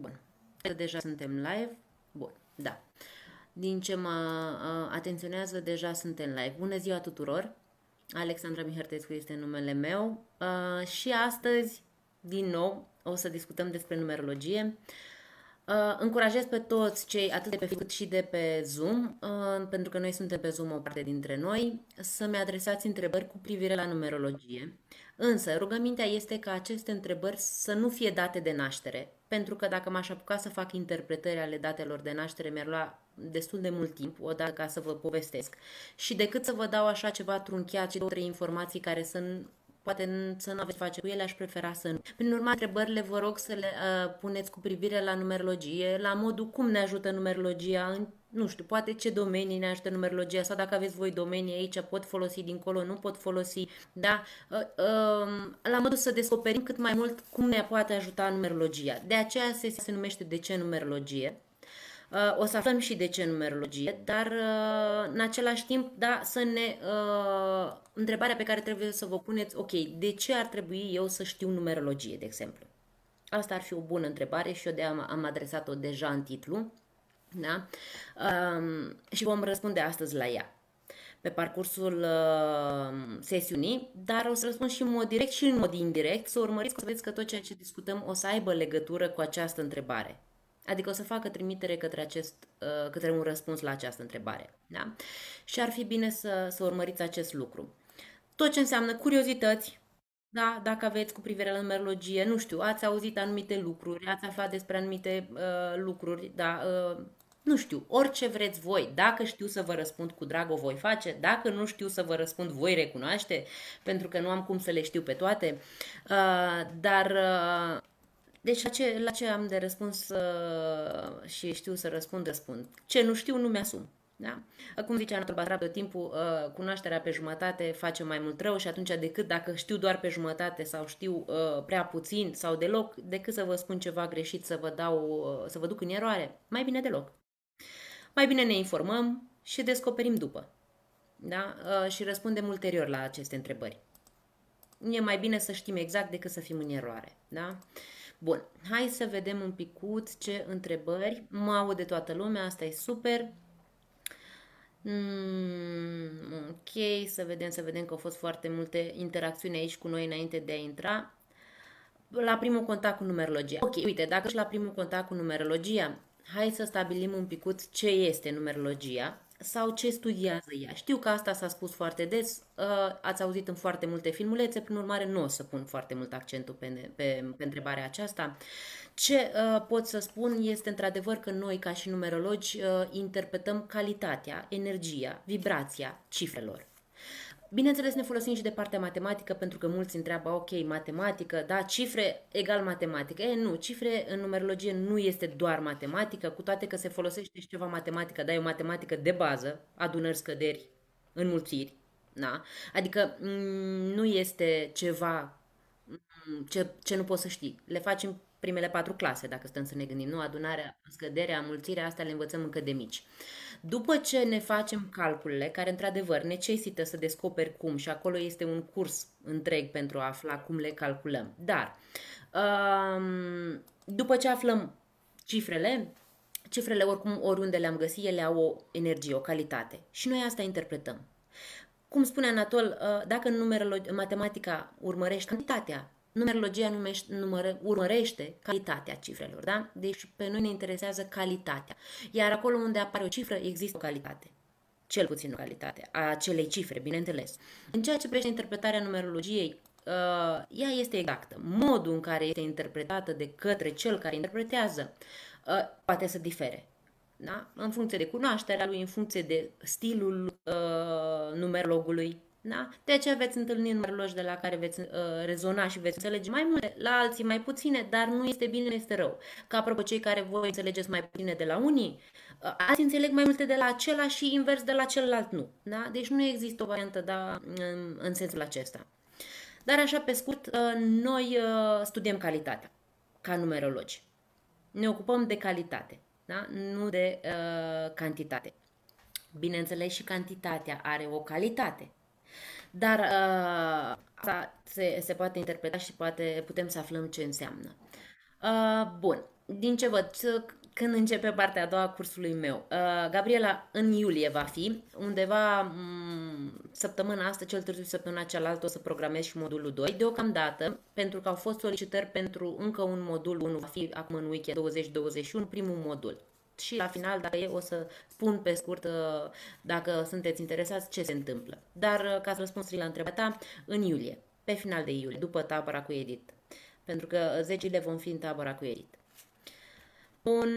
Bun. Deja suntem live. Bun, da. Din ce mă uh, atenționează, deja suntem live. Bună ziua tuturor! Alexandra Mihărtescu este numele meu uh, și astăzi, din nou, o să discutăm despre numerologie. Uh, încurajez pe toți cei, atât de pe Facebook cât și de pe Zoom, uh, pentru că noi suntem pe Zoom o parte dintre noi, să-mi adresați întrebări cu privire la numerologie. Însă, rugămintea este ca aceste întrebări să nu fie date de naștere, pentru că dacă m-aș apuca să fac interpretări ale datelor de naștere, mi-ar lua destul de mult timp, odată ca să vă povestesc. Și decât să vă dau așa ceva trunchiat și două, trei informații care să poate să nu aveți face cu ele, aș prefera să nu. Prin urmă, întrebările vă rog să le uh, puneți cu privire la numerologie, la modul cum ne ajută numerologia în nu știu, poate ce domenii ne ajută numerologia sau dacă aveți voi domenii aici, pot folosi dincolo, nu pot folosi, da? Uh, uh, la modul să descoperim cât mai mult cum ne poate ajuta numerologia. De aceea se, se numește de ce numerologie. Uh, o să aflăm și de ce numerologie, dar uh, în același timp, da, să ne... Uh, întrebarea pe care trebuie să vă puneți, ok, de ce ar trebui eu să știu numerologie, de exemplu? Asta ar fi o bună întrebare și eu de am, am adresat-o deja în titlu, da? Um, și vom răspunde astăzi la ea pe parcursul uh, sesiunii, dar o să răspund și în mod direct și în mod indirect, să urmăriți, să vedeți că tot ceea ce discutăm o să aibă legătură cu această întrebare. Adică o să facă trimitere către, acest, uh, către un răspuns la această întrebare. Da? Și ar fi bine să, să urmăriți acest lucru. Tot ce înseamnă curiozități, da, dacă aveți cu privire la numerologie, nu știu, ați auzit anumite lucruri, ați aflat despre anumite uh, lucruri, da, uh, nu știu, orice vreți voi. Dacă știu să vă răspund cu drag, o voi face. Dacă nu știu să vă răspund, voi recunoaște, pentru că nu am cum să le știu pe toate. Uh, dar uh, deci la ce, la ce am de răspuns uh, și știu să răspund, răspund. Ce nu știu, nu mi-asum. Da? Cum zicea Anatol Batra tot timpul, uh, cunoașterea pe jumătate face mai mult rău și atunci decât dacă știu doar pe jumătate sau știu uh, prea puțin sau deloc, decât să vă spun ceva greșit, să vă, dau, uh, să vă duc în eroare, mai bine deloc. Mai bine ne informăm și descoperim după. Da? Uh, și răspundem ulterior la aceste întrebări. E mai bine să știm exact decât să fim în eroare. Da? Bun, hai să vedem un picuț ce întrebări. Mă aude toată lumea, asta e super. Mm, ok, să vedem, să vedem că au fost foarte multe interacțiuni aici cu noi înainte de a intra. La primul contact cu numerologia. Ok, uite, dacă și la primul contact cu numerologia, hai să stabilim un picuț ce este numerologia sau ce studiază ea. Știu că asta s-a spus foarte des, uh, ați auzit în foarte multe filmulețe, prin urmare nu o să pun foarte mult accentul pe, pe, pe întrebarea aceasta. Ce uh, pot să spun este într-adevăr că noi, ca și numerologi, uh, interpretăm calitatea, energia, vibrația cifrelor. Bineînțeles, ne folosim și de partea matematică, pentru că mulți întreabă, ok, matematică, da, cifre egal matematică. E, nu, cifre în numerologie nu este doar matematică, cu toate că se folosește și ceva matematică, dar e o matematică de bază, adunări, scăderi, înmulțiri, da? Adică mm, nu este ceva mm, ce, ce nu poți să știi. Le facem primele patru clase, dacă stăm să ne gândim, nu? Adunarea, scăderea, mulțirea, asta le învățăm încă de mici. După ce ne facem calculele, care într-adevăr necesită să descoperi cum și acolo este un curs întreg pentru a afla cum le calculăm. Dar um, după ce aflăm cifrele, cifrele oricum oriunde le-am găsit, ele au o energie, o calitate. Și noi asta interpretăm. Cum spune Anatol, uh, dacă în matematica urmărești cantitatea, numerologia numește, număr, urmărește calitatea cifrelor, da? Deci pe noi ne interesează calitatea. Iar acolo unde apare o cifră, există o calitate. Cel puțin o calitate a acelei cifre, bineînțeles. În ceea ce privește interpretarea numerologiei, uh, ea este exactă. Modul în care este interpretată de către cel care interpretează uh, poate să difere. Da? În funcție de cunoașterea lui, în funcție de stilul uh, numerologului, da? De aceea veți întâlni numerologi de la care veți uh, rezona și veți înțelege mai multe, la alții mai puține, dar nu este bine, nu este rău. Ca apropo, cei care voi înțelegeți mai puține de la unii, uh, alții înțeleg mai multe de la acela și invers de la celălalt nu. Da? Deci nu există o variantă da, în, în sensul acesta. Dar așa pe scurt, uh, noi uh, studiem calitatea ca numerologi. Ne ocupăm de calitate, da? nu de uh, cantitate. Bineînțeles și cantitatea are o calitate. Dar uh, asta se, se poate interpreta și poate putem să aflăm ce înseamnă. Uh, bun. din ce văd, când începe partea a doua a cursului meu. Uh, Gabriela, în iulie va fi, undeva m- săptămâna asta, cel târziu săptămâna cealaltă, o să programez și modulul 2. Deocamdată, pentru că au fost solicitări pentru încă un modul 1, va fi acum în weekend 20-21, primul modul. Și la final, dacă e, o să spun pe scurt, uh, dacă sunteți interesați, ce se întâmplă. Dar, uh, ca să răspund la întrebarea ta, în iulie, pe final de iulie, după tabăra cu edit. Pentru că zecile vom fi în tabăra cu edit. Un,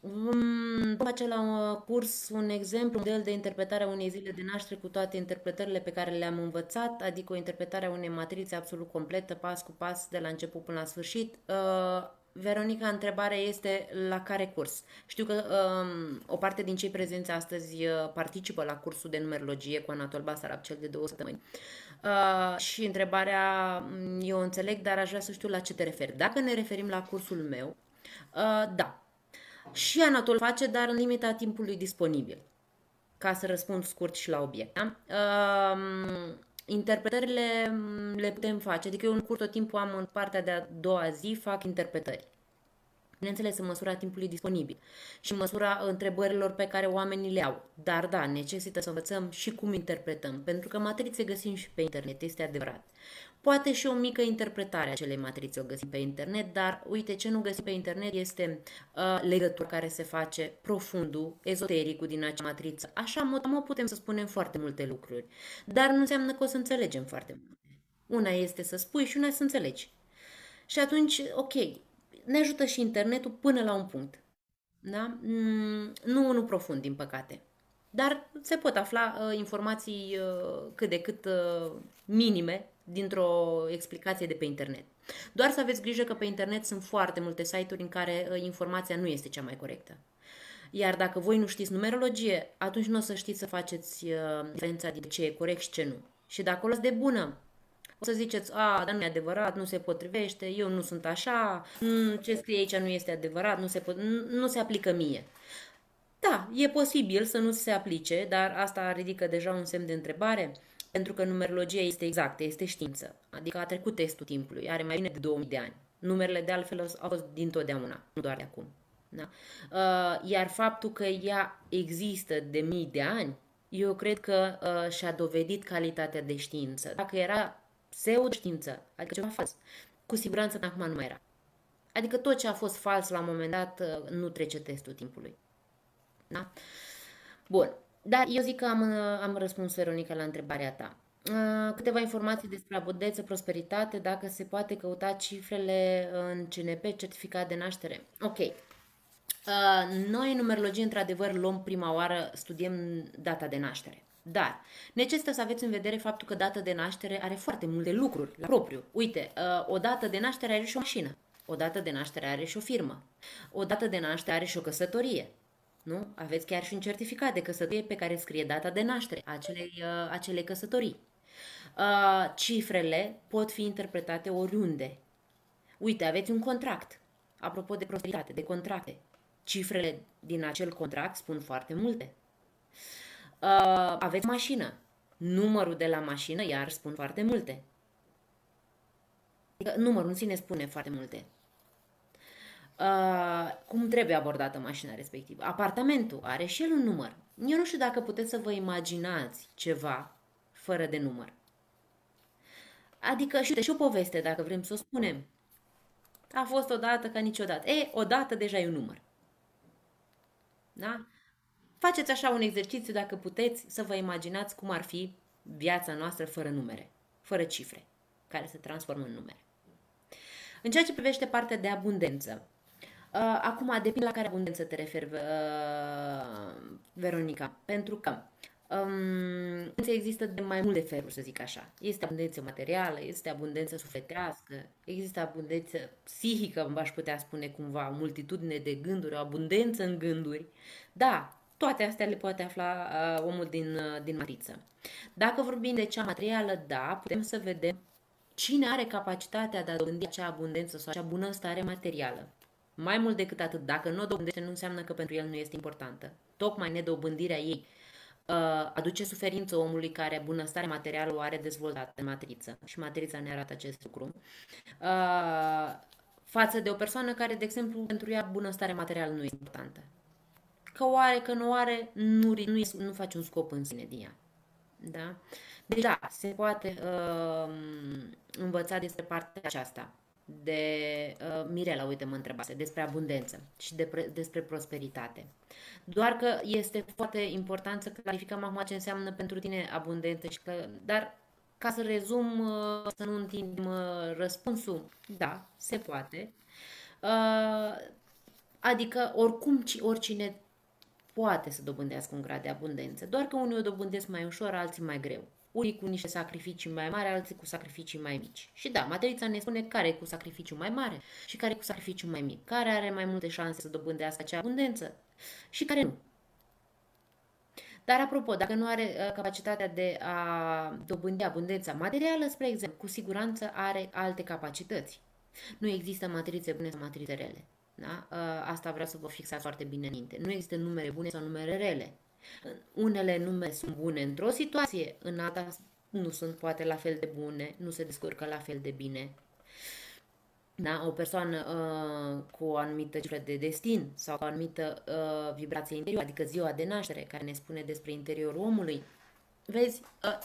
um, face la un curs un exemplu, un model de interpretare a unei zile de naștere cu toate interpretările pe care le-am învățat, adică o interpretare a unei matrițe absolut completă, pas cu pas, de la început până la sfârșit. Uh, Veronica, întrebarea este la care curs? Știu că um, o parte din cei prezenți astăzi uh, participă la cursul de numerologie cu Anatol Basarab, cel de două săptămâni. Uh, și întrebarea, mm, eu înțeleg, dar aș vrea să știu la ce te referi. Dacă ne referim la cursul meu, Uh, da. Și Anatol face, dar în limita timpului disponibil. Ca să răspund scurt și la obiect. Da? Uh, interpretările mm, le putem face, adică eu în curt tot timpul am în partea de a doua zi, fac interpretări. Bineînțeles, în măsura timpului disponibil și în măsura întrebărilor pe care oamenii le au. Dar da, necesită să învățăm și cum interpretăm, pentru că matrițe găsim și pe internet, este adevărat. Poate și o mică interpretare a acelei matrițe o găsim pe internet, dar uite ce nu găsim pe internet este uh, legătura care se face profundul, ezotericul din acea matriță. Așa, mă putem să spunem foarte multe lucruri, dar nu înseamnă că o să înțelegem foarte multe. Una este să spui și una să înțelegi. Și atunci, ok, ne ajută și internetul până la un punct. Da? Mm, nu unul profund, din păcate. Dar se pot afla uh, informații uh, cât de cât uh, minime dintr-o explicație de pe internet. Doar să aveți grijă că pe internet sunt foarte multe site-uri în care uh, informația nu este cea mai corectă. Iar dacă voi nu știți numerologie, atunci nu o să știți să faceți uh, diferența dintre ce e corect și ce nu. Și dacă o luați de bună, o să ziceți, a, dar nu e adevărat, nu se potrivește, eu nu sunt așa, mm, ce scrie aici nu este adevărat, nu se, pot, nu se aplică mie. Da, e posibil să nu se aplice, dar asta ridică deja un semn de întrebare. Pentru că numerologia este exactă, este știință. Adică a trecut testul timpului, are mai bine de 2000 de ani. Numerele de altfel au fost dintotdeauna, nu doar de acum. Da? Uh, iar faptul că ea există de mii de ani, eu cred că uh, și-a dovedit calitatea de știință. Dacă era pseudo-știință, adică ceva fals, cu siguranță acum nu mai era. Adică tot ce a fost fals la un moment dat uh, nu trece testul timpului. Da? Bun. Dar eu zic că am, am răspuns, Veronica, la întrebarea ta. Uh, câteva informații despre abundență, prosperitate, dacă se poate căuta cifrele în CNP, certificat de naștere. Ok. Uh, noi în numerologie, într-adevăr, luăm prima oară, studiem data de naștere. Dar necesită să aveți în vedere faptul că data de naștere are foarte multe lucruri la propriu. Uite, uh, o dată de naștere are și o mașină. O dată de naștere are și o firmă. O dată de naștere are și o căsătorie. Nu? Aveți chiar și un certificat de căsătorie pe care scrie data de naștere a acelei, uh, acelei căsătorii. Uh, cifrele pot fi interpretate oriunde. Uite, aveți un contract. Apropo de prosperitate, de contracte. Cifrele din acel contract spun foarte multe. Uh, aveți mașină. Numărul de la mașină, iar, spun foarte multe. Adică numărul în sine spune foarte multe uh, cum trebuie abordată mașina respectivă. Apartamentul are și el un număr. Eu nu știu dacă puteți să vă imaginați ceva fără de număr. Adică, și și o poveste, dacă vrem să o spunem. A fost odată ca niciodată. E, odată deja e un număr. Da? Faceți așa un exercițiu dacă puteți să vă imaginați cum ar fi viața noastră fără numere, fără cifre, care se transformă în numere. În ceea ce privește partea de abundență, Uh, acum, depinde la care abundență te referi, uh, Veronica. Pentru că um, există de mai multe feluri, să zic așa. Este abundență materială, este abundență sufletească, există abundență psihică, v-aș putea spune cumva, o multitudine de gânduri, o abundență în gânduri. Da, toate astea le poate afla uh, omul din, uh, din matriță. Dacă vorbim de cea materială, da, putem să vedem cine are capacitatea de a dobândi acea abundență sau acea bunăstare materială. Mai mult decât atât, dacă nu o dobândește, nu înseamnă că pentru el nu este importantă. Tocmai nedobândirea ei uh, aduce suferință omului care bunăstare materială o are dezvoltată în matriță și matrița ne arată acest lucru. Uh, față de o persoană care, de exemplu, pentru ea bunăstare materială nu este importantă. Că o are, că nu o are, nu, nu, nu face un scop în sine din ea. Da? Deci, da, se poate uh, învăța despre partea aceasta de uh, Mirela, uite, mă întrebase, despre abundență și de, despre prosperitate. Doar că este foarte important să clarificăm acum ce înseamnă pentru tine abundență, și că, dar ca să rezum, uh, să nu întindem uh, răspunsul, da, se poate. Uh, adică oricum oricine poate să dobândească un grad de abundență, doar că unii o dobândesc mai ușor, alții mai greu unii cu niște sacrificii mai mari, alții cu sacrificii mai mici. Și da, Matrița ne spune care e cu sacrificiu mai mare și care e cu sacrificiu mai mic, care are mai multe șanse să dobândească acea abundență și care nu. Dar apropo, dacă nu are uh, capacitatea de a dobândi abundența materială, spre exemplu, cu siguranță are alte capacități. Nu există matrițe bune sau matrițe rele. Da? Uh, asta vreau să vă fixați foarte bine în minte. Nu există numere bune sau numere rele. Unele nume sunt bune într-o situație, în alta nu sunt poate la fel de bune, nu se descurcă la fel de bine. Da? O persoană uh, cu o anumită cifră de destin sau cu o anumită uh, vibrație interioară, adică ziua de naștere, care ne spune despre interiorul omului, vezi, uh,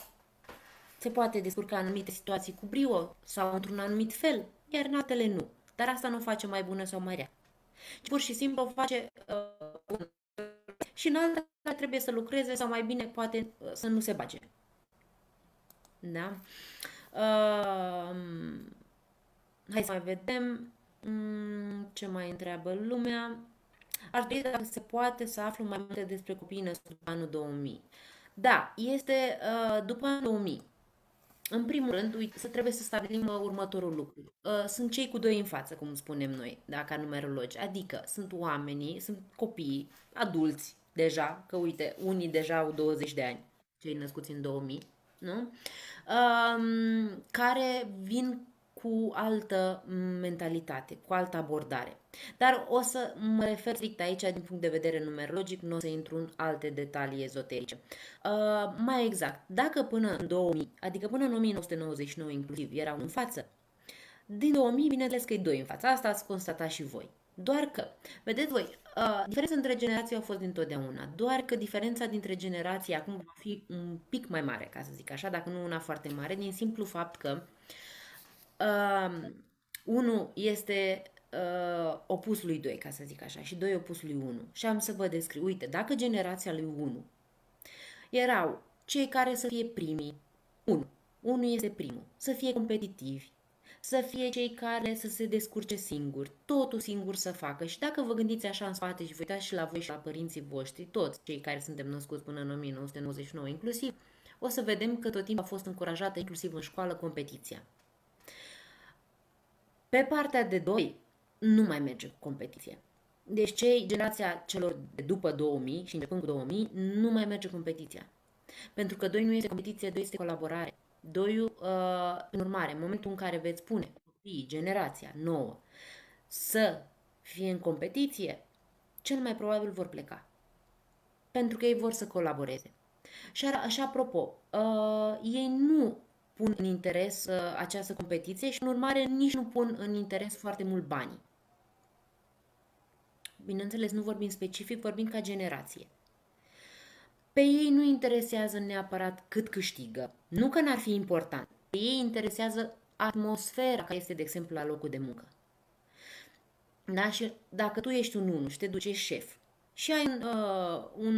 se poate descurca anumite situații cu brio sau într-un anumit fel, iar în altele nu. Dar asta nu o face mai bună sau mai rea. Ci pur și simplu o face uh, și în alta trebuie să lucreze sau mai bine poate uh, să nu se bage. Da? Uh, hai să mai vedem um, ce mai întreabă lumea. Ar trebui dacă se poate să aflu mai multe despre copiii născuți după anul 2000. Da, este uh, după anul 2000. În primul rând, uite, să trebuie să stabilim uh, următorul lucru. Uh, sunt cei cu doi în față, cum spunem noi, da, ca numerologi. Adică sunt oamenii, sunt copii, adulți, deja, că uite, unii deja au 20 de ani, cei născuți în 2000, nu? Um, care vin cu altă mentalitate, cu altă abordare. Dar o să mă refer strict aici din punct de vedere numerologic, nu o să intru în alte detalii ezoterice. Uh, mai exact, dacă până în 2000, adică până în 1999 inclusiv, erau în față, din 2000, bineînțeles că e doi în față. Asta ați constatat și voi. Doar că, vedeți voi, uh, diferența între generații a fost dintotdeauna, doar că diferența dintre generații acum va fi un pic mai mare, ca să zic așa, dacă nu una foarte mare, din simplu fapt că uh, unul este uh, opusul lui 2, ca să zic așa, și 2 opusul lui 1. Și am să vă descriu, uite, dacă generația lui 1 erau cei care să fie primii, 1, 1 este primul, să fie competitivi, să fie cei care să se descurce singuri, totul singur să facă. Și dacă vă gândiți așa în spate și vă uitați și la voi și la părinții voștri, toți cei care suntem născuți până în 1999 inclusiv, o să vedem că tot timpul a fost încurajată, inclusiv în școală, competiția. Pe partea de doi, nu mai merge competiție. Deci cei, generația celor de după 2000 și începând cu 2000, nu mai merge competiția. Pentru că doi nu este competiție, doi este colaborare. Doiul, uh, în urmare, în momentul în care veți pune copiii, generația nouă, să fie în competiție, cel mai probabil vor pleca. Pentru că ei vor să colaboreze. Și, așa, apropo, uh, ei nu pun în interes uh, această competiție și, în urmare, nici nu pun în interes foarte mult bani. Bineînțeles, nu vorbim specific, vorbim ca generație. Pe ei nu interesează neapărat cât câștigă. Nu că n-ar fi important. Pe ei interesează atmosfera care este, de exemplu, la locul de muncă. Da? Și dacă tu ești un unu și te duci șef și ai uh, un,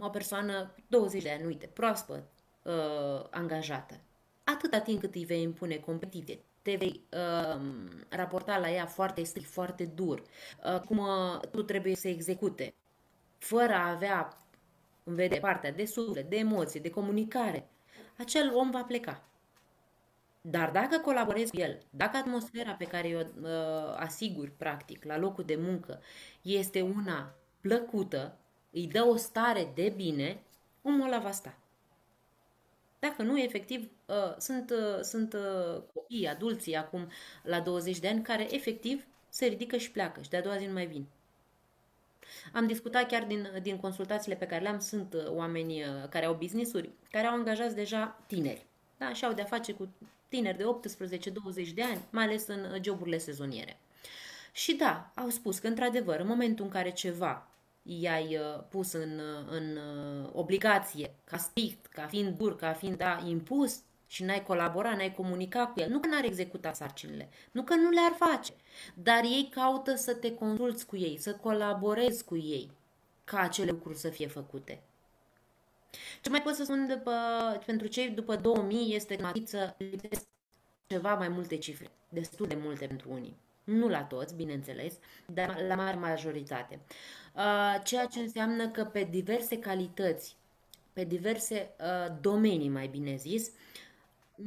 o persoană 20 de ani, uite, proaspăt uh, angajată, atâta timp cât îi vei impune competiție, te vei uh, raporta la ea foarte strict, foarte dur, uh, cum uh, tu trebuie să execute, fără a avea în vede partea de suflet, de emoție, de comunicare, acel om va pleca. Dar dacă colaborezi cu el, dacă atmosfera pe care o uh, asiguri, practic, la locul de muncă, este una plăcută, îi dă o stare de bine, omul ăla va sta. Dacă nu, efectiv, uh, sunt, uh, sunt uh, copii, adulții acum la 20 de ani care efectiv se ridică și pleacă și de-a doua zi nu mai vin. Am discutat chiar din, din consultațiile pe care le-am, sunt uh, oameni uh, care au business-uri, care au angajat deja tineri. Da? Și au de-a face cu tineri de 18-20 de ani, mai ales în uh, joburile sezoniere. Și da, au spus că, într-adevăr, în momentul în care ceva i-ai uh, pus în, uh, în uh, obligație, ca strict, ca fiind dur, ca fiind da, impus, și n-ai colaborat, n-ai comunicat cu el, nu că n-ar executa sarcinile, nu că nu le-ar face, dar ei caută să te consulți cu ei, să colaborezi cu ei, ca acele lucruri să fie făcute. Ce mai pot să spun după, pentru cei după 2000 este că matriță ceva mai multe cifre, destul de multe pentru unii. Nu la toți, bineînțeles, dar la mare majoritate. Uh, ceea ce înseamnă că pe diverse calități, pe diverse uh, domenii, mai bine zis,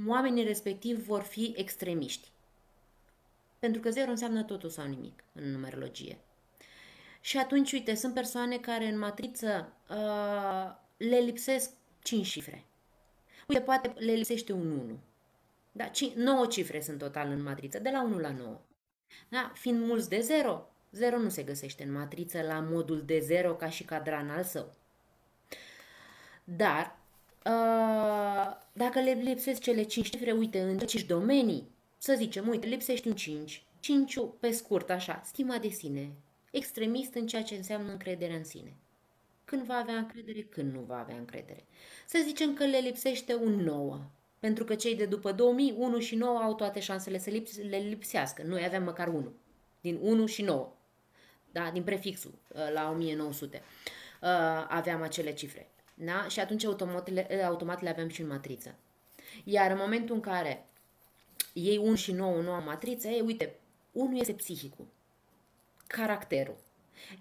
oamenii respectivi vor fi extremiști. Pentru că zero înseamnă totul sau nimic în numerologie. Și atunci, uite, sunt persoane care în matriță uh, le lipsesc 5 cifre. Uite, poate le lipsește un 1. Da, 9 cifre sunt total în matriță, de la 1 la 9. Da, fiind mulți de 0, 0 nu se găsește în matriță la modul de 0 ca și cadran al său. Dar, uh, dacă le lipsesc cele 5 cifre, uite, în 5 domenii, să zicem, uite, lipsești un 5, 5 pe scurt, așa, stima de sine, extremist în ceea ce înseamnă încrederea în sine. Când va avea încredere, când nu va avea încredere. Să zicem că le lipsește un 9, pentru că cei de după 2000, 1 și 9 au toate șansele să lips- le lipsească. Noi avem măcar 1, din 1 și 9, da? din prefixul uh, la 1900. Uh, aveam acele cifre. Da? Și atunci automat le, automat le avem și în matriță. Iar în momentul în care ei 1 și 9 nu au matriță, ei, uite, 1 este psihicul, caracterul.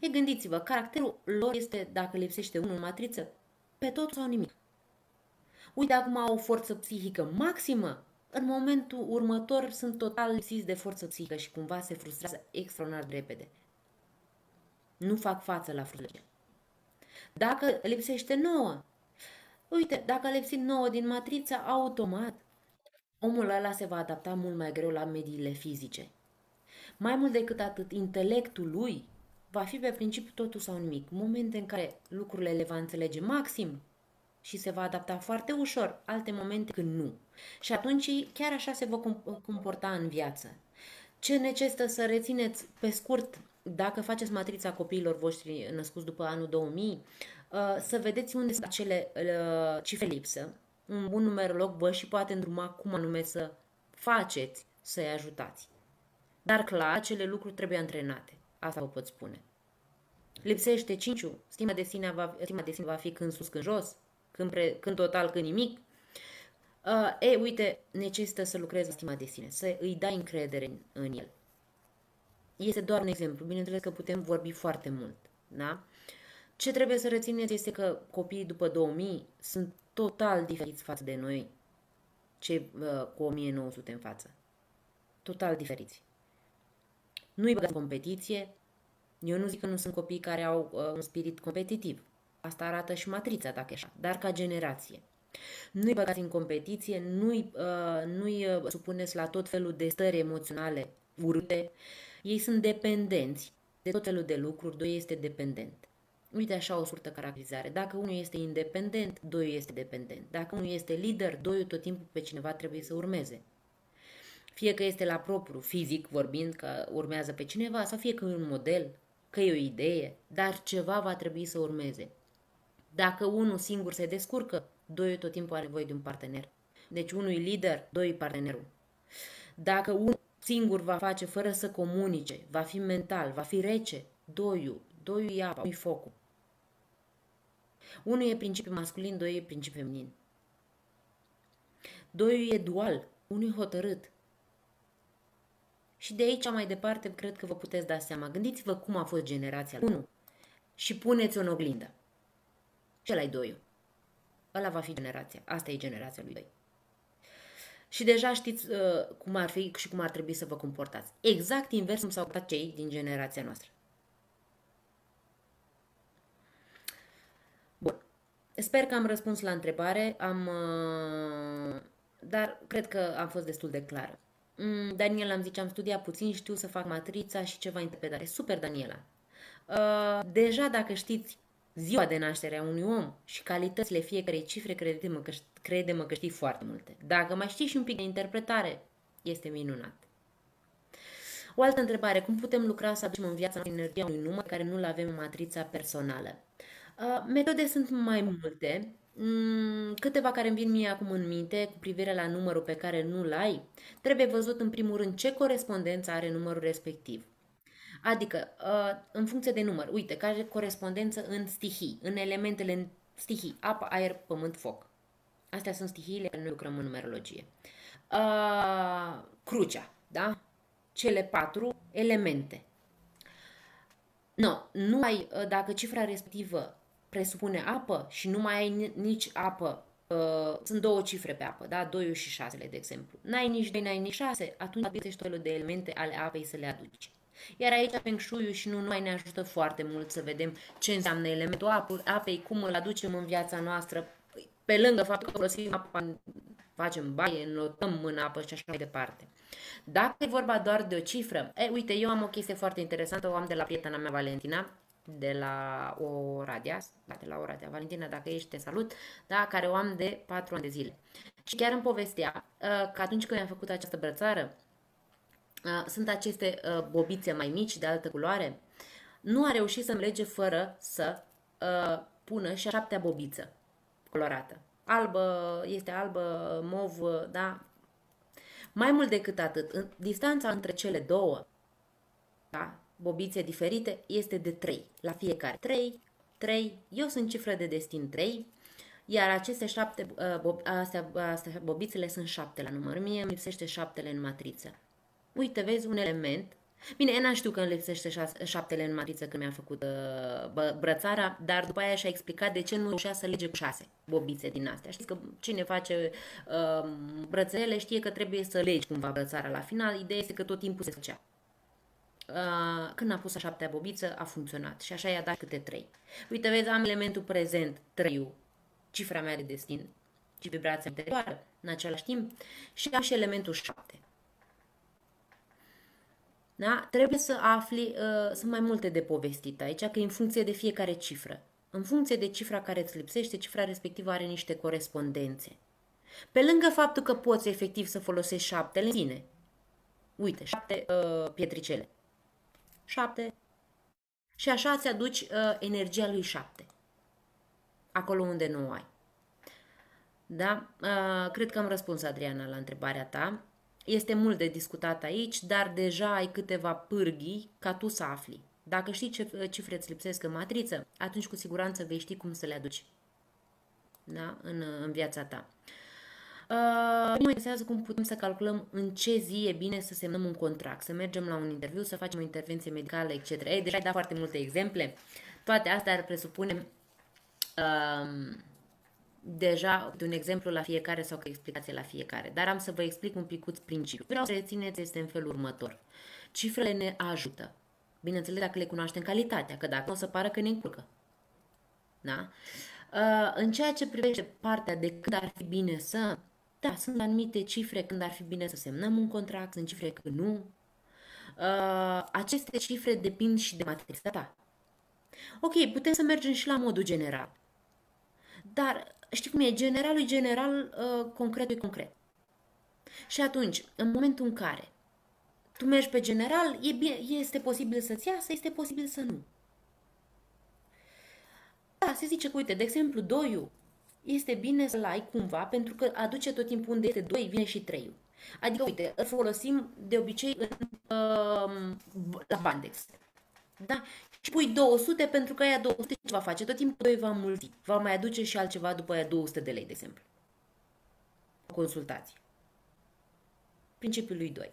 E, gândiți-vă, caracterul lor este, dacă lipsește unul în matriță, pe tot sau nimic. Uite, acum au o forță psihică maximă, în momentul următor sunt total lipsiți de forță psihică și cumva se frustrează extraordinar de repede. Nu fac față la frustrare. Dacă lipsește nouă, uite, dacă a lipsit nouă din matriță, automat, omul ăla se va adapta mult mai greu la mediile fizice. Mai mult decât atât, intelectul lui va fi pe principiu totul sau nimic. Momente în care lucrurile le va înțelege maxim și se va adapta foarte ușor, alte momente când nu. Și atunci chiar așa se va comporta în viață. Ce necesită să rețineți pe scurt, dacă faceți matrița copiilor voștri născuți după anul 2000, uh, să vedeți unde sunt acele uh, cifre lipsă. Un bun numerolog vă și poate îndruma cum anume să faceți să-i ajutați. Dar clar, acele lucruri trebuie antrenate. Asta vă pot spune. Lipsește 5 stima de sine va, stima de sine va fi când sus, când jos, când, pre, când total, când nimic. Uh, e, uite, necesită să lucrezi la stima de sine, să îi dai încredere în, în el. Este doar un exemplu. Bineînțeles că putem vorbi foarte mult. Da? Ce trebuie să rețineți este că copiii după 2000 sunt total diferiți față de noi, cei uh, cu 1900 în față. Total diferiți. Nu-i băgați în competiție. Eu nu zic că nu sunt copii care au uh, un spirit competitiv. Asta arată și matrița, dacă e așa, dar ca generație. Nu-i băgați în competiție, nu-i, uh, nu-i uh, supuneți la tot felul de stări emoționale urâte. Ei sunt dependenți de tot felul de lucruri, doi este dependent. Uite așa o surtă caracterizare. Dacă unul este independent, doi este dependent. Dacă unul este lider, doi tot timpul pe cineva trebuie să urmeze. Fie că este la propriu, fizic vorbind, că urmează pe cineva, sau fie că e un model, că e o idee, dar ceva va trebui să urmeze. Dacă unul singur se descurcă, doi tot timpul are nevoie de un partener. Deci unul e lider, doi e partenerul. Dacă unul singur va face fără să comunice, va fi mental, va fi rece, doiul, doiul e apa, unul e focul. Unul e principiu masculin, doi e principiu feminin. Doiul e dual, unul e hotărât, și de aici mai departe cred că vă puteți da seama. Gândiți-vă cum a fost generația 1 și puneți-o în oglindă. Ce ai doiul. Ăla va fi generația. Asta e generația lui doi. Și deja știți uh, cum ar fi și cum ar trebui să vă comportați. Exact invers cum s-au comportat cei din generația noastră. Bun. Sper că am răspuns la întrebare, am, uh, dar cred că am fost destul de clară. Mm, Daniela îmi zice, am studiat puțin, știu să fac matrița și ceva interpretare. Super, Daniela! Uh, deja dacă știți ziua de naștere a unui om și calitățile fiecarei cifre, crede-mă că, crede-mă că știi foarte multe. Dacă mai știi și un pic de interpretare, este minunat. O altă întrebare, cum putem lucra să aducem în viața energia unui număr care nu-l avem în matrița personală? Uh, metode sunt mai multe, mm, câteva care îmi vin mie acum în minte cu privire la numărul pe care nu-l ai. Trebuie văzut în primul rând ce corespondență are numărul respectiv. Adică, uh, în funcție de număr, uite, care corespondență în stihii, în elementele în stihii, apă, aer, pământ, foc. Astea sunt stihiile care noi lucrăm în numerologie. Uh, crucea, da? Cele patru elemente. No, nu ai, uh, dacă cifra respectivă presupune apă și nu mai ai nici apă, uh, sunt două cifre pe apă, da? 2 și 6, de exemplu. N-ai nici 2, n-ai nici 6, atunci găsești tot de elemente ale apei să le aduci. Iar aici Feng Shui și nu numai ne ajută foarte mult să vedem ce înseamnă elementul apei, cum îl aducem în viața noastră, pe lângă faptul că folosim apa, facem baie, înlotăm în apă și așa mai departe. Dacă e vorba doar de o cifră, e, uite, eu am o chestie foarte interesantă, o am de la prietena mea Valentina, de la Oradea, da, de la Oradea, Valentina, dacă ești, te salut, da, care o am de 4 ani de zile. Și chiar îmi povestea uh, că atunci când am făcut această brățară, uh, sunt aceste uh, bobițe mai mici, de altă culoare, nu a reușit să-mi lege fără să uh, pună și a șaptea bobiță colorată. Albă, este albă, mov, da? Mai mult decât atât, în, distanța între cele două, da? bobițe diferite, este de 3 la fiecare. 3, 3, eu sunt cifră de destin 3, iar aceste șapte, uh, bob, astea, astea, bobițele sunt șapte la număr. Mie îmi lipsește șaptele în matriță. Uite, vezi un element Bine, n știu că îmi lipsește șase, șaptele în matriță când mi-a făcut uh, bă, brățara, dar după aia și-a explicat de ce nu reușea să lege cu șase bobițe din astea. Știți că cine face uh, brățele știe că trebuie să legi cumva brățara la final. Ideea este că tot timpul se făcea. Uh, când a pus a șaptea bobiță, a funcționat și așa i-a dat câte trei. Uite, vezi, am elementul prezent, treiul, cifra mea de destin și vibrația interioară în același timp și am și elementul șapte. Da? Trebuie să afli, uh, sunt mai multe de povestit aici, că e în funcție de fiecare cifră. În funcție de cifra care îți lipsește, cifra respectivă are niște corespondențe. Pe lângă faptul că poți efectiv să folosești șaptele în sine. Uite, șapte uh, pietricele. Șapte. Și așa îți aduci uh, energia lui șapte. Acolo unde nu o ai. Da? Uh, cred că am răspuns, Adriana, la întrebarea ta. Este mult de discutat aici, dar deja ai câteva pârghii ca tu să afli. Dacă știi ce cifre îți lipsesc în matriță, atunci cu siguranță vei ști cum să le aduci da? în, în viața ta. Uh, mă interesează cum putem să calculăm în ce zi e bine să semnăm un contract, să mergem la un interviu, să facem o intervenție medicală, etc. Ei, deja ai dat foarte multe exemple. Toate astea ar presupune uh, deja de un exemplu la fiecare sau o explicație la fiecare, dar am să vă explic un picuț principiul. Vreau să rețineți este în felul următor. Cifrele ne ajută. Bineînțeles, dacă le cunoaștem calitatea, că dacă o să pară că ne încurcă. Da? Uh, în ceea ce privește partea de când ar fi bine să, da, sunt anumite cifre când ar fi bine să semnăm un contract, sunt cifre când nu. Uh, aceste cifre depind și de matrița ta. Ok, putem să mergem și la modul general. Dar știi cum e, generalul general, uh, concretul e concret. Și atunci, în momentul în care tu mergi pe general, e bine, este posibil să-ți iasă, este posibil să nu. Da, se zice că, uite, de exemplu, doiul este bine să-l ai cumva pentru că aduce tot timpul unde este 2, vine și 3 Adică, uite, îl folosim de obicei în, uh, la Bandex. Da? Și pui 200 pentru că aia 200 ce va face? Tot timpul 2 va mulți. Va mai aduce și altceva după aia 200 de lei, de exemplu. O consultație. Principiul lui 2.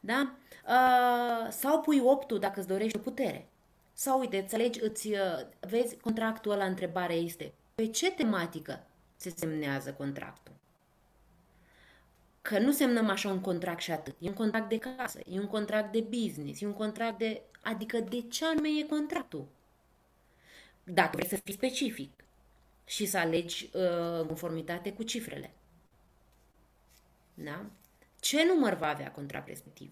Da? Uh, sau pui 8 dacă îți dorești o putere. Sau uite, îți alegi, îți, uh, vezi, contractul ăla, întrebarea este pe ce tematică se semnează contractul? Că nu semnăm așa un contract și atât. E un contract de casă, e un contract de business, e un contract de Adică de ce anume e contractul? Dacă vrei să fii specific și să alegi uh, conformitate cu cifrele. Da? Ce număr va avea contract respectiv?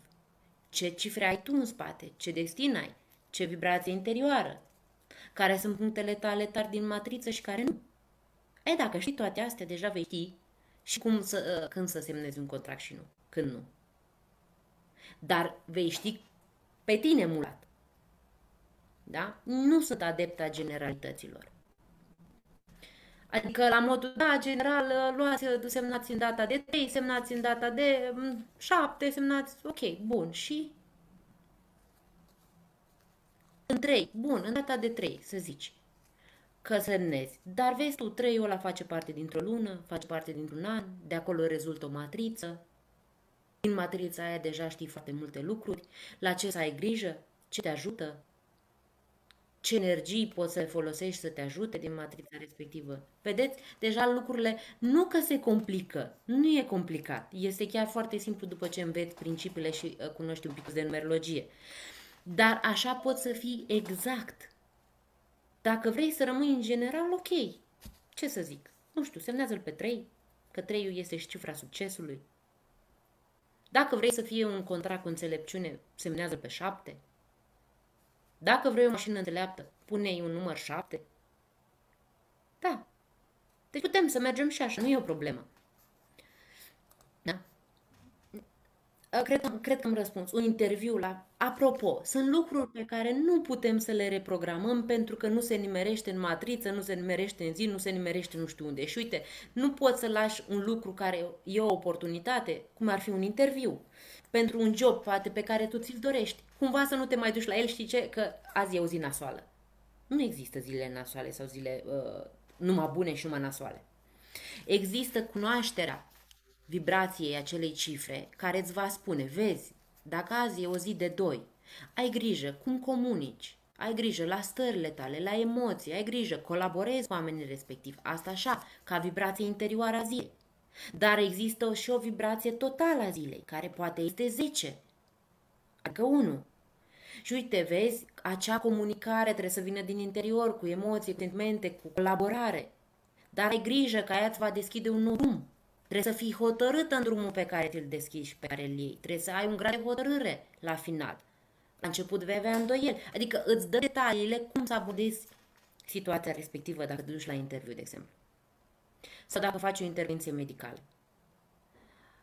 Ce cifre ai tu în spate? Ce destin ai? Ce vibrație interioară? Care sunt punctele tale tari din matriță și care nu? E, dacă știi toate astea, deja vei ști și cum să, uh, când să semnezi un contract și nu, când nu. Dar vei ști Pe tine mulat. Da? Nu sunt adepta generalităților. Adică la modul, da, general, luați, semnați în data de 3, semnați în data de 7, semnați, ok, bun, și în 3, bun, în data de 3, să zici, că semnezi. Dar vezi tu, 3 ăla face parte dintr-o lună, face parte dintr-un an, de acolo rezultă o matriță. Din matrița aia deja știi foarte multe lucruri, la ce să ai grijă, ce te ajută, ce energii poți să folosești să te ajute din matrița respectivă. Vedeți? Deja lucrurile nu că se complică, nu e complicat. Este chiar foarte simplu după ce înveți principiile și uh, cunoști un pic de numerologie. Dar așa poți să fii exact. Dacă vrei să rămâi în general, ok. Ce să zic? Nu știu, semnează-l pe 3, că 3 este și cifra succesului. Dacă vrei să fie un contract cu înțelepciune, semnează pe 7. Dacă vrei o mașină înțeleaptă, pune-i un număr 7. Da. Deci putem să mergem și așa, nu e o problemă. Cred că, cred că am răspuns. Un interviu la... Apropo, sunt lucruri pe care nu putem să le reprogramăm pentru că nu se nimerește în matriță, nu se nimerește în zi, nu se nimerește nu știu unde. Și uite, nu poți să lași un lucru care e o oportunitate, cum ar fi un interviu, pentru un job poate pe care tu ți-l dorești. Cumva să nu te mai duci la el, știi ce? Că azi e o zi nasoală. Nu există zile nasoale sau zile uh, numai bune și numai nasoale. Există cunoașterea vibrației acelei cifre care îți va spune, vezi, dacă azi e o zi de doi, ai grijă cum comunici, ai grijă la stările tale, la emoții, ai grijă, colaborezi cu oamenii respectivi. Asta așa, ca vibrație interioară a zilei. Dar există și o vibrație totală a zilei, care poate este 10, adică 1. Și uite, vezi, acea comunicare trebuie să vină din interior, cu emoții, cu sentimente, cu colaborare. Dar ai grijă că aia îți va deschide un nou drum. Trebuie să fii hotărât în drumul pe care ți-l deschizi și pe care îl iei. Trebuie să ai un grad de hotărâre la final. La început vei avea îndoieli. Adică îți dă detaliile cum să abordezi situația respectivă dacă te duci la interviu, de exemplu. Sau dacă faci o intervenție medicală.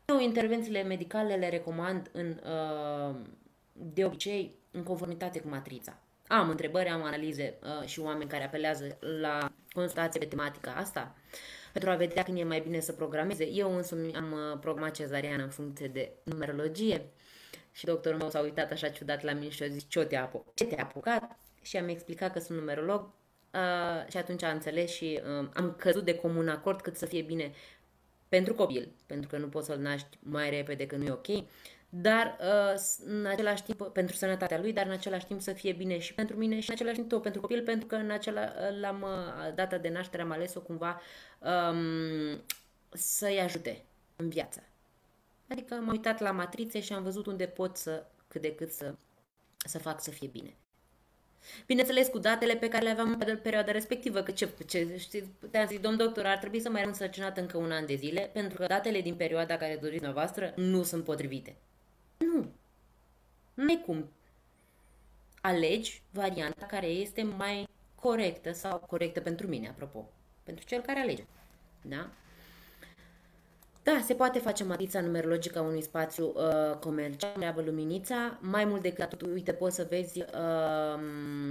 Eu intervențiile medicale le recomand în, uh, de obicei în conformitate cu matrița. Am întrebări, am analize uh, și oameni care apelează la consultație pe tematica asta pentru a vedea când e mai bine să programeze. Eu însumi am uh, programat cezariană în funcție de numerologie și doctorul meu s-a uitat așa ciudat la mine și a zis ce te-a apucat? Ce te-a apucat? Și am explicat că sunt numerolog uh, și atunci a înțeles și uh, am căzut de comun acord cât să fie bine pentru copil, pentru că nu poți să-l naști mai repede că nu e ok, dar uh, în același timp pentru sănătatea lui, dar în același timp să fie bine și pentru mine și în același timp tot pentru copil, pentru că în acela, l-am, uh, data de naștere am ales-o cumva um, să-i ajute în viață. Adică m-am uitat la matrițe și am văzut unde pot să, cât de cât să, să fac să fie bine. Bineînțeles, cu datele pe care le aveam în perioada respectivă, că ce, ce știți, te-am zis, domn doctor, ar trebui să mai rămân sărcinat încă un an de zile, pentru că datele din perioada care doriți dumneavoastră nu sunt potrivite. Nu. Nu e cum. Alegi varianta care este mai corectă sau corectă pentru mine, apropo. Pentru cel care alege. Da? Da, se poate face matrița numerologică a unui spațiu uh, comercial, treabă luminița. Mai mult decât atât, uite, poți să vezi uh,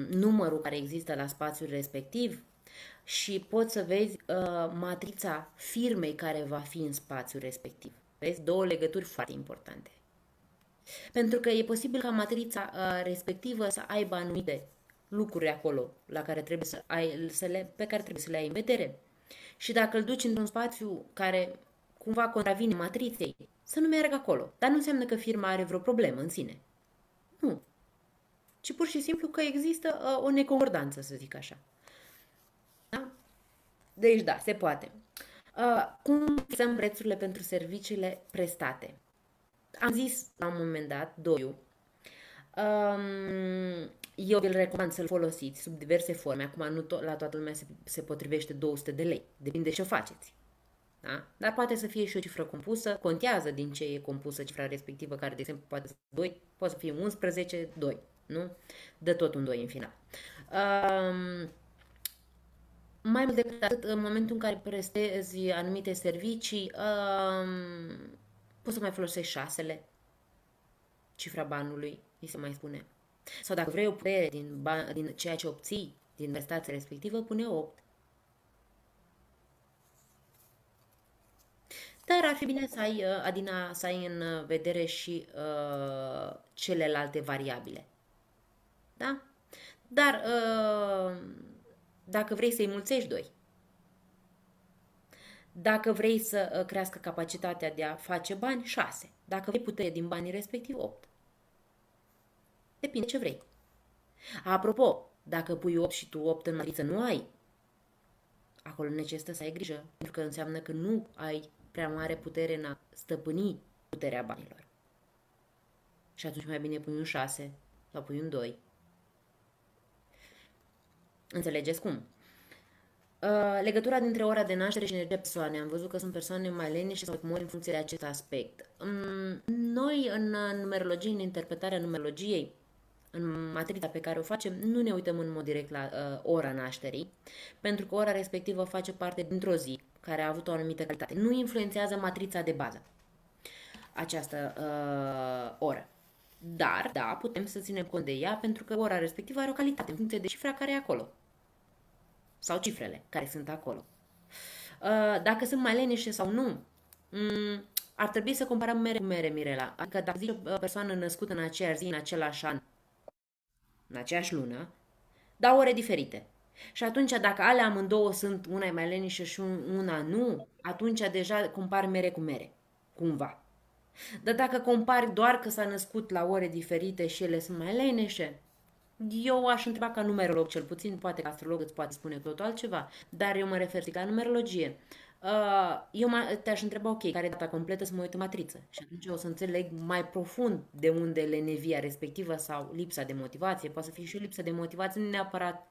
numărul care există la spațiul respectiv și poți să vezi uh, matrița firmei care va fi în spațiul respectiv. Vezi? Două legături foarte importante. Pentru că e posibil ca matrița uh, respectivă să aibă anumite lucruri acolo la care trebuie să ai, să le, pe care trebuie să le ai în vedere. Și dacă îl duci într-un spațiu care cumva contravine matriței, să nu meargă acolo. Dar nu înseamnă că firma are vreo problemă în sine. Nu. Ci pur și simplu că există uh, o neconcordanță, să zic așa. Da? Deci da, se poate. Uh, cum fixăm prețurile pentru serviciile prestate? Am zis la un moment dat, doiu, um, eu îl recomand să-l folosiți sub diverse forme. Acum nu to- la toată lumea se, se potrivește 200 de lei. Depinde ce o faceți. Da? Dar poate să fie și o cifră compusă, contează din ce e compusă cifra respectivă, care, de exemplu, poate să 2, poate să fie 11, 2, nu? Dă tot un 2 în final. Um, mai mult decât atât, în momentul în care prestezi anumite servicii, um, poți să mai folosești șasele, cifra banului, îi se mai spune. Sau dacă vrei o putere din, din ceea ce obții din prestația respectivă, pune 8. Dar ar fi bine să ai, uh, Adina, să ai în vedere și uh, celelalte variabile. Da? Dar uh, dacă vrei să-i mulțești 2, dacă vrei să uh, crească capacitatea de a face bani, 6. Dacă vrei putere din banii respectiv, 8. Depinde ce vrei. Apropo, dacă pui 8 și tu 8 în matriță nu ai, acolo necesită să ai grijă, pentru că înseamnă că nu ai prea mare putere în a stăpâni puterea banilor. Și atunci mai bine pui un 6 sau pui un 2. Înțelegeți cum? Uh, legătura dintre ora de naștere și energia persoane. Am văzut că sunt persoane mai lenișe sau mori în funcție de acest aspect. Um, noi, în numerologie, în interpretarea numerologiei, în matrița pe care o facem, nu ne uităm în mod direct la uh, ora nașterii, pentru că ora respectivă face parte dintr-o zi care a avut o anumită calitate. Nu influențează matrița de bază, această uh, oră. Dar, da, putem să ținem cont de ea pentru că ora respectivă are o calitate în funcție de cifra care e acolo sau cifrele care sunt acolo. Uh, dacă sunt mai lenișe sau nu, mm, ar trebui să comparăm mere cu mere, Mirela. Adică dacă zici o persoană născută în aceeași zi, în același an, în aceeași lună, dau ore diferite. Și atunci, dacă ale amândouă sunt una mai lenișă și una nu, atunci deja compari mere cu mere, cumva. Dar dacă compari doar că s-a născut la ore diferite și ele sunt mai leneșe, eu aș întreba ca numerolog cel puțin, poate că astrolog îți poate spune totul altceva, dar eu mă refer la numerologie. Uh, eu te-aș întreba, ok, care e data completă să mă uit în matriță și atunci o să înțeleg mai profund de unde lenevia respectivă sau lipsa de motivație, poate să fie și o lipsă de motivație, nu neapărat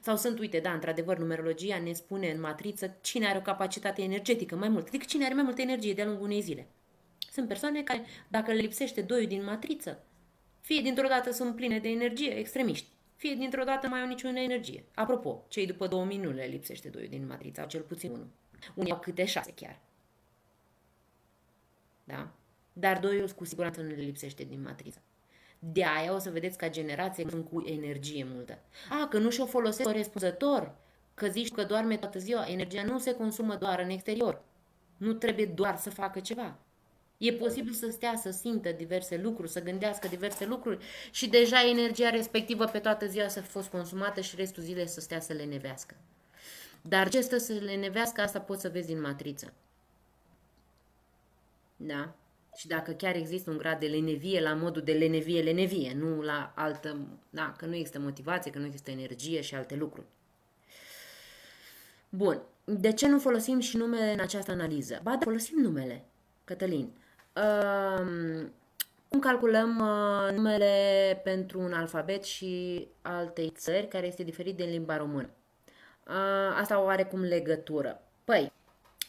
sau sunt, uite, da, într-adevăr, numerologia ne spune în matriță cine are o capacitate energetică mai mult, adică cine are mai multă energie de-a lungul unei zile. Sunt persoane care, dacă le lipsește doi din matriță, fie dintr-o dată sunt pline de energie, extremiști, fie dintr-o dată mai au niciună energie. Apropo, cei după 2000 nu le lipsește doi din matrița, cel puțin unul. Unii au câte șase chiar. Da? Dar doi cu siguranță nu le lipsește din matriță. De aia o să vedeți ca generație sunt cu energie multă. A, că nu și-o folosesc corespunzător, că zici că doarme toată ziua, energia nu se consumă doar în exterior. Nu trebuie doar să facă ceva. E posibil să stea, să simtă diverse lucruri, să gândească diverse lucruri și deja energia respectivă pe toată ziua să fi fost consumată și restul zilei să stea să le nevească. Dar ce stă să le nevească, asta poți să vezi din matriță. Da? Și dacă chiar există un grad de lenevie la modul de lenevie-lenevie, nu la altă, da, că nu există motivație, că nu există energie și alte lucruri. Bun. De ce nu folosim și numele în această analiză? Ba da, folosim numele, Cătălin. Um, cum calculăm uh, numele pentru un alfabet și altei țări care este diferit de limba română? Uh, asta o are cum legătură. Păi,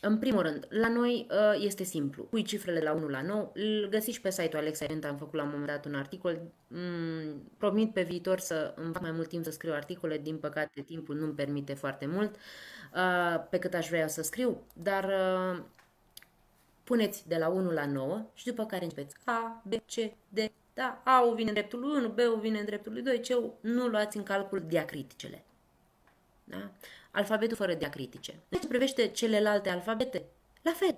în primul rând, la noi uh, este simplu. Pui cifrele la 1 la 9, îl găsiți pe site-ul Alexa Event, am făcut la un moment dat un articol. Mm, promit pe viitor să îmi fac mai mult timp să scriu articole, din păcate timpul nu-mi permite foarte mult uh, pe cât aș vrea să scriu, dar uh, puneți de la 1 la 9 și după care începeți A, B, C, D, da, A-ul vine în dreptul lui 1, B-ul vine în dreptul lui 2, C-ul nu luați în calcul diacriticele. Da? Alfabetul fără diacritice. Deci privește celelalte alfabete, la fel.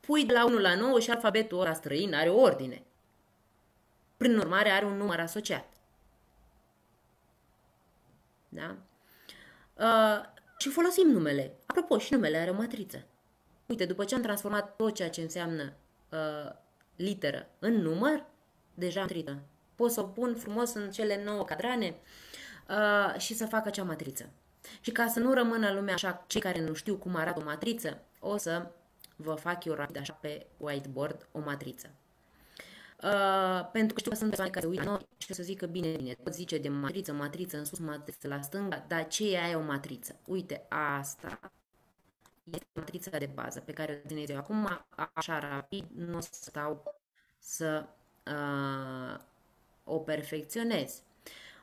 Pui de la 1 la 9 și alfabetul ăla străin are o ordine. Prin urmare are un număr asociat. Da? Uh, și folosim numele. Apropo, și numele are o matriță. Uite, după ce am transformat tot ceea ce înseamnă uh, literă în număr, deja am trită. Pot să o pun frumos în cele 9 cadrane uh, și să fac acea matriță. Și ca să nu rămână lumea așa, cei care nu știu cum arată o matriță, o să vă fac eu rapid așa pe whiteboard o matriță. Uh, pentru că știu că sunt persoane care se uită noi și o să zică bine, bine, tot zice de matriță, matriță în sus, matriță la stânga, dar ce e aia o matriță? Uite, asta este matrița de bază pe care o țineți eu. Acum, așa rapid, nu o să stau să uh, o perfecționez.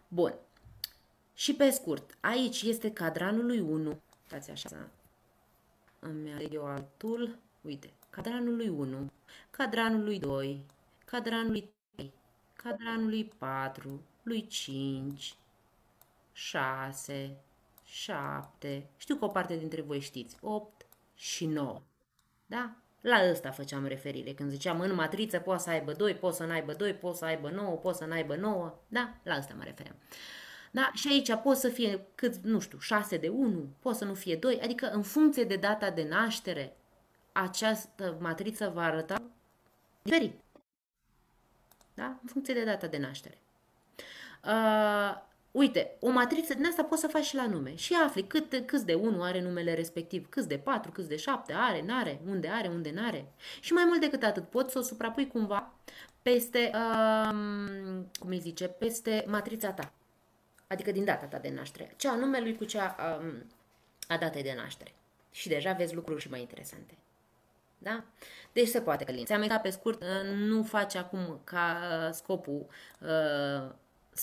Bun. Și pe scurt, aici este cadranul lui 1. Stați așa să îmi aleg eu altul. Uite, cadranul lui 1, cadranul lui 2, cadranul lui 3, cadranul lui 4, lui 5, 6, 7, știu că o parte dintre voi știți, 8 și 9. Da? La ăsta făceam referire. Când ziceam în matriță poate să aibă 2, poate să n-aibă 2, poate să aibă 9, poate să n-aibă 9. Da? La ăsta mă refeream. Da? Și aici poate să fie cât, nu știu, 6 de 1, poate să nu fie 2, adică în funcție de data de naștere, această matriță va arăta diferit. Da? În funcție de data de naștere. Uh, Uite, o matriță din asta poți să faci și la nume și afli cât, câți de 1 are numele respectiv, câți de 4, câți de 7 are, n-are, unde are, unde n-are. Și mai mult decât atât, poți să o suprapui cumva peste, um, cum îi zice, peste matrița ta. Adică din data ta de naștere. Cea a numelui cu cea um, a datei de naștere. Și deja vezi lucruri și mai interesante. Da? Deci se poate călin. Ți-am pe scurt, uh, nu faci acum ca uh, scopul uh,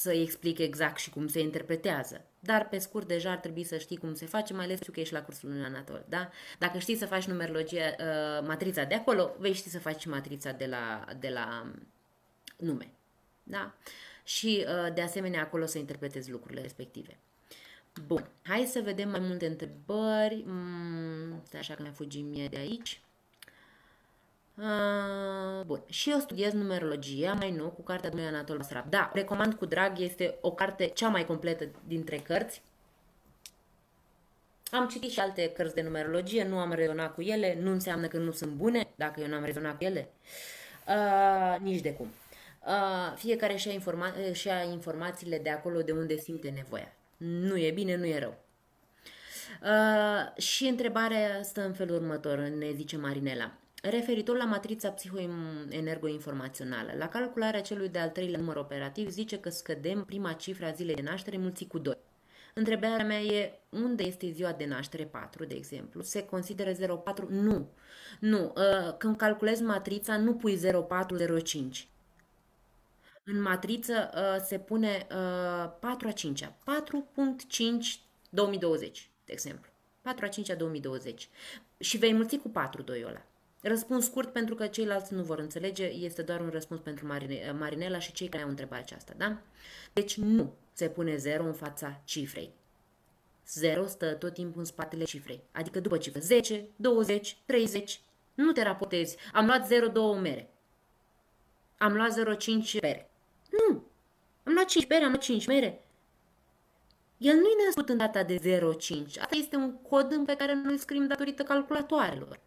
să-i explic exact și cum se interpretează. Dar, pe scurt, deja ar trebui să știi cum se face, mai ales că ești la cursul lui Anatol. Da? Dacă știi să faci numerologia, uh, matrița de acolo, vei ști să faci matrița de la, de la um, nume. Da? Și, uh, de asemenea, acolo să interpretezi lucrurile respective. Bun, hai să vedem mai multe întrebări. Mm, stai așa că mi-a fugit mie de aici. Uh, bun. Și eu studiez numerologia mai nou cu cartea lui Anatol Basarab. Da, recomand cu drag, este o carte cea mai completă dintre cărți. Am citit și alte cărți de numerologie, nu am rezonat cu ele, nu înseamnă că nu sunt bune, dacă eu nu am rezonat cu ele. Uh, nici de cum. Uh, fiecare și-a, informa- și-a informațiile de acolo de unde simte nevoia. Nu e bine, nu e rău. Uh, și întrebarea stă în felul următor, ne zice Marinela. Referitor la matrița psihoenergoinformațională, la calcularea celui de-al treilea număr operativ zice că scădem prima cifră a zilei de naștere mulțit cu 2. Întrebarea mea e unde este ziua de naștere 4, de exemplu? Se consideră 04? Nu. Nu. Uh, când calculezi matrița, nu pui 0405. În matriță uh, se pune 4 uh, a 5 -a. 4.5 2020, de exemplu. 4 a 5 a 2020. Și vei mulți cu 4 2 ăla. Răspuns scurt pentru că ceilalți nu vor înțelege, este doar un răspuns pentru Marine, Marinela și cei care au întrebat aceasta, da? Deci nu se pune 0 în fața cifrei. 0 stă tot timpul în spatele cifrei, adică după cifră 10, 20, 30. Nu te raportezi, am luat 0,2 mere. Am luat 0,5 bere. Nu! Am luat 5 bere, am luat 5 mere. El nu e născut în data de 0,5. Asta este un cod pe care noi îl scriem datorită calculatoarelor.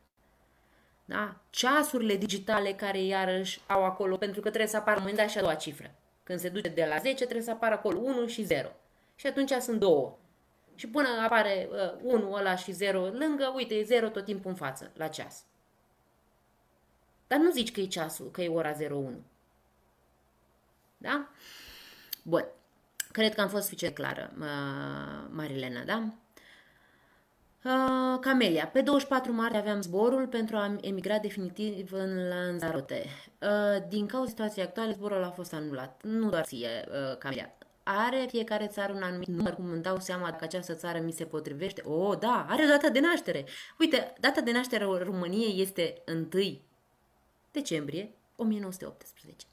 Da? Ceasurile digitale care iarăși au acolo, pentru că trebuie să apară un moment dat și a doua cifră. Când se duce de la 10, trebuie să apară acolo 1 și 0. Și atunci sunt două. Și până apare uh, 1 ăla și 0 lângă, uite, e 0 tot timpul în față, la ceas. Dar nu zici că e ceasul, că e ora 01. Da? Bun. Cred că am fost suficient clară, uh, Marilena, da? Uh, Camelia. Pe 24 martie aveam zborul pentru a emigra definitiv în Lanzarote. Uh, din cauza situației actuale, zborul a fost anulat. Nu doar ție, uh, Camelia. Are fiecare țară un anumit număr, cum îmi dau seama dacă această țară mi se potrivește. Oh, da, are data de naștere. Uite, data de naștere a României este 1 decembrie 1918.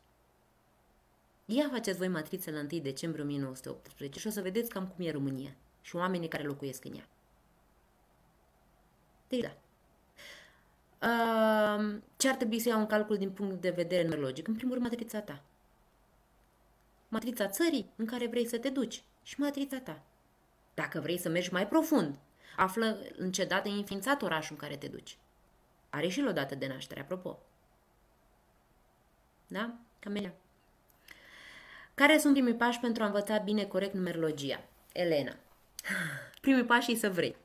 Ia faceți voi matriță la 1 decembrie 1918 și o să vedeți cam cum e România și oamenii care locuiesc în ea. Deci da. Uh, ce ar trebui să iau în calcul din punct de vedere numerologic? În primul rând, matrița ta. Matrița țării în care vrei să te duci și matrița ta. Dacă vrei să mergi mai profund, află în ce dată e înființat orașul în care te duci. Are și o dată de naștere, apropo. Da? Camelia. Care sunt primii pași pentru a învăța bine corect numerologia? Elena. Primii pași e să vrei.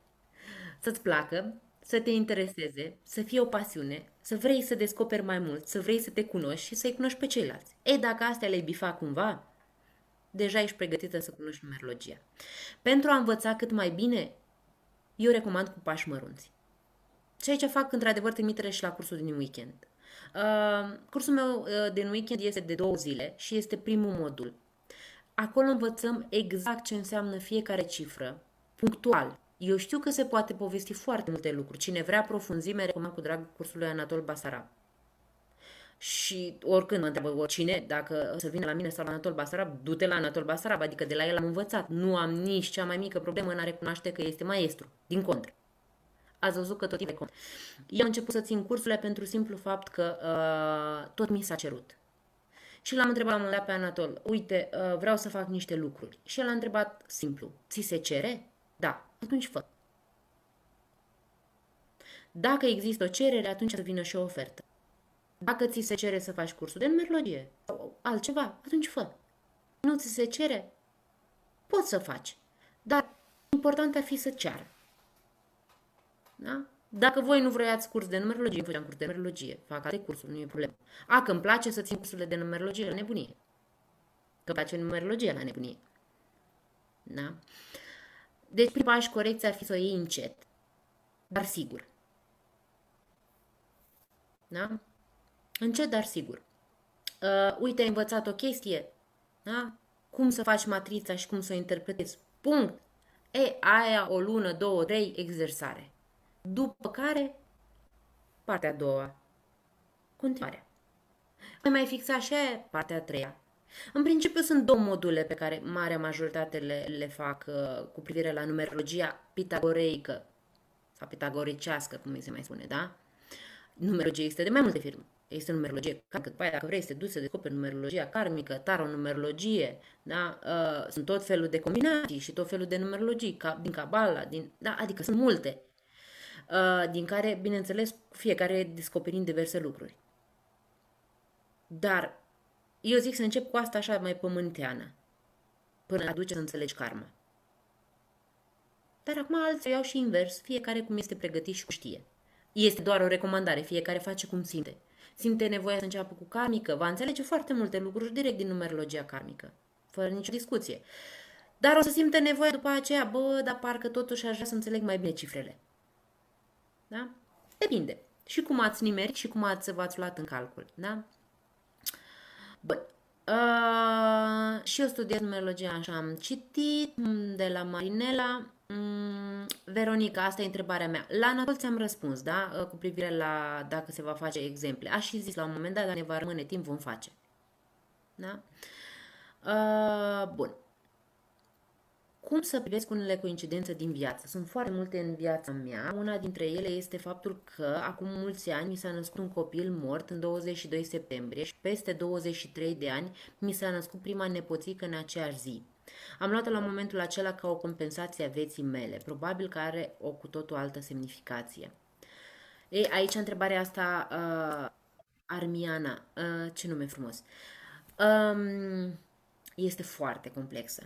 Să-ți placă, să te intereseze, să fie o pasiune, să vrei să descoperi mai mult, să vrei să te cunoști și să-i cunoști pe ceilalți. E, dacă astea le-ai bifa cumva, deja ești pregătită să cunoști numerologia. Pentru a învăța cât mai bine, eu recomand cu pași mărunți. Și aici fac într-adevăr trimitere și la cursul din weekend. Uh, cursul meu uh, din weekend este de două zile și este primul modul. Acolo învățăm exact ce înseamnă fiecare cifră, punctual, eu știu că se poate povesti foarte multe lucruri. Cine vrea profunzime, recomand cu drag cursul lui Anatol Basarab. și oricând mă întreabă oricine, dacă să vină la mine sau la Anatol Basarab, du-te la Anatol Basarab, adică de la el am învățat. Nu am nici cea mai mică problemă în a recunoaște că este maestru, din contră. Ați văzut că tot timpul cont. Eu am început să țin cursurile pentru simplu fapt că uh, tot mi s-a cerut. Și l-am întrebat la un moment dat pe Anatol, uite, uh, vreau să fac niște lucruri. Și el a întrebat simplu, ți se cere? Da, atunci fă. Dacă există o cerere, atunci să vină și o ofertă. Dacă ți se cere să faci cursul de numerologie sau altceva, atunci fă. Nu ți se cere, poți să faci. Dar important ar fi să ceară. Da? Dacă voi nu vroiați curs de numerologie, eu făceam curs de numerologie, fac alte cursuri, nu e problemă. A, că îmi place să țin cursurile de numerologie la nebunie. Că îmi place numerologie la nebunie. Da? Deci, prima și corecție ar fi să o iei încet, dar sigur. Da? Încet, dar sigur. Uh, uite, ai învățat o chestie, da? Cum să faci matrița și cum să o interpretezi. Punct. E, aia o lună, două, trei, exersare. După care, partea a doua. Continuarea. Mai mai fixa și aia, partea a treia. În principiu sunt două module pe care marea majoritate le, le fac uh, cu privire la numerologia pitagoreică sau pitagoricească, cum se mai spune, da? Numerologie este de mai multe firme. Este numerologie karmică, după aia dacă vrei să te duci să descoperi numerologia karmică, taronumerologie, da? Uh, sunt tot felul de combinații și tot felul de numerologii, ca, din cabala, din, da? adică sunt multe, uh, din care, bineînțeles, fiecare descoperind diverse lucruri. Dar eu zic să încep cu asta așa mai pământeană, până aduce să înțelegi karma. Dar acum alții iau și invers, fiecare cum este pregătit și cum știe. Este doar o recomandare, fiecare face cum simte. Simte nevoia să înceapă cu karmică, va înțelege foarte multe lucruri direct din numerologia karmică, fără nicio discuție. Dar o să simte nevoia după aceea, bă, dar parcă totuși aș vrea să înțeleg mai bine cifrele. Da? Depinde. Și cum ați nimerit și cum ați, v-ați luat în calcul. Da? Bun. Uh, și eu studiez numerologia, așa am citit de la Marinela. Mm, Veronica, asta e întrebarea mea. La Anatol ți-am răspuns, da? Uh, cu privire la dacă se va face exemple. Aș și zis la un moment dat, dar ne va rămâne timp, vom face. Da? Uh, bun. Cum să privesc unele coincidențe din viață? Sunt foarte multe în viața mea. Una dintre ele este faptul că acum mulți ani mi s-a născut un copil mort în 22 septembrie și peste 23 de ani mi s-a născut prima nepoțică în aceeași zi. Am luat-o la momentul acela ca o compensație a vieții mele, probabil că are o cu totul altă semnificație. Ei, aici întrebarea asta, uh, Armiana, uh, ce nume frumos, um, este foarte complexă.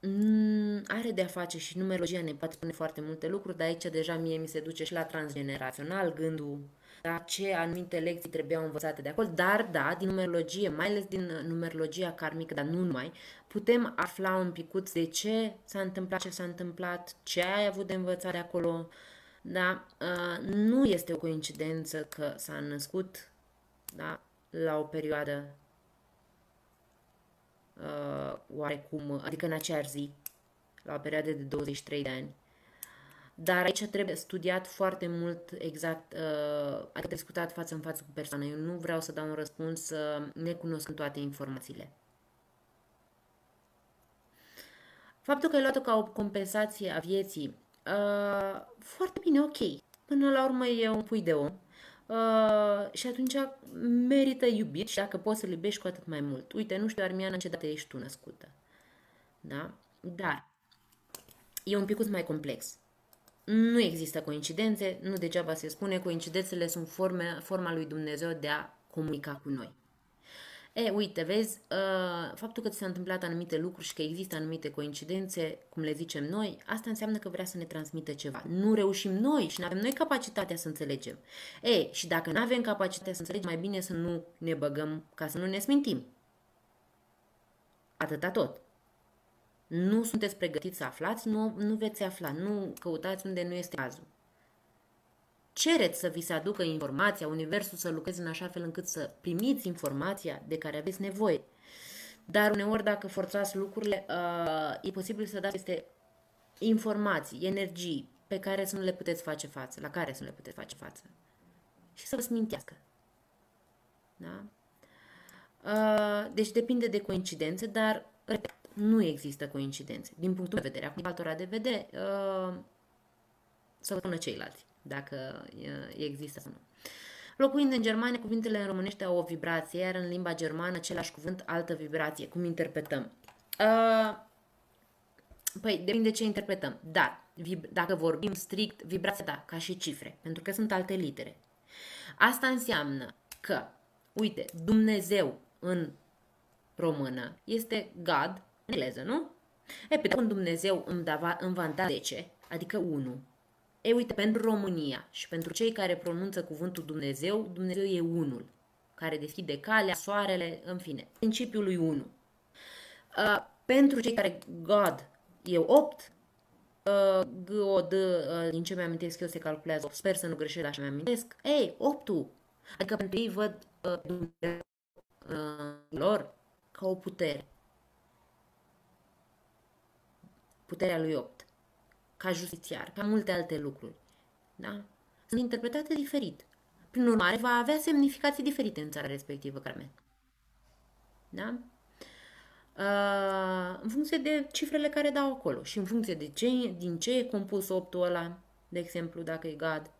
Mm, are de a face și numerologia ne poate spune foarte multe lucruri, dar aici deja mie mi se duce și la transgenerațional gândul, da, ce anumite lecții trebuiau învățate de acolo, dar da, din numerologie, mai ales din numerologia karmică, dar nu numai, putem afla un picuț de ce s-a întâmplat ce s-a întâmplat, ce ai avut de învățat de acolo, da, uh, nu este o coincidență că s-a născut da, la o perioadă uh, oarecum, adică în aceeași zi, la o perioadă de 23 de ani. Dar aici trebuie studiat foarte mult exact, uh, adică discutat față în față cu persoana. Eu nu vreau să dau un răspuns uh, necunoscând toate informațiile. Faptul că ai luat-o ca o compensație a vieții, uh, foarte bine, ok. Până la urmă e un pui de om. Uh, și atunci merită iubit și dacă poți să-l iubești cu atât mai mult. Uite, nu știu, Armiana, în ce dată ești tu născută. Da? Dar e un pic mai complex. Nu există coincidențe, nu degeaba se spune, coincidențele sunt forme, forma lui Dumnezeu de a comunica cu noi. E, uite, vezi, uh, faptul că ți s-a întâmplat anumite lucruri și că există anumite coincidențe, cum le zicem noi, asta înseamnă că vrea să ne transmită ceva. Nu reușim noi și nu avem noi capacitatea să înțelegem. E, și dacă nu avem capacitatea să înțelegem, mai bine să nu ne băgăm ca să nu ne smintim. Atâta tot. Nu sunteți pregătiți să aflați, nu, nu veți afla, nu căutați unde nu este cazul. Cereți să vi se aducă informația, Universul să lucreze în așa fel încât să primiți informația de care aveți nevoie. Dar uneori dacă forțați lucrurile, uh, e posibil să dați este informații, energii pe care să nu le puteți face față, la care să nu le puteți face față. Și să vă smintească. Da? Uh, deci depinde de coincidențe, dar, repet, nu există coincidențe. Din punctul de vedere, acum, altora de vedere, uh, să spună ceilalți, dacă uh, există sau nu. Locuind în Germania, cuvintele în românește au o vibrație, iar în limba germană același cuvânt, altă vibrație. Cum interpretăm? Uh, păi, depinde ce interpretăm. Dar, vib- dacă vorbim strict, vibrația da, ca și cifre, pentru că sunt alte litere. Asta înseamnă că, uite, Dumnezeu în română este God în engleză, nu? E, pe când Dumnezeu îmi, dava, îmi va da 10, adică 1, E, uite, pentru România și pentru cei care pronunță cuvântul Dumnezeu, Dumnezeu e unul, care deschide calea, soarele, în fine, principiul lui 1. Uh, pentru cei care God e 8, uh, G, O, D, uh, din ce mi-amintesc eu se calculează 8, sper să nu greșesc, așa mi-amintesc, ei, 8 Adică pentru ei văd uh, Dumnezeu uh, lor ca o putere. Puterea lui 8 ca justițiar, ca multe alte lucruri. Da? Sunt interpretate diferit. Prin urmare, va avea semnificații diferite în țara respectivă, Carmen. Da? Uh, în funcție de cifrele care dau acolo și în funcție de ce, din ce e compus optul ăla, de exemplu, dacă e God.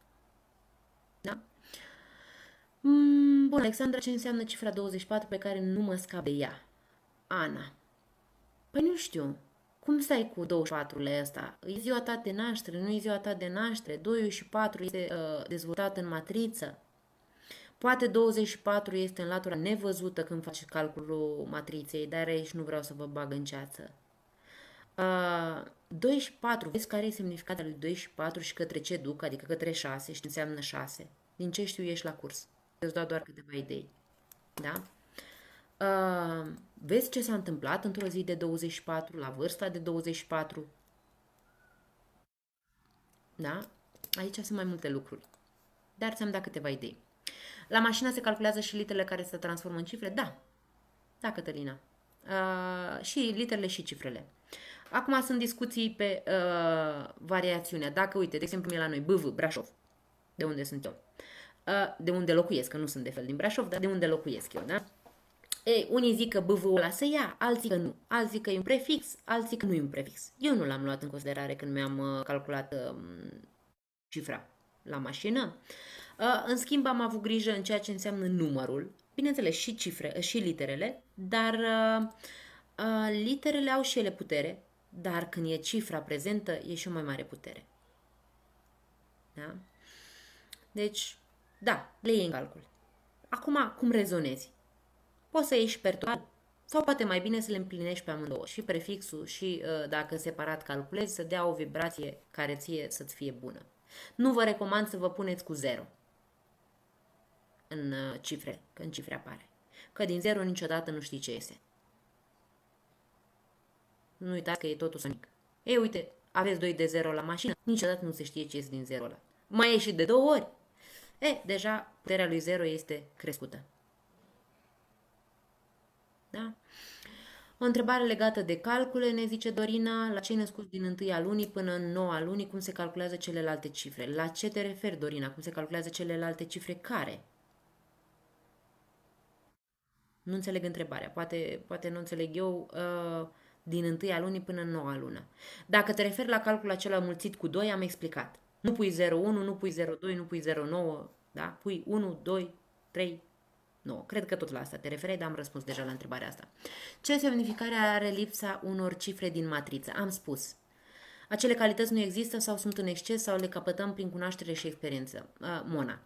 Da? Mm, bun, Alexandra, ce înseamnă cifra 24 pe care nu mă scap de ea? Ana. Păi nu știu. Cum stai cu 24-le ăsta? E ziua ta de naștere, nu e ziua ta de naștere. 2 și 4 este uh, dezvoltat în matriță. Poate 24 este în latura nevăzută când faci calculul matriței, dar aici nu vreau să vă bag în ceață. Uh, 2 și 4, vezi care e semnificația lui 2 și 4 și către ce duc, adică către 6 și înseamnă 6. Din ce știu ești la curs. Îți dau doar câteva idei. Da? Uh, vezi ce s-a întâmplat într-o zi de 24, la vârsta de 24. Da? Aici sunt mai multe lucruri. Dar ți-am dat câteva idei. La mașină se calculează și literele care se transformă în cifre? Da. Da, Cătălina. Uh, și literele și cifrele. Acum sunt discuții pe uh, variațiunea. Dacă, uite, de exemplu, mie la noi, BV, Brașov, de unde sunt eu, uh, de unde locuiesc, că nu sunt de fel din Brașov, dar de unde locuiesc eu, da? Ei, unii zic că BV-ul ăla să ia, alții că nu. Alții zic că e un prefix, alții că nu e un prefix. Eu nu l-am luat în considerare când mi-am uh, calculat uh, cifra la mașină. Uh, în schimb, am avut grijă în ceea ce înseamnă numărul, bineînțeles și cifre, uh, și literele, dar uh, uh, literele au și ele putere, dar când e cifra prezentă, e și o mai mare putere. Da? Deci, da, le iei în calcul. Acum, cum rezonezi? Poți să ieși per total sau poate mai bine să le împlinești pe amândouă, și prefixul și uh, dacă separat calculezi, să dea o vibrație care ție să-ți fie bună. Nu vă recomand să vă puneți cu 0 în uh, cifre, că în cifre apare. Că din 0 niciodată nu știi ce iese. Nu uitați că e totul mic. Ei, uite, aveți 2 de 0 la mașină, niciodată nu se știe ce iese din 0 ăla. Mai ieși de două ori. E, deja puterea lui 0 este crescută. Da? O întrebare legată de calcule, ne zice Dorina, la cei născuți din 1 a lunii până în 9 a lunii, cum se calculează celelalte cifre? La ce te referi, Dorina? Cum se calculează celelalte cifre? Care? Nu înțeleg întrebarea. Poate, poate nu înțeleg eu uh, din 1 a lunii până în 9 a lună. Dacă te referi la calculul acela mulțit cu 2, am explicat. Nu pui 0,1, nu pui 0,2, nu pui 0,9, da? Pui 1, 2, 3, nu, cred că tot la asta te referi, dar am răspuns deja la întrebarea asta. Ce semnificare are lipsa unor cifre din matriță? Am spus. Acele calități nu există sau sunt în exces sau le capătăm prin cunoaștere și experiență. Uh, Mona.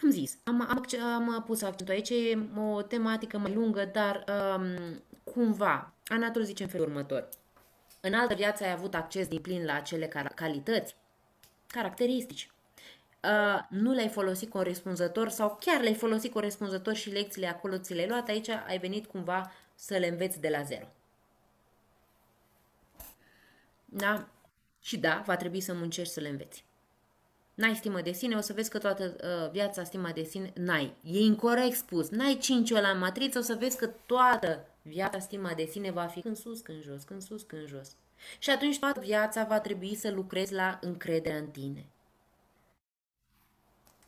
Cum zis, am, am, am pus accentul aici, e o tematică mai lungă, dar um, cumva, Anatul zice în felul următor. În altă viață ai avut acces din plin la acele calități, caracteristici, uh, nu le-ai folosit corespunzător sau chiar le-ai folosit corespunzător și lecțiile acolo ți le-ai luat, aici ai venit cumva să le înveți de la zero. Da? Și da, va trebui să muncești să le înveți. N-ai stimă de sine, o să vezi că toată uh, viața stima de sine n-ai. E incorrect spus. N-ai 5 la matriță, o să vezi că toată viața stima de sine va fi când sus, când jos, când sus, când jos. Și atunci toată viața va trebui să lucrezi la încrederea în tine.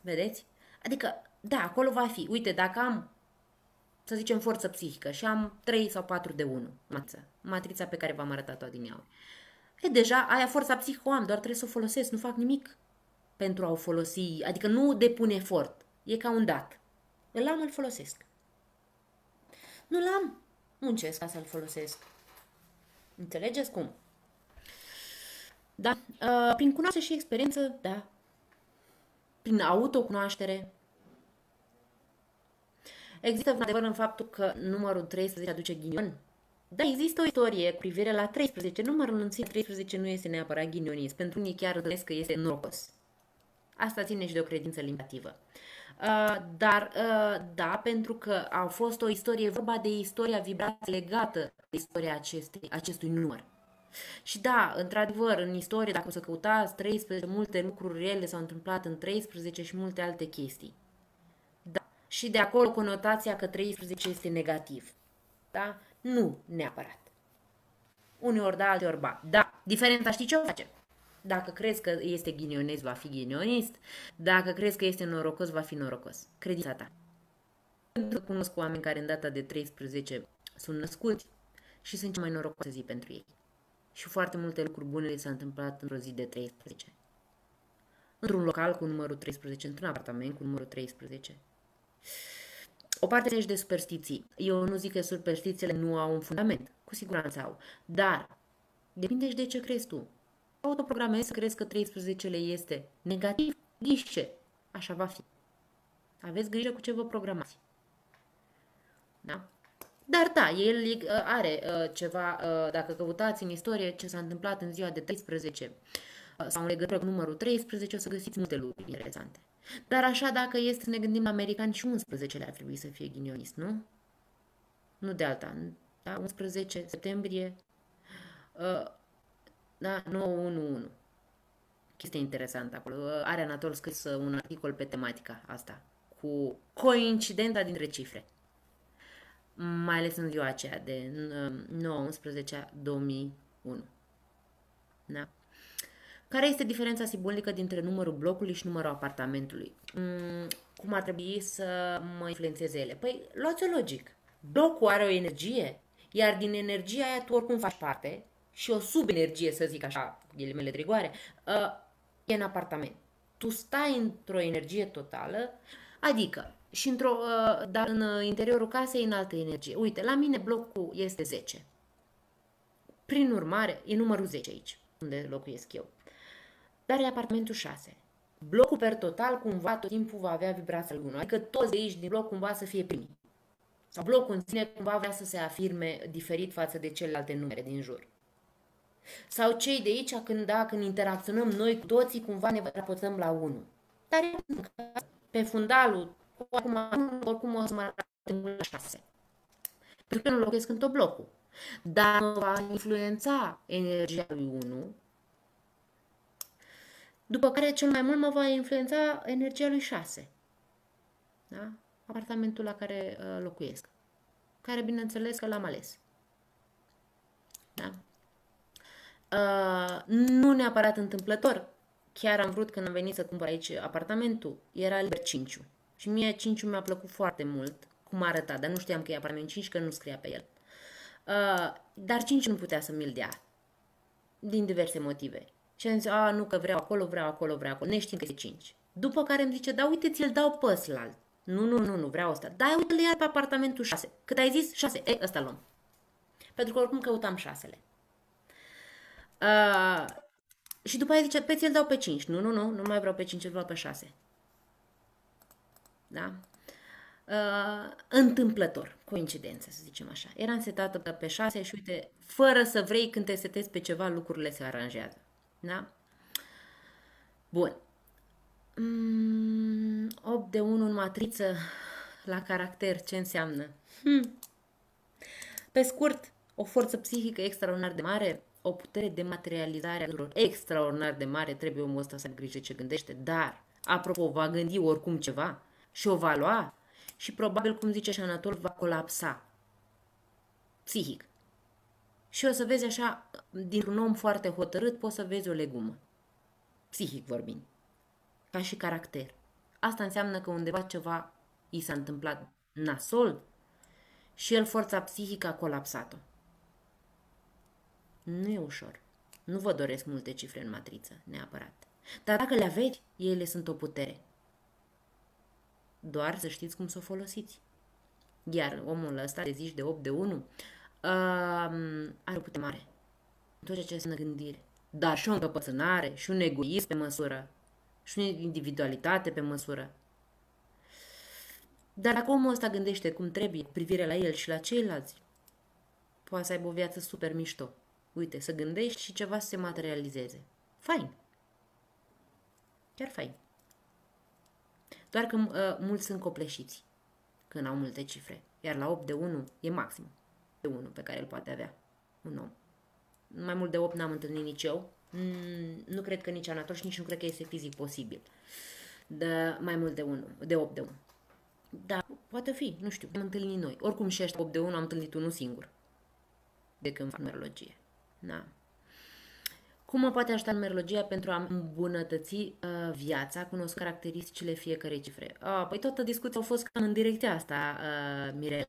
Vedeți? Adică, da, acolo va fi. Uite, dacă am să zicem, forță psihică și am 3 sau 4 de 1 matrița, matrița pe care v-am arătat-o adineauri. E, deja aia forța psihică o am, doar trebuie să o folosesc, nu fac nimic pentru a o folosi, adică nu depun efort, e ca un dat. Îl am, îl folosesc. Nu l-am, muncesc ca să-l folosesc. Înțelegeți cum? Da, uh, prin cunoaștere și experiență, da. Prin autocunoaștere. Există un adevăr în faptul că numărul 13 aduce ghinion? Da, există o istorie cu privire la 13. Numărul în sine 13 nu este neapărat ghinionist. Pentru unii chiar gândesc că este norocos. Asta ține și de o credință limitativă. Uh, dar, uh, da, pentru că a fost o istorie, vorba de istoria vibrației legată de istoria acestei, acestui număr. Și da, într-adevăr, în istorie, dacă o să căutați 13, multe lucruri rele s-au întâmplat în 13 și multe alte chestii. Da. Și de acolo conotația că 13 este negativ. Da? Nu neapărat. Uneori da, alteori ba. Da, diferența știi ce o face? Dacă crezi că este ghinionist, va fi ghinionist. Dacă crezi că este norocos, va fi norocos. Credința ta. Pentru că cunosc oameni care în data de 13 sunt născuți și sunt cea mai norocoasă zi pentru ei. Și foarte multe lucruri bune s-au întâmplat într-o zi de 13. Într-un local cu numărul 13, într-un apartament cu numărul 13. O parte de superstiții. Eu nu zic că superstițiile nu au un fundament. Cu siguranță au. Dar depinde și de ce crezi tu autoprogramezi să crezi că 13-le este negativ, ghișe. Așa va fi. Aveți grijă cu ce vă programați. Da? Dar da, el uh, are uh, ceva, uh, dacă căutați în istorie ce s-a întâmplat în ziua de 13 sau în legătură cu numărul 13, o să găsiți multe lucruri interesante. Dar așa, dacă este să ne gândim la americani, și 11 ar trebui să fie ghinionist, nu? Nu de alta. Da? 11 septembrie. Da? 911. Chestie interesantă acolo. Are Anatol scris uh, un articol pe tematica asta, cu coincidenta dintre cifre. Mai ales în ziua aceea de 9-11 2001. Da? Care este diferența simbolică dintre numărul blocului și numărul apartamentului? Mm, cum ar trebui să mă influențeze ele? Păi, luați-o logic. Blocul are o energie, iar din energia aia tu oricum faci parte și o subenergie, să zic așa, ghilimele de rigoare, uh, e în apartament. Tu stai într-o energie totală, adică și într-o, uh, dar în interiorul casei în altă energie. Uite, la mine blocul este 10. Prin urmare, e numărul 10 aici, unde locuiesc eu. Dar e apartamentul 6. Blocul per total cumva tot timpul va avea vibrația lui 1, adică toți de aici din bloc cumva să fie primi. Sau blocul în sine cumva vrea să se afirme diferit față de celelalte numere din jur. Sau cei de aici, când, da, când interacționăm noi cu toții, cumva ne raportăm la unul. Dar pe fundalul, oricum, oricum o să mă la șase. Pentru că nu locuiesc în tot blocul. Dar va influența energia lui 1, după care cel mai mult mă va influența energia lui 6. Da? Apartamentul la care uh, locuiesc. Care, bineînțeles, că l-am ales. Da? Uh, nu neapărat întâmplător. Chiar am vrut când am venit să cumpăr aici apartamentul, era liber 5 Și mie 5 mi-a plăcut foarte mult, cum arăta, dar nu știam că e apartament 5, că nu scria pe el. Uh, dar 5 nu putea să mi-l dea, din diverse motive. Și am zis, a, nu că vreau acolo, vreau acolo, vreau acolo, neștiind că e 5. După care îmi zice, da, uite, ți-l dau pe ăslalt. Nu, nu, nu, nu, vreau ăsta. Da, uite, le iar pe apartamentul 6. Cât ai zis? 6. E, ăsta luăm. Pentru că oricum căutam 6 Uh, și după aia zice, pe ți-l dau pe 5. Nu, nu, nu, nu mai vreau pe 5, îl vreau pe 6. Da? Uh, întâmplător, coincidență, să zicem așa. Eram setată pe 6 și uite, fără să vrei când te setezi pe ceva, lucrurile se aranjează. Da? Bun. Mm, 8 de 1 în matriță la caracter, ce înseamnă? Hmm. Pe scurt, o forță psihică extraordinar de mare, o putere de materializare a tuturor extraordinar de mare, trebuie omul ăsta să aibă grijă ce gândește, dar, apropo, va gândi oricum ceva și o va lua și probabil, cum zice și Anatol, va colapsa psihic. Și o să vezi așa, dintr-un om foarte hotărât, poți să vezi o legumă. Psihic vorbind. Ca și caracter. Asta înseamnă că undeva ceva i s-a întâmplat nasol și el forța psihică a colapsat-o. Nu e ușor. Nu vă doresc multe cifre în matriță, neapărat. Dar dacă le aveți, ele sunt o putere. Doar să știți cum să o folosiți. Iar omul ăsta de zici de 8 de 1 uh, are o putere mare. Tot ceea ce înseamnă gândire. Dar și o încăpățânare, și un egoism pe măsură, și o individualitate pe măsură. Dar dacă omul ăsta gândește cum trebuie cu privire la el și la ceilalți, poate să aibă o viață super mișto. Uite, să gândești și ceva să se materializeze. Fain. Chiar fain. Doar că uh, mulți sunt copleșiți când au multe cifre. Iar la 8 de 1 e maxim de 1 pe care îl poate avea un om. Mai mult de 8 n-am întâlnit nici eu. Mm, nu cred că nici anator și nici nu cred că este fizic posibil. De mai mult de 1, de 8 de 1. Da, poate fi, nu știu, am întâlnit noi. Oricum și ăștia 8 de 1 am întâlnit unul singur. De când fac numerologie. Da. Cum mă poate ajuta numerologia pentru a îmbunătăți uh, viața, cunosc caracteristicile fiecarei cifre? Uh, păi toată discuția a fost cam în direcția asta, uh, Mirela.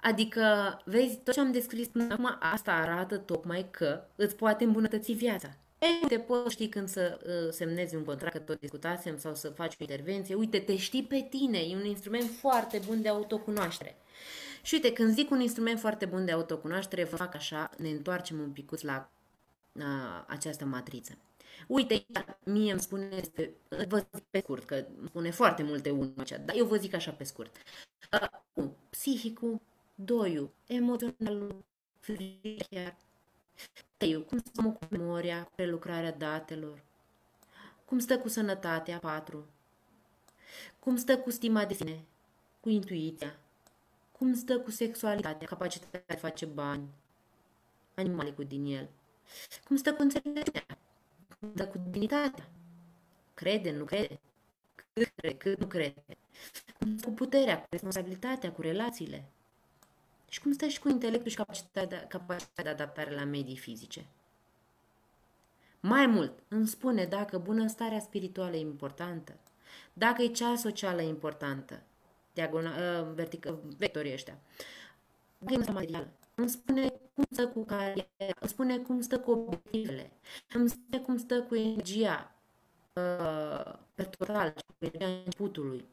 Adică, vezi, tot ce am descris până acum, asta arată tocmai că îți poate îmbunătăți viața. Ei, te poți ști când să uh, semnezi un contract, că tot discutasem, sau să faci o intervenție. Uite, te știi pe tine, e un instrument foarte bun de autocunoaștere. Și uite, când zic un instrument foarte bun de autocunoaștere, vă fac așa, ne întoarcem un picuț la uh, această matriță. Uite, mie îmi spune, vă zic pe scurt, că îmi spune foarte multe unul dar eu vă zic așa pe scurt. Uh, psihicul, doiul, emoționalul, chiar, treiul, cum stăm cu memoria, cu prelucrarea datelor, cum stă cu sănătatea, patru, cum stă cu stima de sine, cu intuiția, cum stă cu sexualitatea, capacitatea de a face bani, animalicul din el, cum stă cu înțelepciunea, cum stă cu dignitatea, crede, nu crede, cât crede, cât nu crede, cum stă cu puterea, cu responsabilitatea, cu relațiile, și cum stă și cu intelectul și capacitatea, capacitatea de adaptare la medii fizice. Mai mult, îmi spune dacă bunăstarea spirituală e importantă, dacă e cea socială importantă, diagonal, uh, vertical, vectorii ăștia, dacă e materială, îmi spune cum stă cu cariera, îmi spune cum stă cu obiectivele, îmi spune cum stă cu energia uh, pe total, cu energia începutului,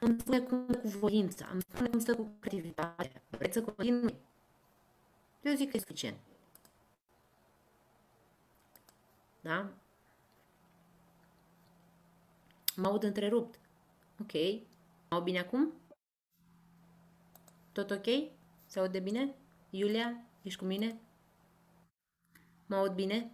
îmi spune cum stă cu voința, îmi spune cum stă cu creativitatea. Vreți să continui? Eu zic că e suficient. Da? Mă aud întrerupt. Ok. Mă aud bine acum? Tot ok? Se aude bine? Iulia, ești cu mine? Mă aud bine?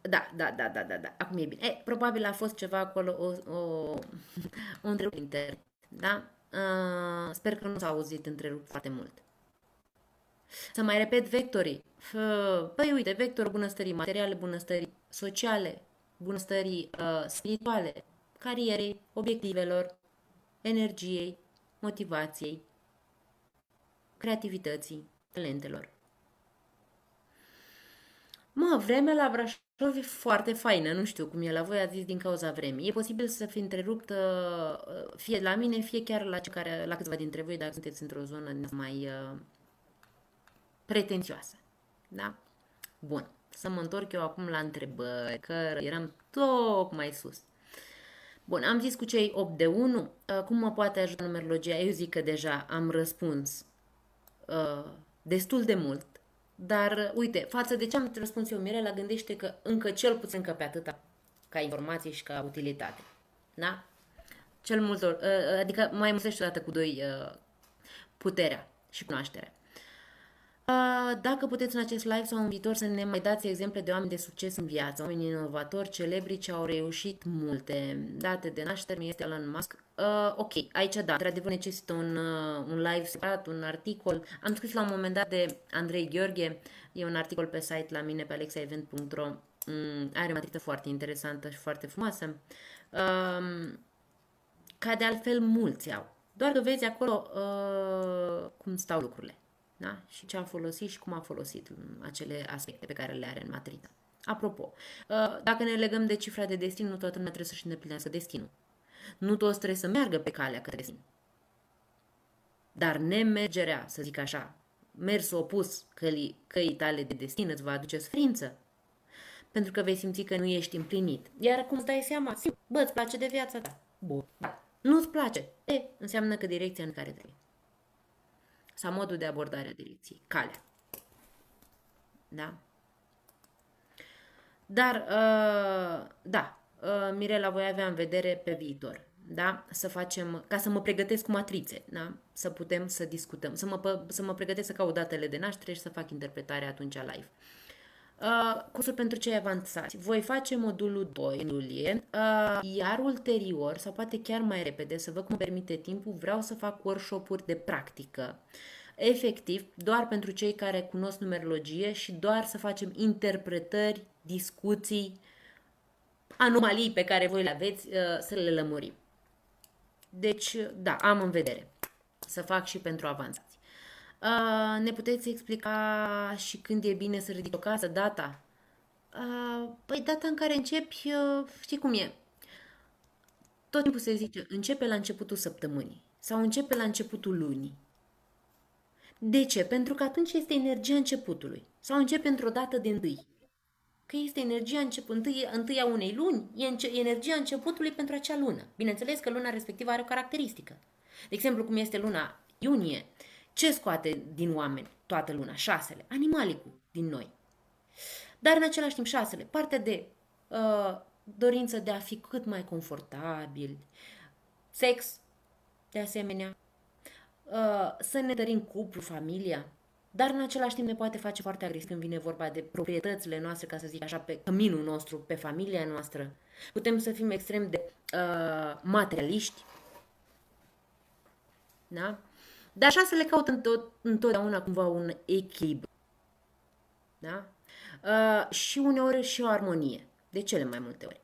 Da, da, da, da, da, da. Acum e bine. E, probabil a fost ceva acolo, o, o, o întrerupere internet, da? Uh, sper că nu s-a auzit întrerupt foarte mult. Să mai repet vectorii. Păi uite, vector bunăstării materiale, bunăstării sociale, bunăstării uh, spirituale, carierei, obiectivelor, energiei, motivației, creativității, talentelor. Mă, vremea la Brașov e foarte faină, nu știu cum e la voi, ați zis din cauza vremii. E posibil să fie întreruptă fie la mine, fie chiar la, care, la câțiva dintre voi, dacă sunteți într-o zonă mai uh, pretențioasă. Da? Bun. Să mă întorc eu acum la întrebări, că eram tocmai sus. Bun, am zis cu cei 8 de 1. Uh, cum mă poate ajuta numerologia? Eu zic că deja am răspuns uh, destul de mult dar, uite, față de ce am răspuns eu, Mirela, gândește că încă cel puțin că pe atâta ca informație și ca utilitate. Da? Cel mult, ă, ă, adică mai mulțește odată cu doi ă, puterea și cunoașterea. Dacă puteți în acest live sau în viitor să ne mai dați exemple de oameni de succes în viață, oameni inovatori, celebri ce au reușit multe. Date de naștere mi este Elon Musk. Uh, ok, aici da, într-adevăr necesită un, uh, un live separat, un articol. Am scris la un moment dat de Andrei Gheorghe, e un articol pe site la mine pe alexaevent.ro. Mm, are o matriță foarte interesantă și foarte frumoasă. Uh, ca de altfel mulți au. Doar că vezi acolo uh, cum stau lucrurile da? și ce a folosit și cum a folosit acele aspecte pe care le are în matriță. Apropo, uh, dacă ne legăm de cifra de destin, nu toată lumea trebuie să-și îndeplinească destinul. Nu toți trebuie să meargă pe calea către destin. Dar nemergerea, să zic așa, mers opus căii, căii tale de destin îți va aduce suferință. Pentru că vei simți că nu ești împlinit. Iar cum îți dai seama, bă, îți place de viața ta. Bun. Da. Nu-ți place. E, înseamnă că direcția în care trebuie. Sau modul de abordare a direcției. Calea. Da? Dar, uh, da, uh, Mirela voi avea în vedere pe viitor da? să facem, ca să mă pregătesc cu matrițe, da? să putem să discutăm, să mă, să mă pregătesc să caut datele de naștere și să fac interpretarea atunci live. Uh, cursul pentru cei avansați. Voi face modulul 2 în iulie, uh, iar ulterior, sau poate chiar mai repede, să văd cum permite timpul, vreau să fac workshop-uri de practică. Efectiv, doar pentru cei care cunosc numerologie și doar să facem interpretări, discuții, anomalii pe care voi le aveți, uh, să le lămurim. Deci, da, am în vedere să fac și pentru avansați. Uh, ne puteți explica și când e bine să ridic o casă, data? Uh, păi data în care începi, uh, știi cum e? Tot timpul se zice, începe la începutul săptămânii sau începe la începutul lunii. De ce? Pentru că atunci este energia începutului. Sau începe într-o dată de întâi că este energia încep, întâi, întâia unei luni, e înce, energia începutului pentru acea lună. Bineînțeles că luna respectivă are o caracteristică. De exemplu, cum este luna iunie, ce scoate din oameni toată luna? Șasele. Animalicul din noi. Dar în același timp șasele, partea de uh, dorință de a fi cât mai confortabil, sex, de asemenea, uh, să ne dărim cuplu, familia, dar în același timp ne poate face foarte agresiv când vine vorba de proprietățile noastre, ca să zic așa, pe căminul nostru, pe familia noastră. Putem să fim extrem de uh, materialiști. Da? Dar așa să le caut întot, întotdeauna cumva un echilibru. Da? Uh, și uneori și o armonie. De cele mai multe ori.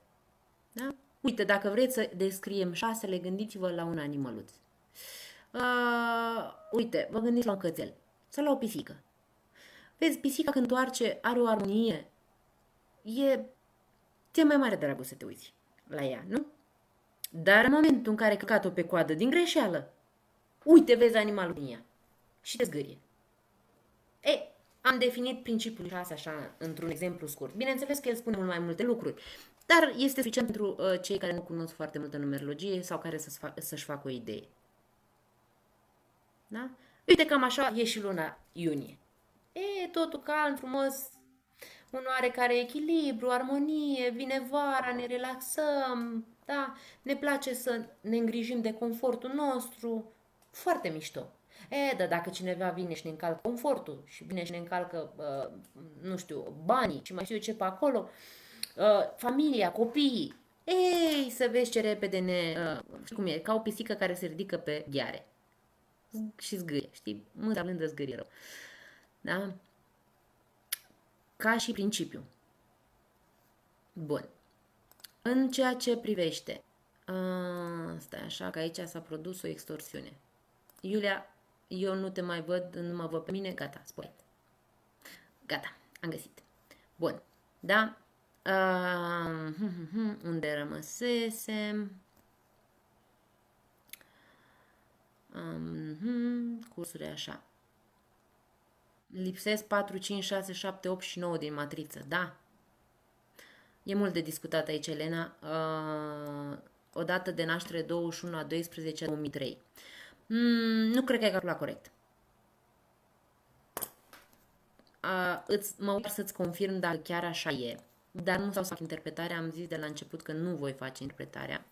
Da? Uite, dacă vreți să descriem șasele, gândiți-vă la un animăluț. Uh, uite, vă gândiți la un cățel sau la o pisică. Vezi, pisica când toarce are o armonie, e ți mai mare dragul să te uiți la ea, nu? Dar în momentul în care ai căcat-o pe coadă din greșeală, uite, vezi animalul în ea și te zgârie. E, am definit principiul 6 așa, într-un exemplu scurt. Bineînțeles că el spune mult mai multe lucruri, dar este suficient pentru uh, cei care nu cunosc foarte multă numerologie sau care să-și fac, să facă o idee. Da? Uite, cam așa e și luna iunie. E, totul calm, frumos, un oarecare echilibru, armonie, vine vara, ne relaxăm, da? Ne place să ne îngrijim de confortul nostru. Foarte mișto. E, dar dacă cineva vine și ne încalcă confortul și vine și ne încalcă, uh, nu știu, banii și mai știu eu ce pe acolo, uh, familia, copiii, ei, să vezi ce repede ne... Uh, cum e, ca o pisică care se ridică pe gheare și zgârie, știi? Mâna blândă zgârie rău. Da? Ca și principiu. Bun. În ceea ce privește, a, stai așa, că aici s-a produs o extorsiune. Iulia, eu nu te mai văd, nu mă văd pe mine, gata, spune. Gata, am găsit. Bun, da? Uh, unde rămăsesem? Um, cursuri așa. Lipsesc 4, 5, 6, 7, 8 și 9 din matriță. Da. E mult de discutat aici, Elena. Uh, o dată de naștere 21 a 12 2003. Mm, nu cred că ai calculat corect. Uh, îți, mă uit să-ți confirm dacă chiar așa e. Dar nu s-au să fac interpretarea, am zis de la început că nu voi face interpretarea.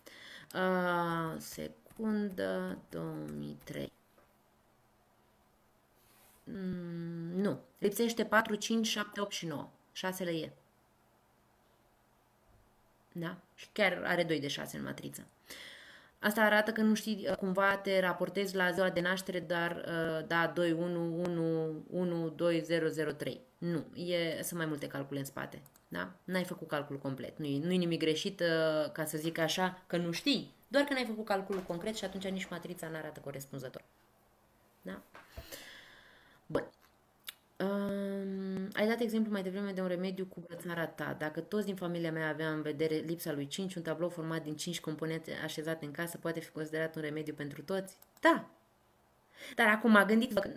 Uh, se secundă 2003. Mm, nu. Lipsește 4, 5, 7, 8 și 9. 6 e. Da? Și chiar are 2 de 6 în matriță. Asta arată că nu știi, cumva te raportezi la ziua de naștere, dar uh, da, 2, 1, 1, 1, 2, 0, 0, 3. Nu, e, sunt mai multe calcule în spate. Da? N-ai făcut calculul complet. Nu-i, nu-i nimic greșit, uh, ca să zic așa, că nu știi. Doar că n-ai făcut calculul concret și atunci nici matrița nu arată corespunzător. Da? Bun. Um, ai dat exemplu mai devreme de un remediu cu brățara ta. Dacă toți din familia mea avea în vedere lipsa lui 5, un tablou format din 5 componente așezate în casă poate fi considerat un remediu pentru toți? Da! Dar acum gândiți-vă că,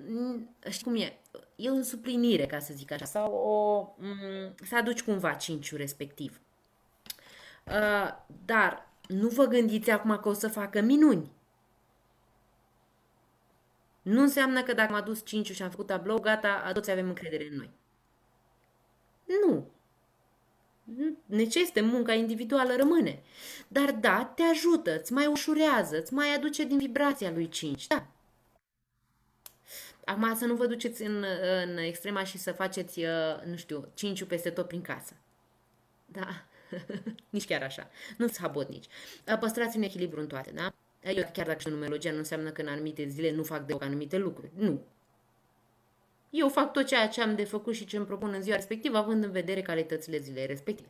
știi cum e, e o suplinire, ca să zic așa, sau o, m- să aduci cumva cinciul respectiv. Uh, dar nu vă gândiți acum că o să facă minuni. Nu înseamnă că dacă am adus 5 și am făcut tablou, gata, toți avem încredere în noi. Nu. Necesită munca individuală rămâne. Dar da, te ajută, îți mai ușurează, îți mai aduce din vibrația lui 5. Da. Acum să nu vă duceți în, în extrema și să faceți, uh, nu știu, 5 peste tot prin casă. Da. Nici chiar așa. Nu sunt habotnici. Uh, păstrați un echilibru în toate, da? Eu chiar dacă știu numerologia, nu înseamnă că în anumite zile nu fac deloc anumite lucruri. Nu. Eu fac tot ceea ce am de făcut și ce îmi propun în ziua respectivă, având în vedere calitățile zilei respective.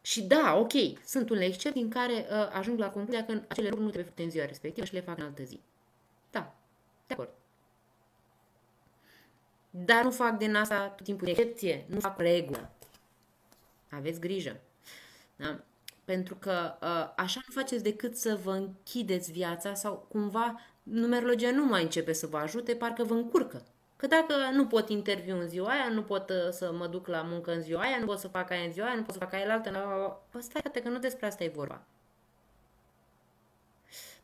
Și da, ok, sunt unele excepții în care uh, ajung la concluzia că acele lucruri nu trebuie făcute în ziua respectivă și le fac în altă zi. Da, de acord. Dar nu fac din asta tot timpul excepție, nu fac regulă. Aveți grijă. Da? Pentru că uh, așa nu faceți decât să vă închideți viața sau cumva numerologia nu mai începe să vă ajute, parcă vă încurcă. Că dacă nu pot interviu în ziua aia, nu pot uh, să mă duc la muncă în ziua aia, nu pot să fac aia în ziua aia, nu pot să fac aia altă, păi stai, că nu despre asta e vorba.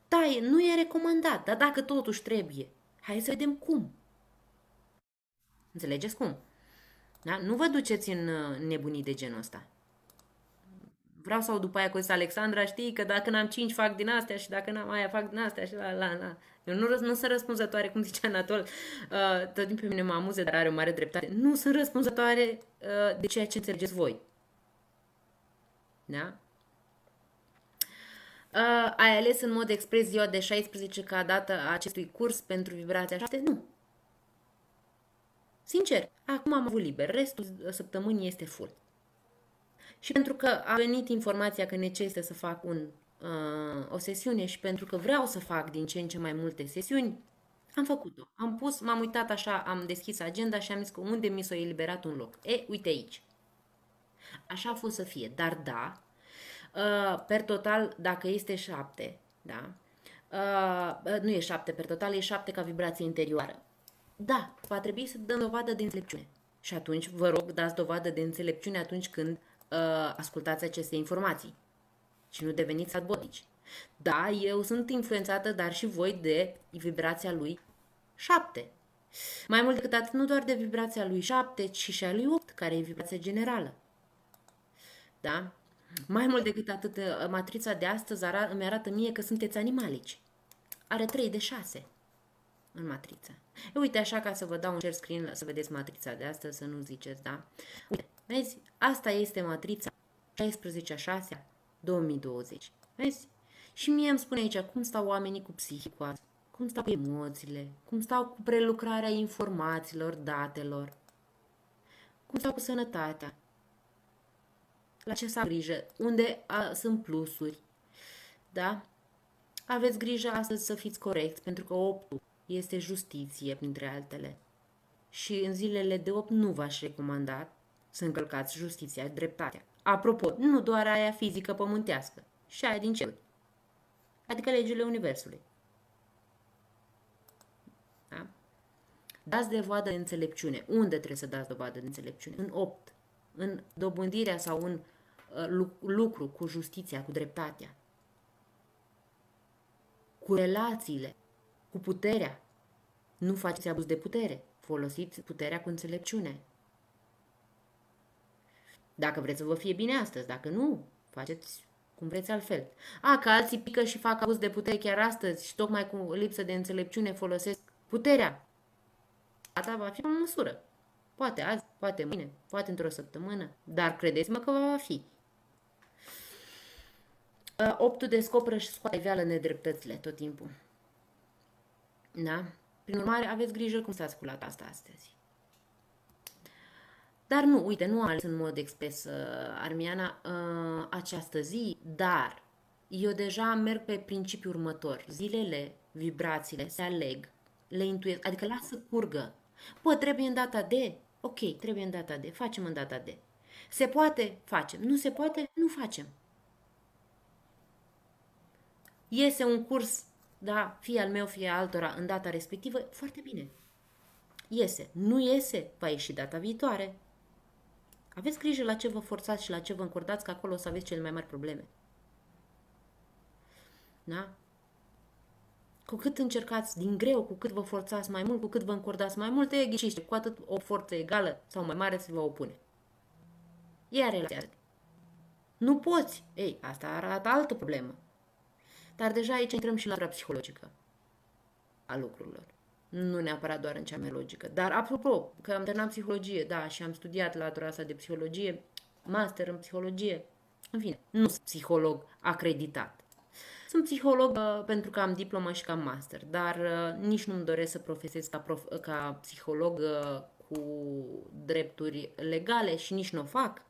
Da, nu e recomandat, dar dacă totuși trebuie, hai să vedem cum. Înțelegeți cum? Da? Nu vă duceți în uh, nebunii de genul ăsta. Vreau să după aia cu Alexandra, știi că dacă n-am cinci fac din astea și dacă n-am aia fac din astea și la la la. Eu nu, nu sunt răspunzătoare, cum zicea Anatol, uh, tot timpul mine mă amuze, dar are o mare dreptate. Nu sunt răspunzătoare uh, de ceea ce înțelegeți voi. Da? Uh, ai ales în mod expres ziua de 16 ca dată a acestui curs pentru vibrația 7? Nu. Sincer, acum am avut liber, restul săptămânii este full. Și pentru că a venit informația că necesită să fac un, uh, o sesiune și pentru că vreau să fac din ce în ce mai multe sesiuni, am făcut-o. Am pus, m-am uitat așa, am deschis agenda și am zis că unde mi s-a eliberat un loc. E, uite aici. Așa a fost să fie. Dar da, uh, per total, dacă este șapte, da, uh, nu e șapte per total, e șapte ca vibrație interioară. Da, va trebui să dăm dovadă de înțelepciune. Și atunci, vă rog, dați dovadă de înțelepciune atunci când uh, ascultați aceste informații și nu deveniți adbotici. Da, eu sunt influențată, dar și voi, de vibrația lui 7. Mai mult decât atât, nu doar de vibrația lui 7, ci și a lui 8, care e vibrația generală. Da? Mai mult decât atât, uh, matrița de astăzi ara- îmi arată mie că sunteți animalici. Are 3 de 6 în matriță. E, uite așa ca să vă dau un share screen să vedeți matrița de astăzi, să nu ziceți, da? Uite, vezi? Asta este matrița 16 a 6 2020. Vezi? Și mie îmi spune aici cum stau oamenii cu psihicul cum stau cu emoțiile, cum stau cu prelucrarea informațiilor, datelor, cum stau cu sănătatea, la ce să am grijă, unde a, sunt plusuri, da? Aveți grijă astăzi să fiți corecți, pentru că optul este justiție, printre altele. Și în zilele de 8 nu v-aș recomanda să încălcați justiția, dreptatea. Apropo, nu doar aia fizică pământească, și aia din cer. Adică legile Universului. Da? Dați dovadă de înțelepciune. Unde trebuie să dați dovadă de înțelepciune? În 8. În dobândirea sau în uh, lucru cu justiția, cu dreptatea. Cu relațiile cu puterea. Nu faceți abuz de putere. Folosiți puterea cu înțelepciune. Dacă vreți să vă fie bine astăzi, dacă nu, faceți cum vreți altfel. A, că alții pică și fac abuz de putere chiar astăzi și tocmai cu lipsă de înțelepciune folosesc puterea. Asta va fi o măsură. Poate azi, poate mâine, poate într-o săptămână, dar credeți-mă că va fi. Optul descoperă și scoate veală nedreptățile tot timpul. Da? Prin urmare, aveți grijă cum s-a sculat asta astăzi. Dar nu, uite, nu a ales în mod expres uh, Armiana uh, această zi, dar eu deja merg pe principiul următor. Zilele, vibrațiile se aleg, le intuiesc, adică lasă curgă. Bă, trebuie în data de, ok, trebuie în data de, facem în data de. Se poate, facem. Nu se poate, nu facem. Iese un curs da, fie al meu, fie altora, în data respectivă, foarte bine. Iese. Nu iese, va ieși data viitoare. Aveți grijă la ce vă forțați și la ce vă încordați, că acolo o să aveți cele mai mari probleme. Da? Cu cât încercați din greu, cu cât vă forțați mai mult, cu cât vă încordați mai mult, e ghiciște, cu atât o forță egală sau mai mare se va opune. Ea relația. Nu poți. Ei, asta arată altă problemă. Dar deja aici intrăm și la latura psihologică a lucrurilor. Nu neapărat doar în cea mai logică. Dar, apropo, că am terminat psihologie, da, și am studiat latura asta de psihologie, master în psihologie, în fine, nu sunt psiholog acreditat. Sunt psiholog uh, pentru că am diplomă și ca master, dar uh, nici nu-mi doresc să profesez ca, prof- ca psiholog uh, cu drepturi legale și nici nu o fac.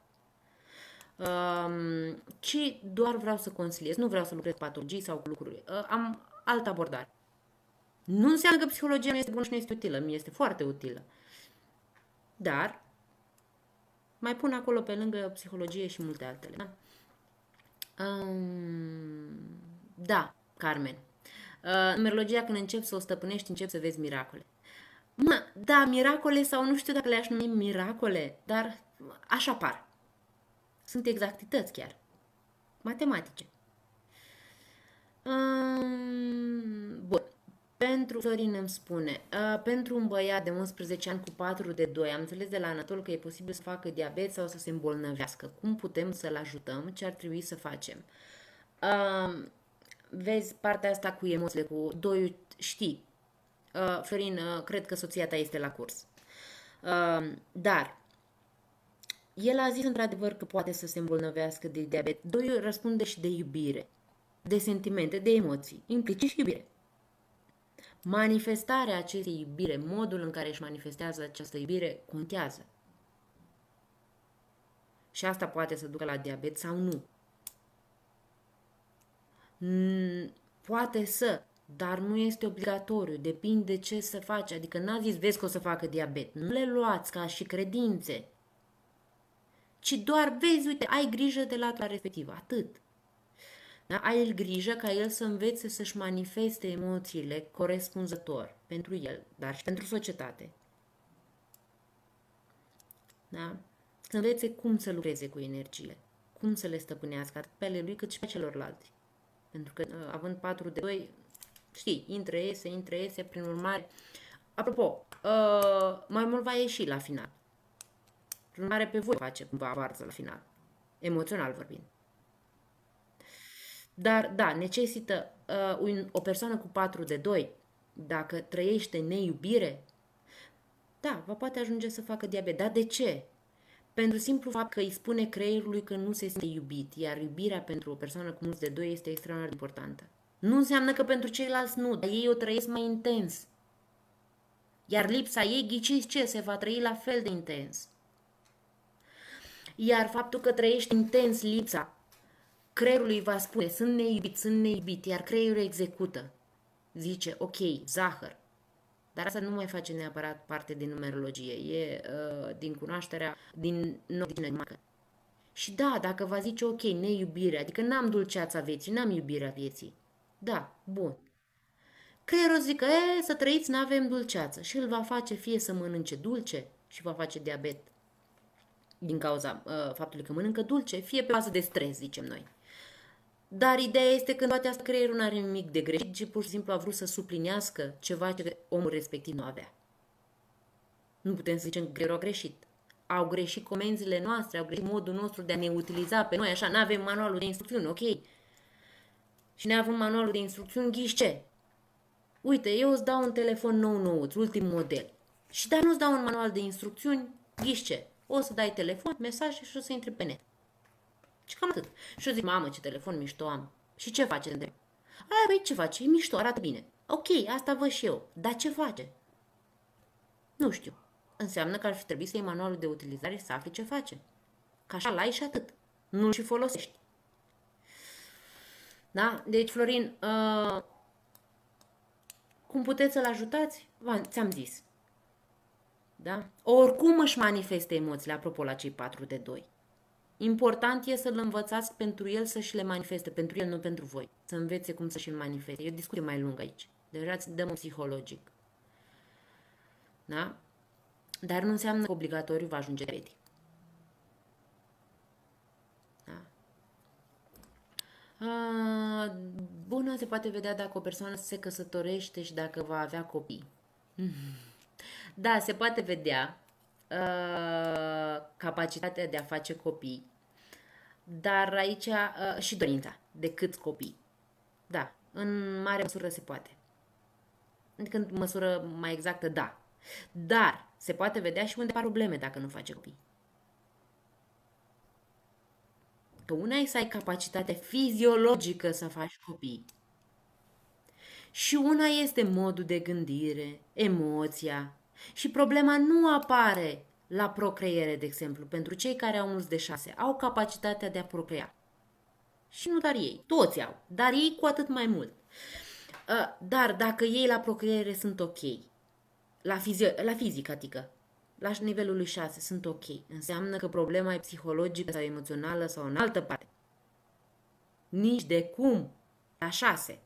Uh, ci doar vreau să consiliez, nu vreau să lucrez patologii sau cu lucruri. Uh, am altă abordare. Nu înseamnă că psihologia nu este bună și nu este utilă, mi este foarte utilă. Dar mai pun acolo pe lângă psihologie și multe altele. Da, um, da Carmen. Uh, numerologia, când începi să o stăpânești, începi să vezi miracole. Mă, da, miracole sau nu știu dacă le-aș numi miracole, dar așa par. Sunt exactități chiar. Matematice. Um, bun. Pentru, Florin îmi spune, uh, pentru un băiat de 11 ani cu 4 de 2, am înțeles de la Anatol că e posibil să facă diabet sau să se îmbolnăvească. Cum putem să-l ajutăm? Ce ar trebui să facem? Uh, vezi partea asta cu emoțiile, cu doi, știi. Uh, Florin, uh, cred că soția ta este la curs. Uh, dar el a zis într-adevăr că poate să se îmbolnăvească de diabet. Doi răspunde și de iubire, de sentimente, de emoții, implicit și iubire. Manifestarea acestei iubire, modul în care își manifestează această iubire, contează. Și asta poate să ducă la diabet sau nu. Poate să, dar nu este obligatoriu, depinde ce să faci. Adică n-a zis, vezi că o să facă diabet. Nu le luați ca și credințe, ci doar vezi, uite, ai grijă de latura respectivă, atât. Da? Ai grijă ca el să învețe să-și manifeste emoțiile corespunzător pentru el, dar și pentru societate. Da? Să învețe cum să lucreze cu energie, cum să le stăpânească atât pe ale lui cât și pe celorlalți. Pentru că uh, având 4 de 2, știi, intră, iese, intră, iese, prin urmare. Apropo, uh, mai mult va ieși la final. Prin urmare, pe voi face cumva varză la final. Emoțional vorbind. Dar, da, necesită uh, un, o persoană cu 4 de 2, dacă trăiește neiubire, da, va poate ajunge să facă diabet. Dar de ce? Pentru simplu fapt că îi spune creierului că nu se simte iubit, iar iubirea pentru o persoană cu mulți de doi este extraordinar de importantă. Nu înseamnă că pentru ceilalți nu, dar ei o trăiesc mai intens. Iar lipsa ei, ghiciți ce, se va trăi la fel de intens. Iar faptul că trăiești intens lipsa creierul îi va spune, sunt neiubit, sunt neiubit, iar creierul execută. Zice, ok, zahăr. Dar asta nu mai face neapărat parte din numerologie, e uh, din cunoașterea, din genetică. Și da, dacă va zice, ok, neiubire, adică n-am dulceața vieții, n-am iubirea vieții. Da, bun. Creierul zică, e, să trăiți, n-avem dulceață. Și îl va face fie să mănânce dulce și va face diabet din cauza uh, faptului că mănâncă dulce, fie pe bază de stres, zicem noi. Dar ideea este că în toate astea creierul nu are nimic de greșit, ci pur și simplu a vrut să suplinească ceva ce omul respectiv nu avea. Nu putem să zicem că creierul a greșit. Au greșit comenzile noastre, au greșit modul nostru de a ne utiliza pe noi, așa, nu avem manualul de instrucțiuni, ok? Și ne avem manualul de instrucțiuni, ghiși ce? Uite, eu îți dau un telefon nou nouț, ultim model. Și dar nu-ți dau un manual de instrucțiuni, ghiși ce? O să dai telefon, mesaj și o să intri pe net. Și cam atât. Și eu zic, mamă, ce telefon mișto am. Și ce face? Aia, băi, ce face? E mișto, arată bine. Ok, asta văd și eu. Dar ce face? Nu știu. Înseamnă că ar fi trebuit să iei manualul de utilizare să afli ce face. Ca așa l-ai și atât. Nu-l și folosești. Da? Deci, Florin, uh, cum puteți să-l ajutați? Ți-am zis. Da? Oricum își manifestă emoțiile, apropo, la cei 4 de 2 Important e să-l învățați pentru el să-și le manifeste, pentru el, nu pentru voi. Să învețe cum să-și le manifeste. E o discuție mai lungă aici. Deja ți dăm un psihologic. Da? Dar nu înseamnă că obligatoriu va ajunge ready. Da? A, bună, se poate vedea dacă o persoană se căsătorește și dacă va avea copii. Da, se poate vedea uh, capacitatea de a face copii, dar aici uh, și dorința de câți copii. Da, în mare măsură se poate. Adică în măsură mai exactă, da. Dar se poate vedea și unde apar probleme dacă nu face copii. Că una e să ai capacitate fiziologică să faci copii. Și una este modul de gândire, emoția. Și problema nu apare la procreere, de exemplu, pentru cei care au mulți de șase. Au capacitatea de a procrea. Și nu doar ei, toți au, dar ei cu atât mai mult. Uh, dar dacă ei la procreere sunt ok, la, fizio- la fizic, adică, la nivelul lui 6 sunt ok, înseamnă că problema e psihologică sau emoțională sau în altă parte. Nici de cum la 6.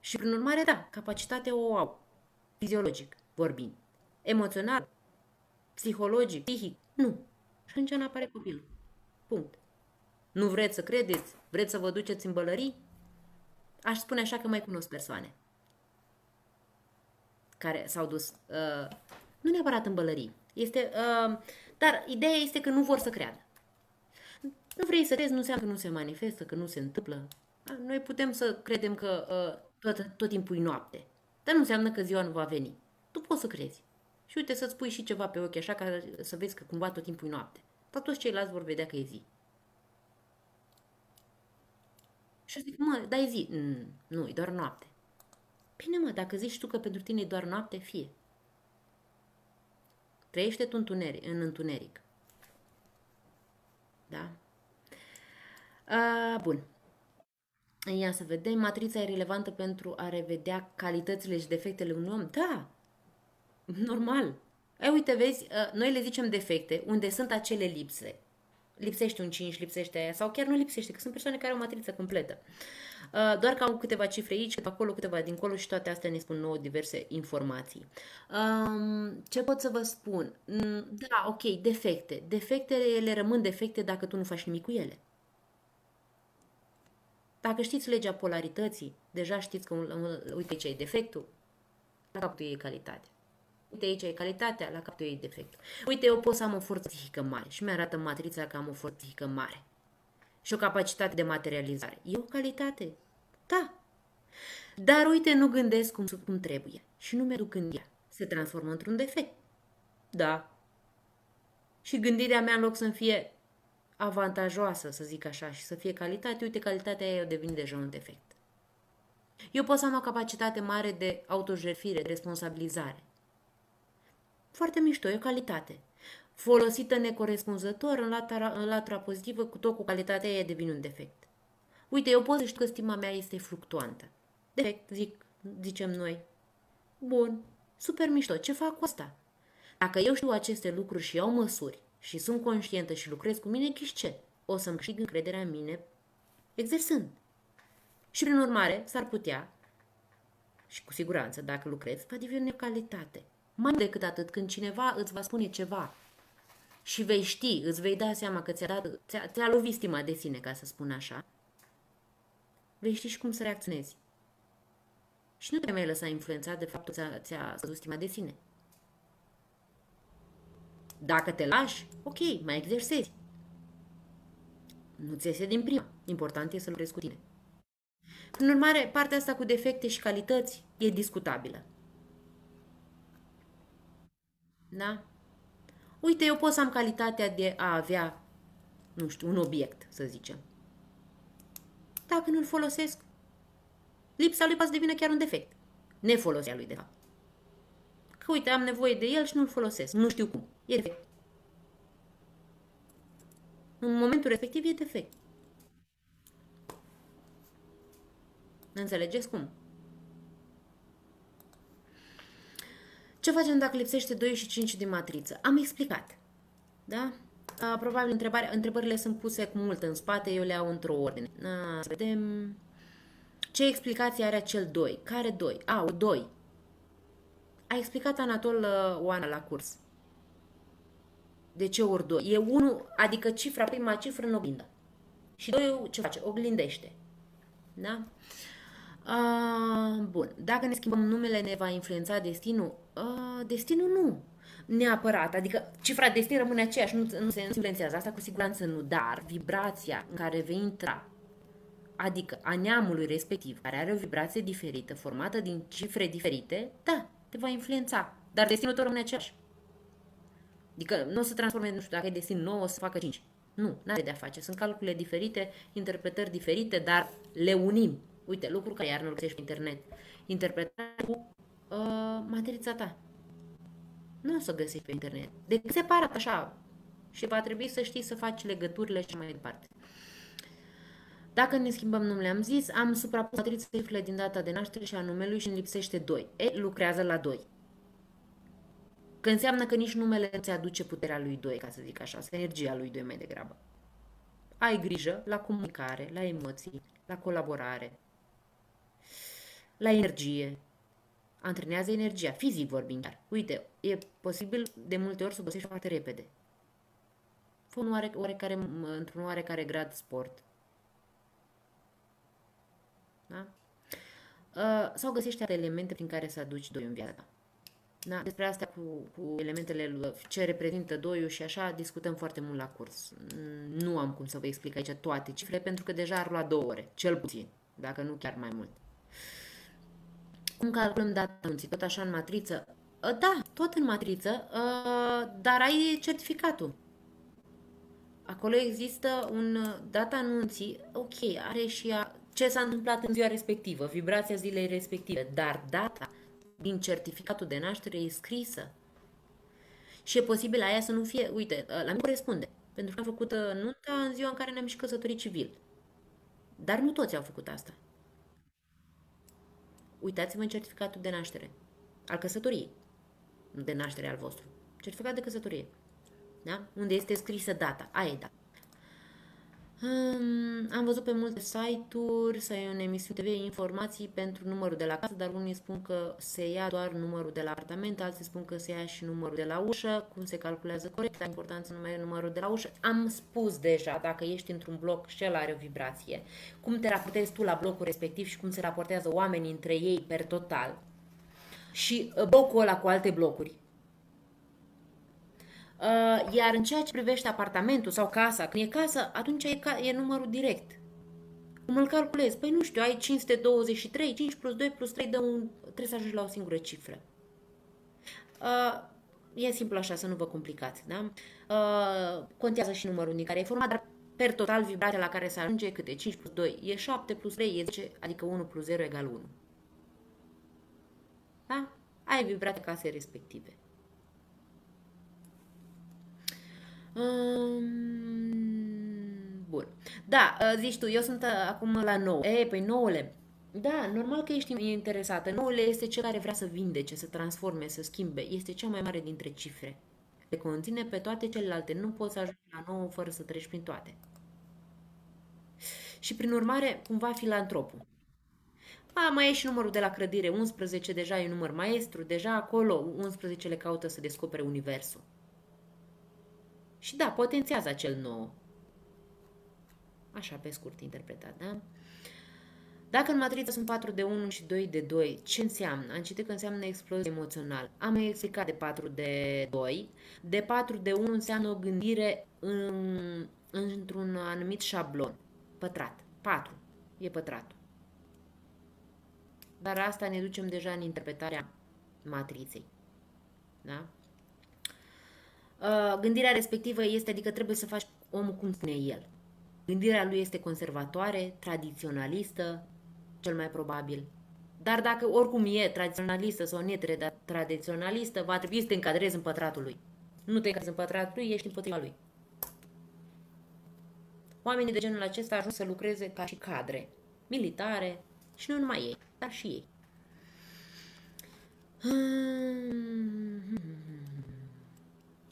Și prin urmare, da, capacitatea o au, fiziologic vorbind. Emoțional, psihologic, psihic, nu. Și atunci nu apare copilul. Punct. Nu vreți să credeți? Vreți să vă duceți în bălării? Aș spune așa că mai cunosc persoane care s-au dus, uh, nu neapărat în bălării, este, uh, dar ideea este că nu vor să creadă. Nu vrei să crezi, nu înseamnă că nu se manifestă, că nu se întâmplă. Noi putem să credem că uh, tot, tot timpul e noapte, dar nu înseamnă că ziua nu va veni. Tu poți să crezi. Și uite să-ți pui și ceva pe ochi, așa ca să vezi că cumva tot timpul e noapte. Dar toți ceilalți vor vedea că e zi. Și zic, mă, dai zi. Mm, nu, e doar noapte. Bine, mă, dacă zici tu că pentru tine e doar noapte, fie. Trăiește tu întuneric, în întuneric. Da? A, bun. Ia să vedem. Matrița e relevantă pentru a revedea calitățile și defectele unui om? Da. Normal. Ei, uite, vezi, noi le zicem defecte, unde sunt acele lipse. Lipsește un 5, lipsește aia, sau chiar nu lipsește, că sunt persoane care au o matriță completă. Uh, doar că au câteva cifre aici, câteva acolo, câteva dincolo și toate astea ne spun nouă diverse informații. Um, ce pot să vă spun? Mm, da, ok, defecte. Defectele ele rămân defecte dacă tu nu faci nimic cu ele. Dacă știți legea polarității, deja știți că, uite ce e defectul, la capul e calitate. Uite aici e calitatea, la capul e defectul. Uite, eu pot să am o forță psihică mare și mi-arată matrița că am o forță psihică mare și o capacitate de materializare. E o calitate. Da. Dar uite, nu gândesc cum, cum trebuie și nu mi-aduc în ea. Se transformă într-un defect. Da. Și gândirea mea, în loc să fie avantajoasă, să zic așa, și să fie calitate, uite, calitatea ei devine deja un defect. Eu pot să am o capacitate mare de autojerfire, de responsabilizare. Foarte mișto, e o calitate folosită necorespunzător în latura, în latura pozitivă, cu tot cu calitatea ei devine un defect. Uite, eu pot să știu că stima mea este fluctuantă. Defect, zic, zicem noi. Bun, super mișto, ce fac cu asta? Dacă eu știu aceste lucruri și iau măsuri și sunt conștientă și lucrez cu mine, ghiși ce? O să-mi câștig încrederea în mine exersând. Și prin urmare, s-ar putea, și cu siguranță, dacă lucrezi, va deveni o calitate. Mai decât atât, când cineva îți va spune ceva și vei ști, îți vei da seama că ți-a, dat, ți-a, ți-a lovit stima de sine, ca să spun așa, vei ști și cum să reacționezi. Și nu te mai lăsa influențat de faptul că ți-a, ți-a scăzut stima de sine. Dacă te lași, ok, mai exersezi. Nu ți iese din prima. Important e să lucrezi cu tine. În urmare, partea asta cu defecte și calități e discutabilă. Da? Uite, eu pot să am calitatea de a avea, nu știu, un obiect, să zicem. Dacă nu-l folosesc, lipsa lui poate să devină chiar un defect. Nefolosirea lui, de fapt. Că uite, am nevoie de el și nu-l folosesc. Nu știu cum. E defect. În momentul respectiv e defect. Înțelegeți cum? Ce facem dacă lipsește 2 și 5 din matriță? Am explicat. Da? uh, probabil întrebare, întrebările sunt puse cu mult în spate, eu le iau într-o ordine. Uh, să vedem ce explicație are acel 2. Care 2? A, o 2. A explicat Anatol uh, Oana la curs. De ce ori 2? E 1, adică cifra, prima cifră în oglindă. Și 2 ce face? Oglindește. Da? Uh, bun. Dacă ne schimbăm numele, ne va influența destinul? Uh, destinul nu. Neapărat. Adică cifra destin rămâne aceeași, nu, nu se influențează. Asta cu siguranță nu. Dar vibrația în care vei intra, adică a neamului respectiv, care are o vibrație diferită, formată din cifre diferite, da, te va influența. Dar destinul tău rămâne aceeași. Adică nu o să transforme, nu știu, dacă e destin 9, o să facă 5. Nu, nu are de a face. Sunt calcule diferite, interpretări diferite, dar le unim. Uite, lucru care iar nu găsești pe internet. Interpretarea cu uh, matrița ta. Nu o să găsești pe internet. Decât separat așa. Și va trebui să știi să faci legăturile și mai departe. Dacă ne schimbăm numele, am zis, am suprapus matrița cifrele din data de naștere și a numelui și îmi lipsește 2. E, lucrează la 2. Că înseamnă că nici numele nu ți aduce puterea lui 2, ca să zic așa, sau energia lui 2 mai degrabă. Ai grijă la comunicare, la emoții, la colaborare, la energie. Antrenează energia, fizic vorbind chiar. Uite, e posibil de multe ori să obosești foarte repede. Fă un oare, oarecare, într-un oarecare grad sport. Da? Uh, sau găsești alte elemente prin care să aduci doi în viața da, despre asta cu, cu elementele, ce reprezintă doiul și așa, discutăm foarte mult la curs. Nu am cum să vă explic aici toate cifrele, pentru că deja ar lua două ore, cel puțin, dacă nu chiar mai mult. Cum calculăm data anunții? Tot așa în matriță? Ă, da, tot în matriță, ă, dar ai certificatul. Acolo există un data anunții, ok, are și a, ce s-a întâmplat în ziua respectivă, vibrația zilei respective, dar data din certificatul de naștere e scrisă. Și e posibil aia să nu fie, uite, la mine corespunde, pentru că am făcut uh, nunta în ziua în care ne-am și căsătorit civil. Dar nu toți au făcut asta. Uitați-vă în certificatul de naștere, al căsătoriei, nu de naștere al vostru, certificat de căsătorie, da? unde este scrisă data, aia e data. Um, am văzut pe multe site-uri să e în emisiune TV informații pentru numărul de la casă, dar unii spun că se ia doar numărul de la apartament, alții spun că se ia și numărul de la ușă, cum se calculează corect, dar important să nu mai e numărul de la ușă. Am spus deja, dacă ești într-un bloc și el are o vibrație, cum te raportezi tu la blocul respectiv și cum se raportează oamenii între ei per total. Și uh, blocul ăla cu alte blocuri Uh, iar în ceea ce privește apartamentul sau casa, când e casa, atunci e, ca, e numărul direct. Cum îl calculezi? Păi nu știu, ai 523, 5 plus 2 plus 3 dă un... trebuie să ajungi la o singură cifră. Uh, e simplu așa, să nu vă complicați, da? Uh, contează și numărul din care e format, dar per total vibrația la care se ajunge câte 5 plus 2 e 7 plus 3 e 10, adică 1 plus 0 egal 1. Da? Ai vibrația casei respective. Bun. Da, uh, zici tu, eu sunt uh, acum la 9. E, păi nouăle. Da, normal că ești interesată. Nouăle este cel care vrea să vindece, să transforme, să schimbe. Este cea mai mare dintre cifre. Le conține pe toate celelalte. Nu poți să ajungi la 9 fără să treci prin toate. Și prin urmare, cumva filantropul. A, mai e și numărul de la clădire, 11 deja e număr maestru, deja acolo 11 le caută să descopere universul. Și da, potențează acel nou. Așa, pe scurt interpretat, da? Dacă în matriță sunt 4 de 1 și 2 de 2, ce înseamnă? Am citit că înseamnă explozie emoțional. Am explicat de 4 de 2. De 4 de 1 înseamnă o gândire în, într-un anumit șablon. Pătrat. 4. E pătratul. Dar asta ne ducem deja în interpretarea matriței. Da? Uh, gândirea respectivă este, adică trebuie să faci omul cum spune el. Gândirea lui este conservatoare, tradiționalistă, cel mai probabil. Dar dacă oricum e tradiționalistă sau netradiționalistă, va trebui să te încadrezi în pătratul lui. Nu te încadrezi în pătratul lui, ești împotriva lui. Oamenii de genul acesta ajung să lucreze ca și cadre, militare și nu numai ei, dar și ei. Hmm.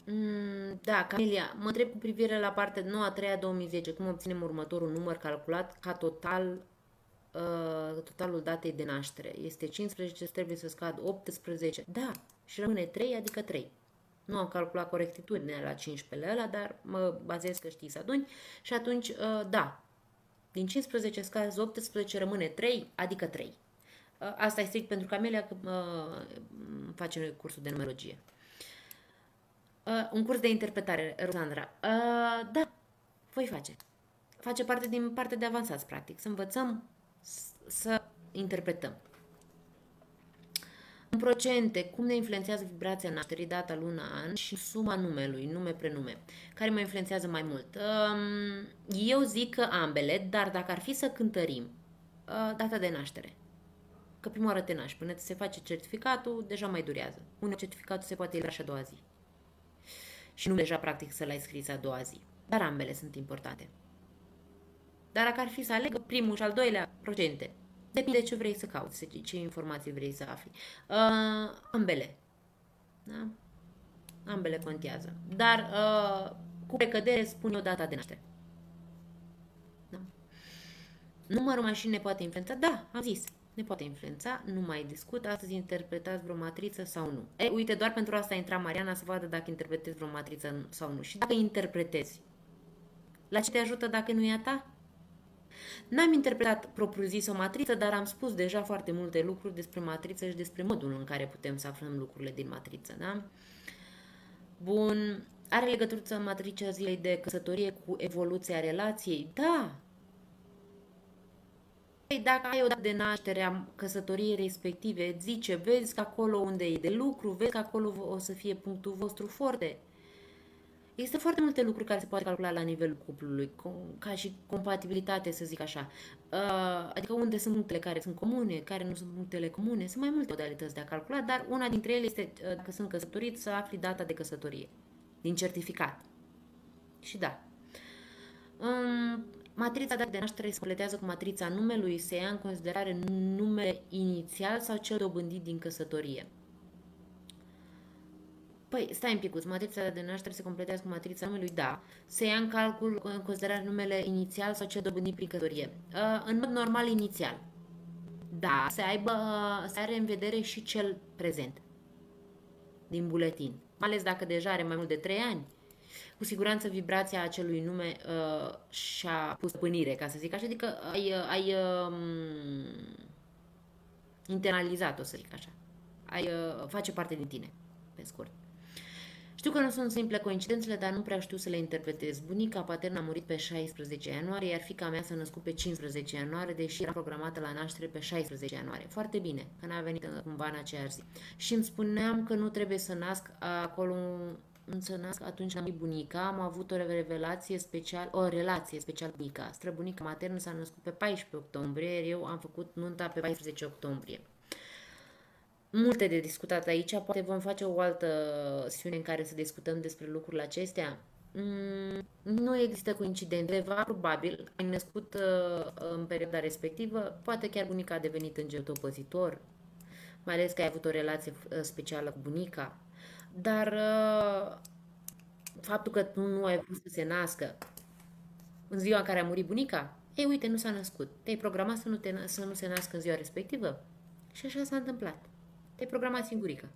Mm, da, Camelia, mă întreb cu privire la partea 9 a 3 a 2010, cum obținem următorul număr calculat ca total uh, totalul datei de naștere. Este 15, trebuie să scad 18. Da, și rămâne 3, adică 3. Nu am calculat corectitudinea la 15 ăla, dar mă bazez că știi să aduni. Și atunci, uh, da, din 15 scazi 18, rămâne 3, adică 3. Uh, asta e strict pentru Camelia că uh, face noi cursul de numerologie. Uh, un curs de interpretare, Rosandra. Uh, da, voi face. Face parte din partea de avansați, practic. Să învățăm să interpretăm. În procente, cum ne influențează vibrația nașterii, data, luna, an și suma numelui, nume-prenume, care mă influențează mai mult? Um, eu zic că ambele, dar dacă ar fi să cântărim, uh, data de naștere. Că prima oară te naști, până se face certificatul, deja mai durează. Unul certificatul se poate elibera și a doua zi. Și nu deja practic să l-ai scris a doua zi. Dar ambele sunt importante. Dar dacă ar fi să aleg primul și al doilea procente, depinde ce vrei să cauți, ce informații vrei să afli. Uh, ambele. Da? Ambele contează. Dar uh, cu precădere spun eu data de naștere. Da? Numărul mașinii ne poate influența? Da, am zis. Ne poate influența, nu mai discut, astăzi interpretați vreo matriță sau nu. E, uite, doar pentru asta intra Mariana să vadă dacă interpretezi vreo matriță sau nu. Și dacă interpretezi, la ce te ajută dacă nu e a ta? N-am interpretat propriu-zis o matriță, dar am spus deja foarte multe lucruri despre matriță și despre modul în care putem să aflăm lucrurile din matriță, da? Bun. Are legătură matricea zilei de căsătorie cu evoluția relației? Da! Păi dacă ai o dată de naștere a căsătoriei respective, zice, vezi că acolo unde e de lucru, vezi că acolo o să fie punctul vostru forte. Există foarte multe lucruri care se poate calcula la nivelul cuplului, ca și compatibilitate, să zic așa. Uh, adică unde sunt punctele care sunt comune, care nu sunt punctele comune. Sunt mai multe modalități de a calcula, dar una dintre ele este, uh, dacă sunt căsătorit, să afli data de căsătorie din certificat. Și da. Um, matrița de naștere se completează cu matrița numelui, se ia în considerare numele inițial sau cel dobândit din căsătorie. Păi, stai un pic, matrița de naștere se completează cu matrița numelui, da. Se ia în calcul, în considerare numele inițial sau cel dobândit prin căsătorie. Uh, în mod normal, inițial. Da, se aibă, se are în vedere și cel prezent din buletin. Mai ales dacă deja are mai mult de 3 ani. Cu siguranță vibrația acelui nume uh, și-a pus pânire, ca să zic așa, adică ai, ai uh, internalizat-o, să zic așa. Ai, uh, face parte din tine, pe scurt. Știu că nu sunt simple coincidențele, dar nu prea știu să le interpretez. Bunica paternă a murit pe 16 ianuarie, iar fica mea s-a născut pe 15 ianuarie, deși era programată la naștere pe 16 ianuarie. Foarte bine, că n-a venit cumva în aceeași zi. Și îmi spuneam că nu trebuie să nasc acolo să nasc atunci la bunica, am avut o revelație special, o relație special cu bunica. Străbunica maternă s-a născut pe 14 octombrie, iar eu am făcut nunta pe 14 octombrie multe de discutat aici. Poate vom face o altă sesiune în care să discutăm despre lucrurile acestea. Mm, nu există coincidente, va probabil ai născut uh, în perioada respectivă, poate chiar bunica a devenit înger opăzitor, mai ales că ai avut o relație uh, specială cu bunica, dar uh, faptul că tu nu ai vrut să se nască în ziua în care a murit bunica, ei, uite, nu s-a născut. Te-ai programat să nu, te, să nu se nască în ziua respectivă? Și așa s-a întâmplat. Te-ai programat singurică.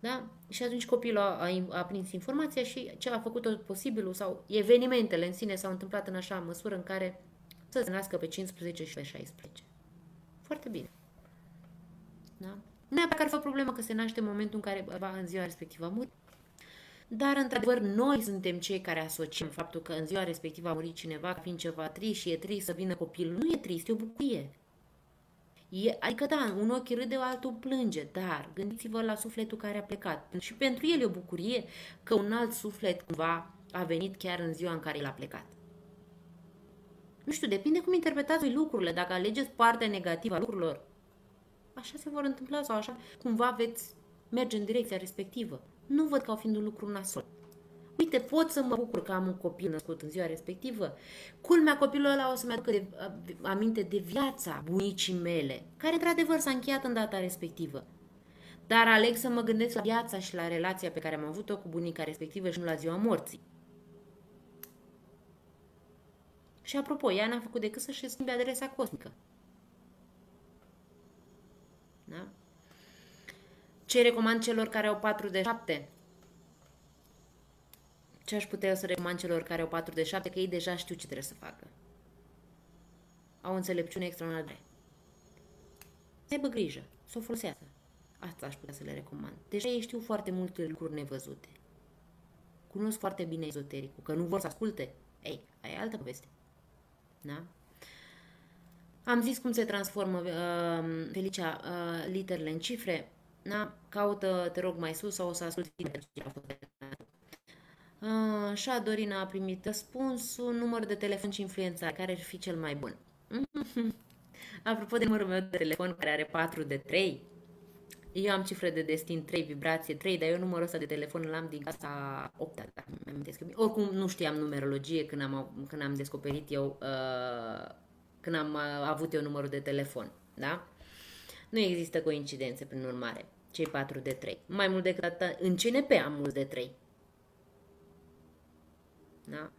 Da? Și atunci copilul a, a, a prins informația și ce a făcut tot posibilul sau evenimentele în sine s-au întâmplat în așa măsură în care să se nască pe 15 și pe 16. Foarte bine. Da? Nu e ar fi o problemă că se naște în momentul în care va în ziua respectivă a murit. Dar, într-adevăr, noi suntem cei care asociem faptul că în ziua respectivă a murit cineva fiind ceva trist și e trist să vină copilul. Nu e trist, e o bucurie. E, adică da, un ochi râde, altul plânge, dar gândiți-vă la sufletul care a plecat. Și pentru el e o bucurie că un alt suflet cumva a venit chiar în ziua în care el a plecat. Nu știu, depinde cum interpretați lucrurile. Dacă alegeți partea negativă a lucrurilor, așa se vor întâmpla sau așa cumva veți merge în direcția respectivă. Nu văd ca fiind un lucru nasol. Uite, pot să mă bucur că am un copil născut în ziua respectivă. Culmea, copilul ăla o să-mi aducă de, aminte de viața bunicii mele, care într-adevăr s-a încheiat în data respectivă. Dar aleg să mă gândesc la viața și la relația pe care am avut-o cu bunica respectivă și nu la ziua morții. Și apropo, ea n-a făcut decât să-și schimbe adresa cosmică. Da? Ce recomand celor care au 4 de 7? Ce aș putea să recomand celor care au 4 de 7? Că ei deja știu ce trebuie să facă. Au o înțelepciune extraordinară. Să aibă grijă, să o folosească. Asta aș putea să le recomand. Deja ei știu foarte multe lucruri nevăzute. Cunosc foarte bine ezotericul, că nu vor să asculte. Ei, aia e altă poveste. Da? Am zis cum se transformă, uh, Felicia, uh, literele în cifre. Da? Caută, te rog, mai sus sau o să asculti uh, Așa, Dorina a primit răspunsul, număr de telefon și influența, care ar fi cel mai bun? Apropo de numărul meu de telefon, care are 4 de 3, eu am cifre de destin 3, vibrație 3, dar eu numărul ăsta de telefon l-am din casa 8 dacă mi Oricum nu știam numerologie când am, când am descoperit eu, uh, când am uh, avut eu numărul de telefon, da? Nu există coincidențe, prin urmare, cei 4 de 3. Mai mult decât atât, în CNP am mulți de 3. Da?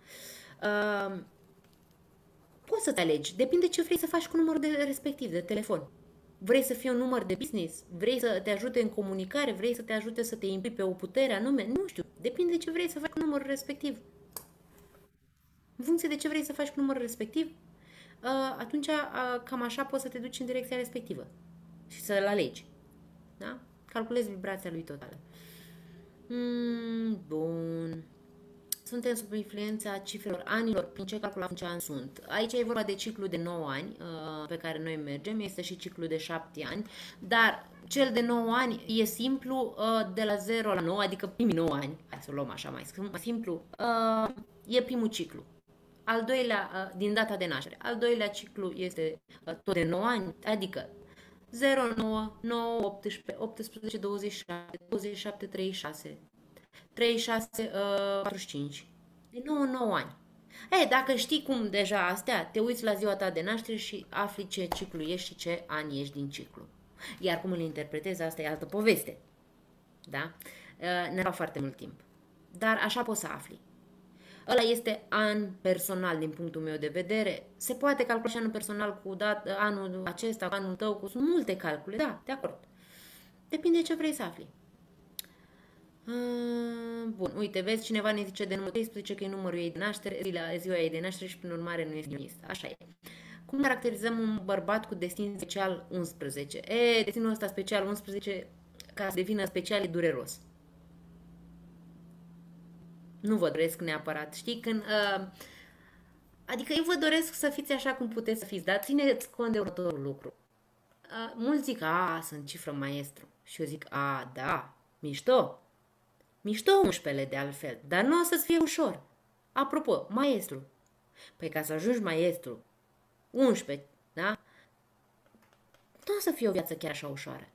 Uh, poți să te alegi, depinde ce vrei să faci cu numărul de respectiv de telefon. Vrei să fie un număr de business? Vrei să te ajute în comunicare? Vrei să te ajute să te impui pe o putere anume? Nu știu. Depinde de ce vrei să faci cu numărul respectiv. În funcție de ce vrei să faci cu numărul respectiv, uh, atunci uh, cam așa poți să te duci în direcția respectivă și să-l alegi. Da? Calculezi vibrația lui totală. Mm, bun. Suntem sub influența cifrelor anilor, prin ce calcul ce an sunt. Aici e vorba de ciclu de 9 ani uh, pe care noi mergem, este și ciclu de 7 ani, dar cel de 9 ani e simplu uh, de la 0 la 9, adică primii 9 ani, hai să o luăm așa mai simplu, uh, e primul ciclu. Al doilea, din data de naștere. Al doilea ciclu este tot de 9 ani, adică 0, 9, 9, 18, 18, 27, 27, 36, 36, uh, 45. De 9, 9 ani. E, dacă știi cum deja astea, te uiți la ziua ta de naștere și afli ce ciclu ești și ce an ești din ciclu. Iar cum îl interpretezi, asta e altă poveste. Da? Uh, ne foarte mult timp. Dar așa poți să afli. Ăla este an personal din punctul meu de vedere. Se poate calcula și anul personal cu dat, anul acesta, cu anul tău, cu sunt multe calcule. Da, de acord. Depinde ce vrei să afli. Ah, bun, uite, vezi, cineva ne zice de numărul 13 că e numărul ei de naștere, la ziua ei de naștere și prin urmare nu este list. Așa e. Cum caracterizăm un bărbat cu destin special 11? E, destinul ăsta special 11, ca să devină special, e dureros. Nu vă doresc neapărat. Știi, când... Uh, adică eu vă doresc să fiți așa cum puteți să fiți, dar țineți cont de următorul lucru. Uh, mulți zic, a, sunt cifră maestru. Și eu zic, a, da, mișto, Mișto 11 de altfel, dar nu o să-ți fie ușor. Apropo, maestru. Păi ca să ajungi maestru, 11, da? Nu o să fie o viață chiar așa ușoară.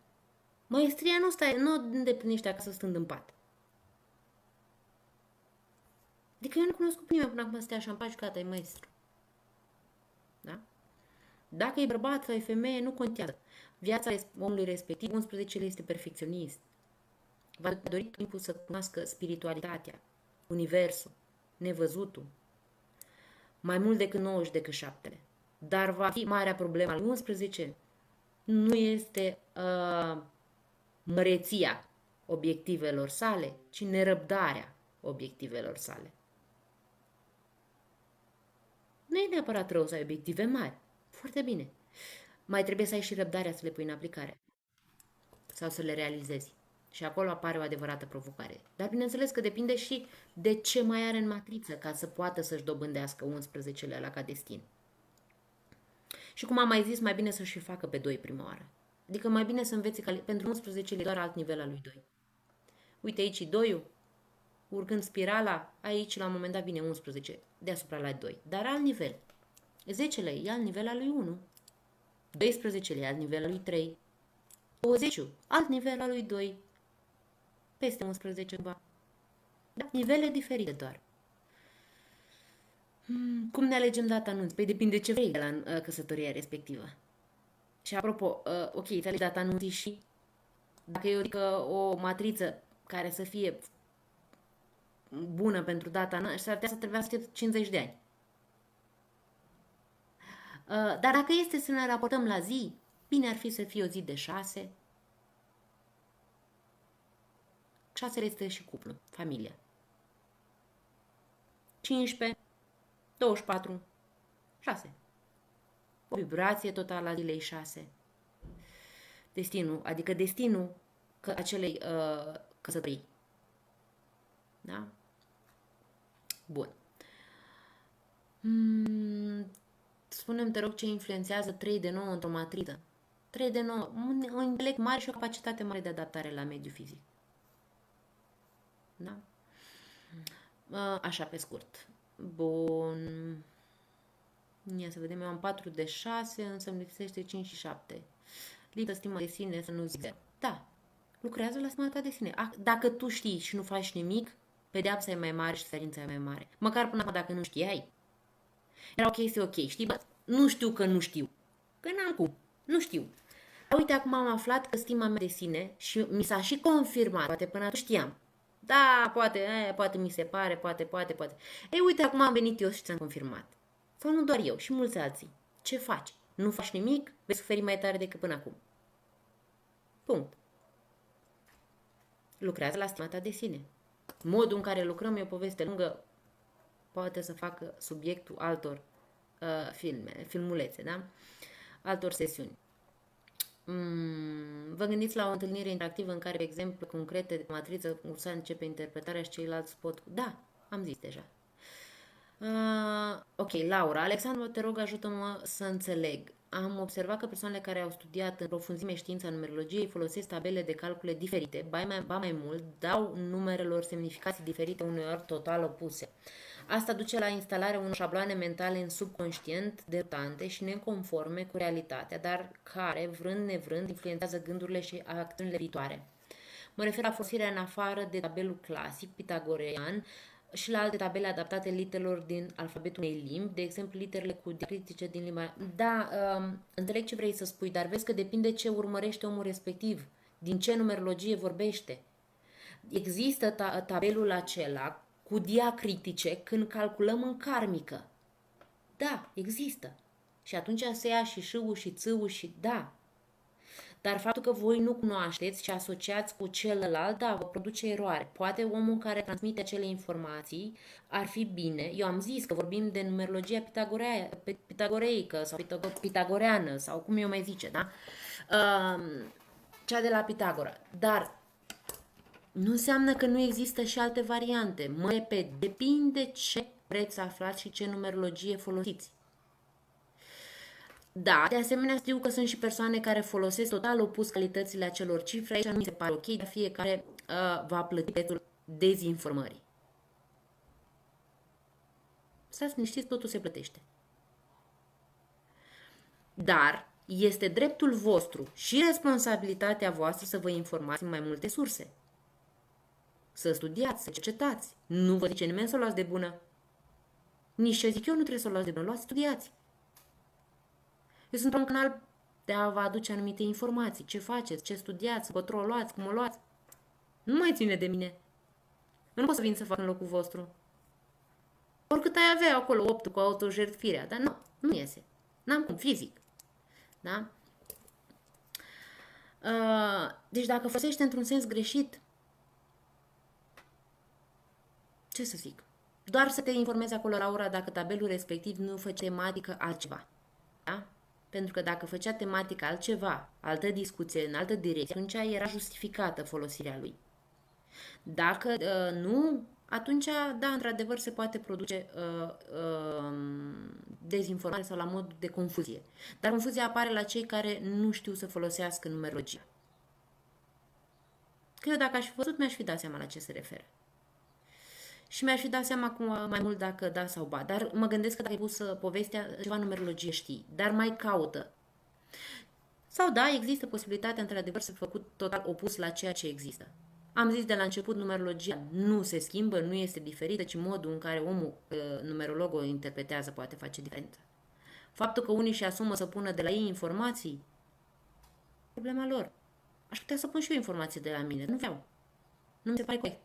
Maestria nu, stai, nu îndeplinește acasă stând în pat. Adică eu nu cunosc cu nimeni până acum să te așa în pași, gata, e maestru. Da? Dacă e bărbat sau e femeie, nu contează. Viața omului respectiv, 11 este perfecționist va dori timpul să cunoască spiritualitatea, universul, nevăzutul, mai mult decât 9 și decât 7 Dar va fi marea problemă al 11 nu este uh, măreția obiectivelor sale, ci nerăbdarea obiectivelor sale. Nu e neapărat rău să ai obiective mari. Foarte bine. Mai trebuie să ai și răbdarea să le pui în aplicare. Sau să le realizezi. Și acolo apare o adevărată provocare. Dar bineînțeles că depinde și de ce mai are în matriță ca să poată să-și dobândească 11-le la ca destin. Și cum am mai zis, mai bine să-și facă pe 2 prima oară. Adică mai bine să învețe că pentru 11 e doar alt nivel al lui 2. Uite aici 2 urcând spirala, aici la un moment dat vine 11, deasupra la 2. Dar alt nivel. 10 e alt nivel al lui 1. 12 e alt nivel al lui 3. 20 alt nivel al lui 2 peste 11 cumva. Da, nivele diferite doar. Hmm, cum ne alegem data anunț? Păi depinde ce vrei de la uh, căsătoria respectivă. Și apropo, uh, ok, îți alegi data anunții și Dacă eu zic că o matriță care să fie bună pentru data s-ar putea să trebuiască 50 de ani. Uh, dar dacă este să ne raportăm la zi, bine ar fi să fie o zi de 6. 6 este și cuplu, familia. 15, 24, 6. O vibrație totală a zilei 6. Destinul, adică destinul acelei uh, căsătorii. Da? Bun. Mm, spunem te rog, ce influențează 3 de 9 într-o matriză. 3 de 9, un, un intelect mare și o capacitate mare de adaptare la mediul fizic. Da? Uh, așa, pe scurt. Bun. Ia să vedem, eu am 4 de 6, însă îmi lipsește 5 și 7. Lipsă stimă de sine, să nu zic. Da, lucrează la stima ta de sine. Dacă tu știi și nu faci nimic, pedeapsa e mai mare și suferința e mai mare. Măcar până acum dacă nu știai. Era o chestie ok, știi? Bă, nu știu că nu știu. Că n-am cum. Nu știu. Uite, acum am aflat că stima mea de sine și mi s-a și confirmat, poate până atunci știam. Da, poate, e, poate mi se pare, poate, poate, poate. Ei, uite, acum am venit eu și ți-am confirmat. Sau nu doar eu, și mulți alții. Ce faci? Nu faci nimic, vei suferi mai tare decât până acum. Punct. Lucrează la stima ta de sine. Modul în care lucrăm e o poveste lungă, poate să facă subiectul altor uh, filme, filmulețe, da? Altor sesiuni. Mm, vă gândiți la o întâlnire interactivă în care, de exemplu, concrete de matriță, ursa începe interpretarea și ceilalți pot... Da, am zis deja. Uh, ok, Laura. Alexandru, te rog, ajută-mă să înțeleg. Am observat că persoanele care au studiat în profunzime știința numerologiei folosesc tabele de calcule diferite, ba mai, ba mai mult, dau numerelor semnificații diferite, uneori total opuse. Asta duce la instalarea unor șabloane mentale în subconștient, derutante și neconforme cu realitatea, dar care, vrând nevrând, influențează gândurile și acțiunile viitoare. Mă refer la folosirea în afară de tabelul clasic, pitagorean, și la alte tabele adaptate literelor din alfabetul unei limbi, de exemplu literele cu diacritice din limba. Da, um, înțeleg ce vrei să spui, dar vezi că depinde ce urmărește omul respectiv, din ce numerologie vorbește. Există ta- tabelul acela cu diacritice când calculăm în karmică. Da, există. Și atunci se ia și șâul și țâul și da, dar faptul că voi nu cunoașteți și asociați cu celălalt, da, vă produce eroare. Poate omul care transmite acele informații ar fi bine. Eu am zis că vorbim de numerologia pitagoreică sau pitagoreană sau cum eu mai zice, da? Cea de la Pitagora. Dar nu înseamnă că nu există și alte variante. Mă repet, depinde ce preț aflați și ce numerologie folosiți. Da, de asemenea știu că sunt și persoane care folosesc total opus calitățile acelor cifre. Aici nu mi se pare ok, dar fiecare uh, va plăti prețul dezinformării. Stați liniștiți, totul se plătește. Dar este dreptul vostru și responsabilitatea voastră să vă informați în mai multe surse. Să studiați, să cercetați. Nu vă zice nimeni să o luați de bună. Nici ce zic eu nu trebuie să o luați de bună, luați, studiați. Eu sunt un canal de a vă aduce anumite informații. Ce faceți, ce studiați, vă o luați, cum o luați. Nu mai ține de mine. Eu nu pot să vin să fac în locul vostru. Oricât ai avea acolo optul cu autojertfirea, dar nu, nu iese. N-am cum, fizic. Da? Uh, deci dacă folosește într-un sens greșit, ce să zic? Doar să te informezi acolo, Laura, dacă tabelul respectiv nu face tematică altceva. Da? Pentru că dacă făcea tematica altceva, altă discuție, în altă direcție, atunci era justificată folosirea lui. Dacă uh, nu, atunci, da, într-adevăr, se poate produce uh, uh, dezinformare sau la mod de confuzie. Dar confuzia apare la cei care nu știu să folosească numerologia. Că eu dacă aș fi văzut, mi-aș fi dat seama la ce se referă și mi-aș fi dat seama acum mai mult dacă da sau ba. Dar mă gândesc că dacă ai pus uh, povestea, ceva numerologie știi, dar mai caută. Sau da, există posibilitatea într-adevăr să fi făcut total opus la ceea ce există. Am zis de la început, numerologia nu se schimbă, nu este diferită, ci modul în care omul, uh, numerolog, o interpretează poate face diferență. Faptul că unii și asumă să pună de la ei informații, problema lor. Aș putea să pun și eu informație de la mine. Nu vreau. Nu mi se pare corect.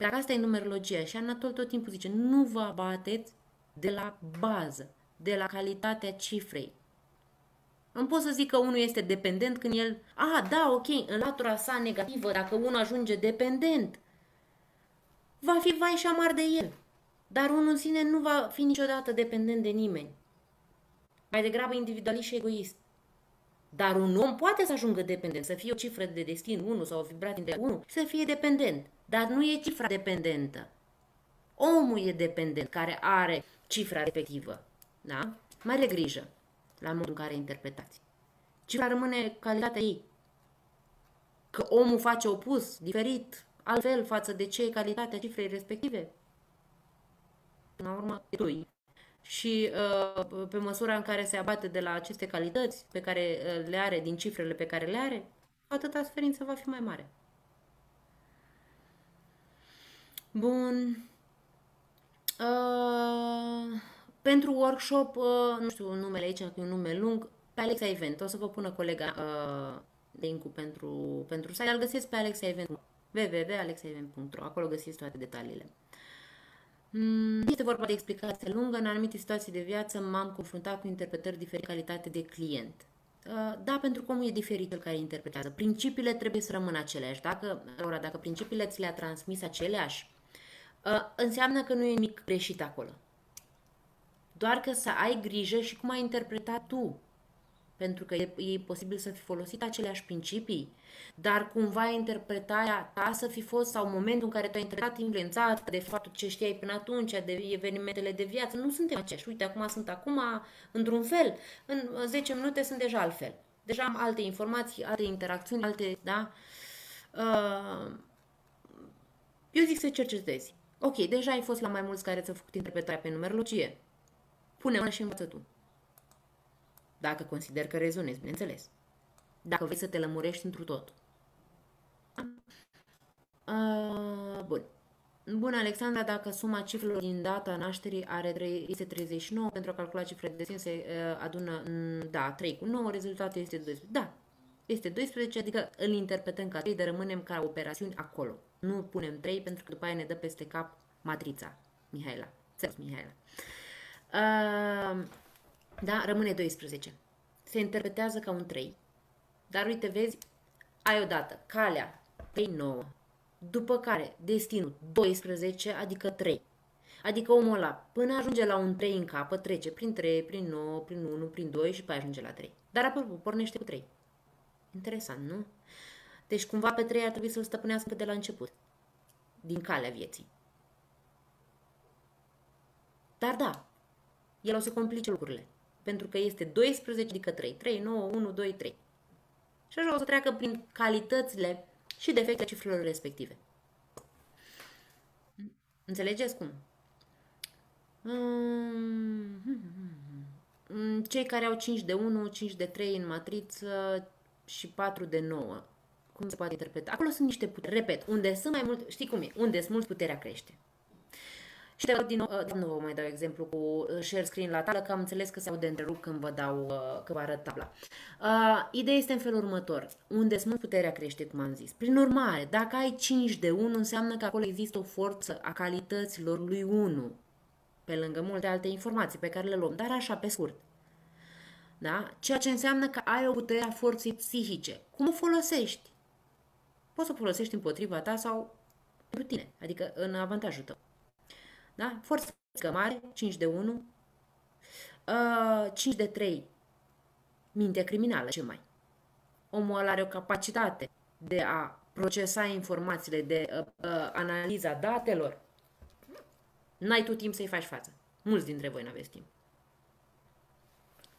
Dacă asta e numerologia și Anatol tot timpul zice, nu vă abateți de la bază, de la calitatea cifrei. Îmi pot să zic că unul este dependent când el, a, da, ok, în latura sa negativă, dacă unul ajunge dependent, va fi vai și amar de el. Dar unul în sine nu va fi niciodată dependent de nimeni. Mai degrabă individualist și egoist. Dar un om poate să ajungă dependent, să fie o cifră de destin 1 sau o vibrație de 1, să fie dependent. Dar nu e cifra dependentă. Omul e dependent, care are cifra respectivă. Da? Mare grijă la modul în care interpretați. Cifra rămâne calitatea ei. Că omul face opus, diferit, altfel față de ce e calitatea cifrei respective. Până la urmă, e tu. Și uh, pe măsura în care se abate de la aceste calități pe care uh, le are, din cifrele pe care le are, atâta suferință va fi mai mare. Bun. Uh, pentru workshop, uh, nu știu numele aici, că e un nume lung, pe Alexa Event. O să vă pună colega uh, link-ul pentru, pentru site. Îl găsiți pe Alexa Event www.alexaevent.ro Acolo găsiți toate detaliile. Mm, este vorba de explicație lungă. În anumite situații de viață m-am confruntat cu interpretări diferite calitate de client. Uh, da, pentru că omul e diferit cel care interpretează. Principiile trebuie să rămână aceleași. Dacă, Laura, dacă principiile ți le-a transmis aceleași, uh, înseamnă că nu e nimic greșit acolo. Doar că să ai grijă și cum ai interpretat tu. Pentru că e, e posibil să fi folosit aceleași principii, dar cumva interpretarea ta să fi fost, sau momentul în care tu ai interpretat influențat de faptul ce știai până atunci, de evenimentele de viață, nu suntem acești. Uite, acum sunt acum într-un fel, în 10 minute sunt deja altfel. Deja am alte informații, alte interacțiuni, alte, da? Uh, eu zic să cercetezi. Ok, deja ai fost la mai mulți care ți-au făcut interpretarea pe numerologie. Pune-o și învață tu. Dacă consider că rezonezi, bineînțeles. Dacă vrei să te lămurești întru tot. Uh, bun. Bună, Alexandra, dacă suma cifrelor din data nașterii are 3, este 39, pentru a calcula cifrele de sine se uh, adună, da, 3 cu 9, rezultatul este 12. Da, este 12, adică îl interpretăm ca 3, dar rămânem ca operațiuni acolo. Nu punem 3 pentru că după aia ne dă peste cap matrița. Mihaela. Țăs, Mihaela. Uh, da, rămâne 12. Se interpretează ca un 3. Dar uite, vezi, ai odată calea, 3, 9. După care destinul 12, adică 3. Adică omul ăla, până ajunge la un 3 în capă, trece prin 3, prin 9, prin 1, prin 2 și pe ajunge la 3. Dar apoi pornește cu 3. Interesant, nu? Deci cumva pe 3 ar trebui să-l stăpânească de la început. Din calea vieții. Dar da, el o să complice lucrurile. Pentru că este 12, adică 3. 3, 9, 1, 2, 3. Și așa o să treacă prin calitățile și defectele cifrelor respective. Înțelegeți cum? Mm, cei care au 5 de 1, 5 de 3 în matriță și 4 de 9. Cum se poate interpreta? Acolo sunt niște puteri. Repet, unde sunt mai mult, știi cum e? Unde sunt mulți, puterea crește. Și te din nou, uh, nu vă mai dau exemplu cu uh, share screen la tablă, că am înțeles că se aude întrerup când vă dau, uh, că vă arăt tabla. Uh, ideea este în felul următor. Unde sunt puterea crește, cum am zis. Prin urmare, dacă ai 5 de 1, înseamnă că acolo există o forță a calităților lui 1. Pe lângă multe alte informații pe care le luăm, dar așa pe scurt. Da? Ceea ce înseamnă că ai o putere a forței psihice. Cum o folosești? Poți să o folosești împotriva ta sau pentru tine, adică în avantajul tău. Da? Forță mare, 5 de 1, uh, 5 de 3, minte criminală, ce mai? Omul ăla are o capacitate de a procesa informațiile, de uh, uh, analiza datelor. N-ai tu timp să-i faci față. Mulți dintre voi n-aveți timp.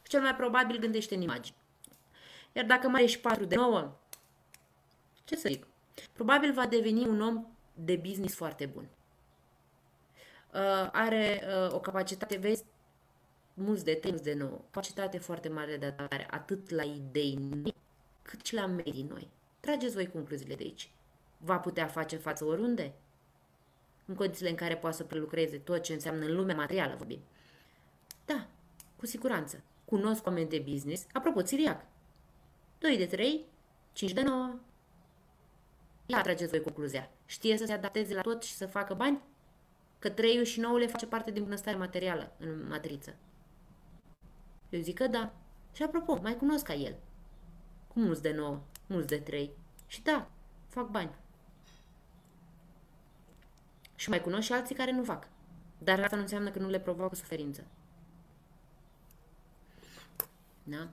Cel mai probabil gândește în imagini. Iar dacă mai ești 4 de 9, ce să zic? Probabil va deveni un om de business foarte bun uh, are uh, o capacitate, vezi, mulți de mulți de nou, capacitate foarte mare de adaptare, atât la idei noi, cât și la medii noi. Trageți voi concluziile de aici. Va putea face față oriunde? În condițiile în care poate să prelucreze tot ce înseamnă în lumea materială, vorbim. Da, cu siguranță. Cunosc oameni de business. Apropo, Țiriac. 2 de 3, 5 de 9. Ia trageți voi concluzia. Știe să se adapteze la tot și să facă bani? Că 3 și 9 le face parte din bunăstare materială în matriță. Eu zic că da. Și apropo, mai cunosc ca el. Cu mulți de 9, mulți de 3. Și da, fac bani. Și mai cunosc și alții care nu fac. Dar asta nu înseamnă că nu le provoacă suferință. Da?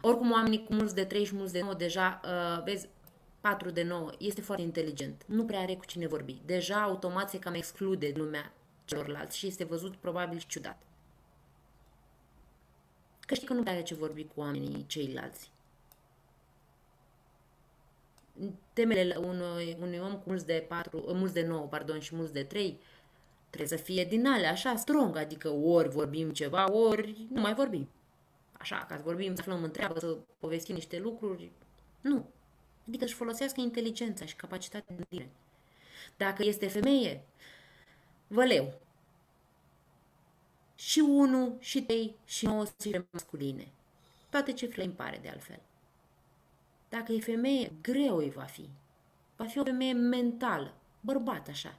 Oricum, oamenii cu mulți de 3 și mulți de 9, deja, uh, vezi, 4 de 9 este foarte inteligent. Nu prea are cu cine vorbi. Deja automat se cam exclude lumea celorlalți și este văzut probabil și ciudat. Că știi că nu prea are ce vorbi cu oamenii ceilalți. Temele unui, unui om cu mulți de, 4, mulți de 9 pardon, și mulți de 3 trebuie să fie din alea, așa, strong, adică ori vorbim ceva, ori nu mai vorbim. Așa, ca să vorbim, să aflăm întreabă, să povestim niște lucruri. Nu. Adică își folosească inteligența și capacitatea de gândire. Dacă este femeie, văleu. Și 1, și 3, și 9 cifre masculine. Toate cifrele îmi pare de altfel. Dacă e femeie, greu îi va fi. Va fi o femeie mentală, bărbat așa.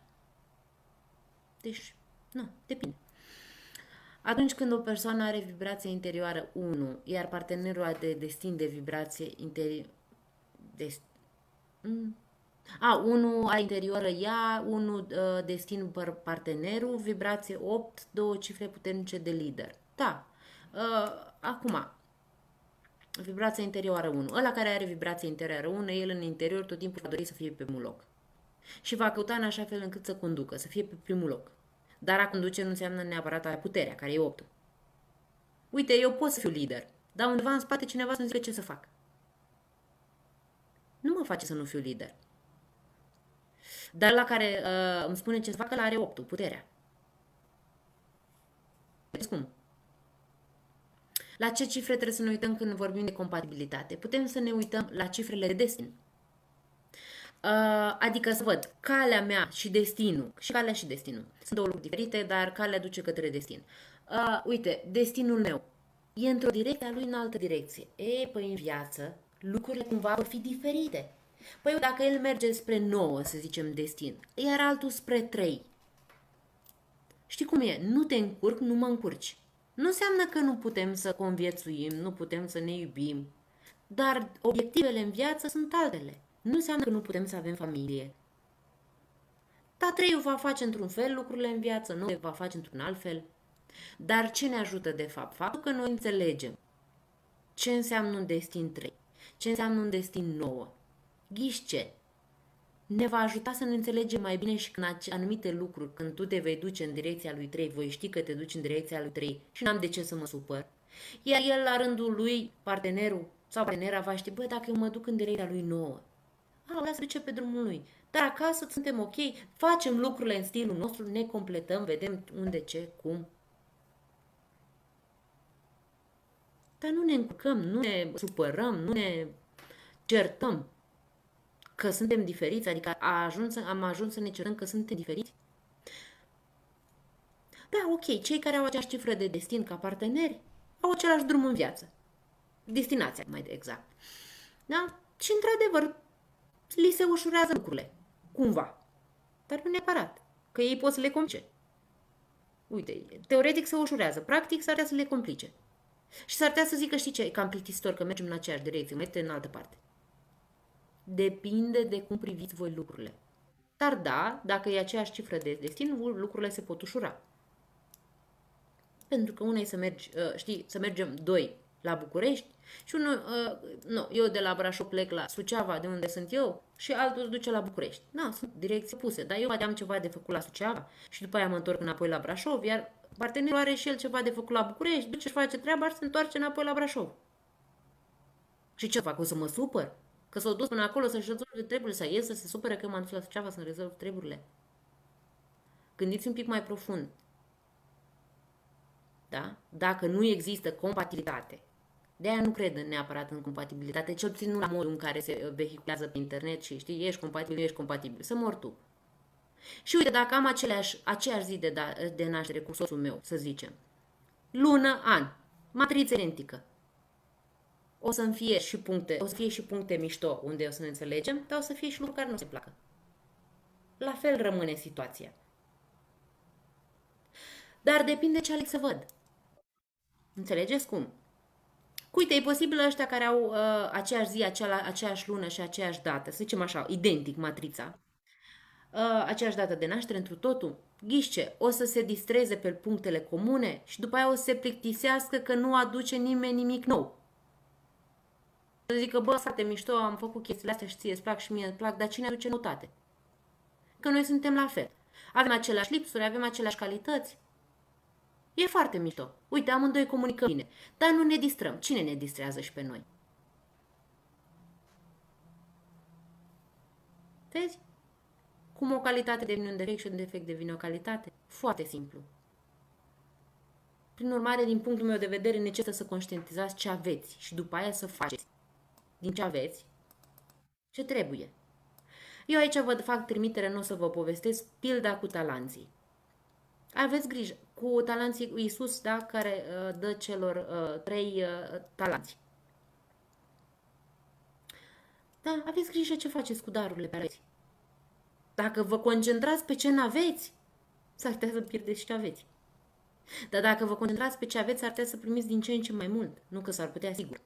Deci, nu, depinde. Atunci când o persoană are vibrație interioară 1, iar partenerul are de destin de vibrație interioară... De... Mm. A, 1 a interioară ea, 1 uh, destin partenerul, vibrație 8, două cifre puternice de lider. Da. Uh, acum, vibrația interioară 1. Ăla care are vibrație interioară 1, el în interior tot timpul va dori să fie pe primul loc. Și va căuta în așa fel încât să conducă, să fie pe primul loc. Dar a conduce nu înseamnă neapărat a puterea, care e optul. Uite, eu pot să fiu lider, dar undeva în spate cineva să-mi zică ce să fac. Nu mă face să nu fiu lider. Dar la care uh, îmi spune ce să facă, la are optul, puterea. Vedeți cum? La ce cifre trebuie să ne uităm când vorbim de compatibilitate? Putem să ne uităm la cifrele de destin. Uh, adică să văd calea mea și destinul, și calea și destinul. Sunt două lucruri diferite, dar calea duce către destin. Uh, uite, destinul meu e într-o direcție, a lui în altă direcție. E, păi în viață, lucrurile cumva vor fi diferite. Păi dacă el merge spre 9, să zicem, destin, iar altul spre 3. Știi cum e? Nu te încurc, nu mă încurci. Nu înseamnă că nu putem să conviețuim, nu putem să ne iubim, dar obiectivele în viață sunt altele. Nu înseamnă că nu putem să avem familie. Tatreiul va face într-un fel lucrurile în viață, nu va face într-un alt fel. Dar ce ne ajută de fapt? Faptul că noi înțelegem ce înseamnă un destin 3, ce înseamnă un destin 9. Ghiși ce? Ne va ajuta să ne înțelegem mai bine și când anumite lucruri, când tu te vei duce în direcția lui 3, voi ști că te duci în direcția lui 3 și n-am de ce să mă supăr. Iar el, la rândul lui, partenerul sau partenera va ști, bă, dacă eu mă duc în direcția lui 9, a, lasă duce pe drumul lui. Dar acasă suntem ok, facem lucrurile în stilul nostru, ne completăm, vedem unde, ce, cum. Dar nu ne încurcăm, nu ne supărăm, nu ne certăm că suntem diferiți, adică a ajuns, am ajuns să ne certăm că suntem diferiți. Da, ok, cei care au aceeași cifră de destin ca parteneri au același drum în viață. Destinația, mai exact. Da? Și într-adevăr, li se ușurează lucrurile. Cumva. Dar nu neapărat. Că ei pot să le complice. Uite, teoretic se ușurează. Practic s-ar să le complice. Și s-ar putea să zică, știi ce, e cam plictisitor, că mergem în aceeași direcție, mergem în altă parte. Depinde de cum priviți voi lucrurile. Dar da, dacă e aceeași cifră de destin, lucrurile se pot ușura. Pentru că unei să mergi, uh, știi, să mergem doi la București și unul, uh, nu, eu de la Brașov plec la Suceava, de unde sunt eu, și altul se duce la București. Na, sunt direcții puse, dar eu mai am ceva de făcut la Suceava și după aia mă întorc înapoi la Brașov, iar partenerul are și el ceva de făcut la București, duce și face treaba și se întoarce înapoi la Brașov. Și ce fac? O să mă supăr? Că s-au dus până acolo să-și rezolve treburile, să ies, să se supere că m-am dus la Suceava să-mi rezolv treburile. Gândiți un pic mai profund. Da? Dacă nu există compatibilitate de aia nu cred neapărat în compatibilitate, cel puțin nu la modul în care se vehiculează pe internet și știi, ești compatibil, nu ești compatibil, să mor tu. Și uite, dacă am aceleași, aceeași zi de, da, de naștere cu soțul meu, să zicem, lună, an, matriță identică, o să fie și puncte, o să fie și puncte mișto unde o să ne înțelegem, dar o să fie și lucruri care nu se placă. La fel rămâne situația. Dar depinde ce aleg să văd. Înțelegeți cum? Uite, e posibil ăștia care au uh, aceeași zi, acea, aceeași lună și aceeași dată, să zicem așa, identic matrița, uh, aceeași dată de naștere întru totul, ghișce, o să se distreze pe punctele comune și după aia o să se plictisească că nu aduce nimeni nimic nou. Să zică, bă, foarte mișto, am făcut chestiile astea și ție îți plac și mie îți plac, dar cine aduce notate? Că noi suntem la fel. Avem aceleași lipsuri, avem aceleași calități, E foarte mișto. Uite, amândoi comunicăm bine. Dar nu ne distrăm. Cine ne distrează și pe noi? Vezi? Cum o calitate devine un defect și un defect devine o calitate? Foarte simplu. Prin urmare, din punctul meu de vedere, necesită să conștientizați ce aveți și după aia să faceți din ce aveți ce trebuie. Eu aici vă fac trimitere, nu o să vă povestesc, pilda cu talanții. Aveți grijă cu talanții lui Iisus, da, care uh, dă celor uh, trei uh, talanți. Da, aveți grijă ce faceți cu darurile pe aveți. Dacă vă concentrați pe ce n-aveți, s-ar putea să pierdeți ce aveți. Dar dacă vă concentrați pe ce aveți, ar putea să primiți din ce în ce mai mult. Nu că s-ar putea, sigur.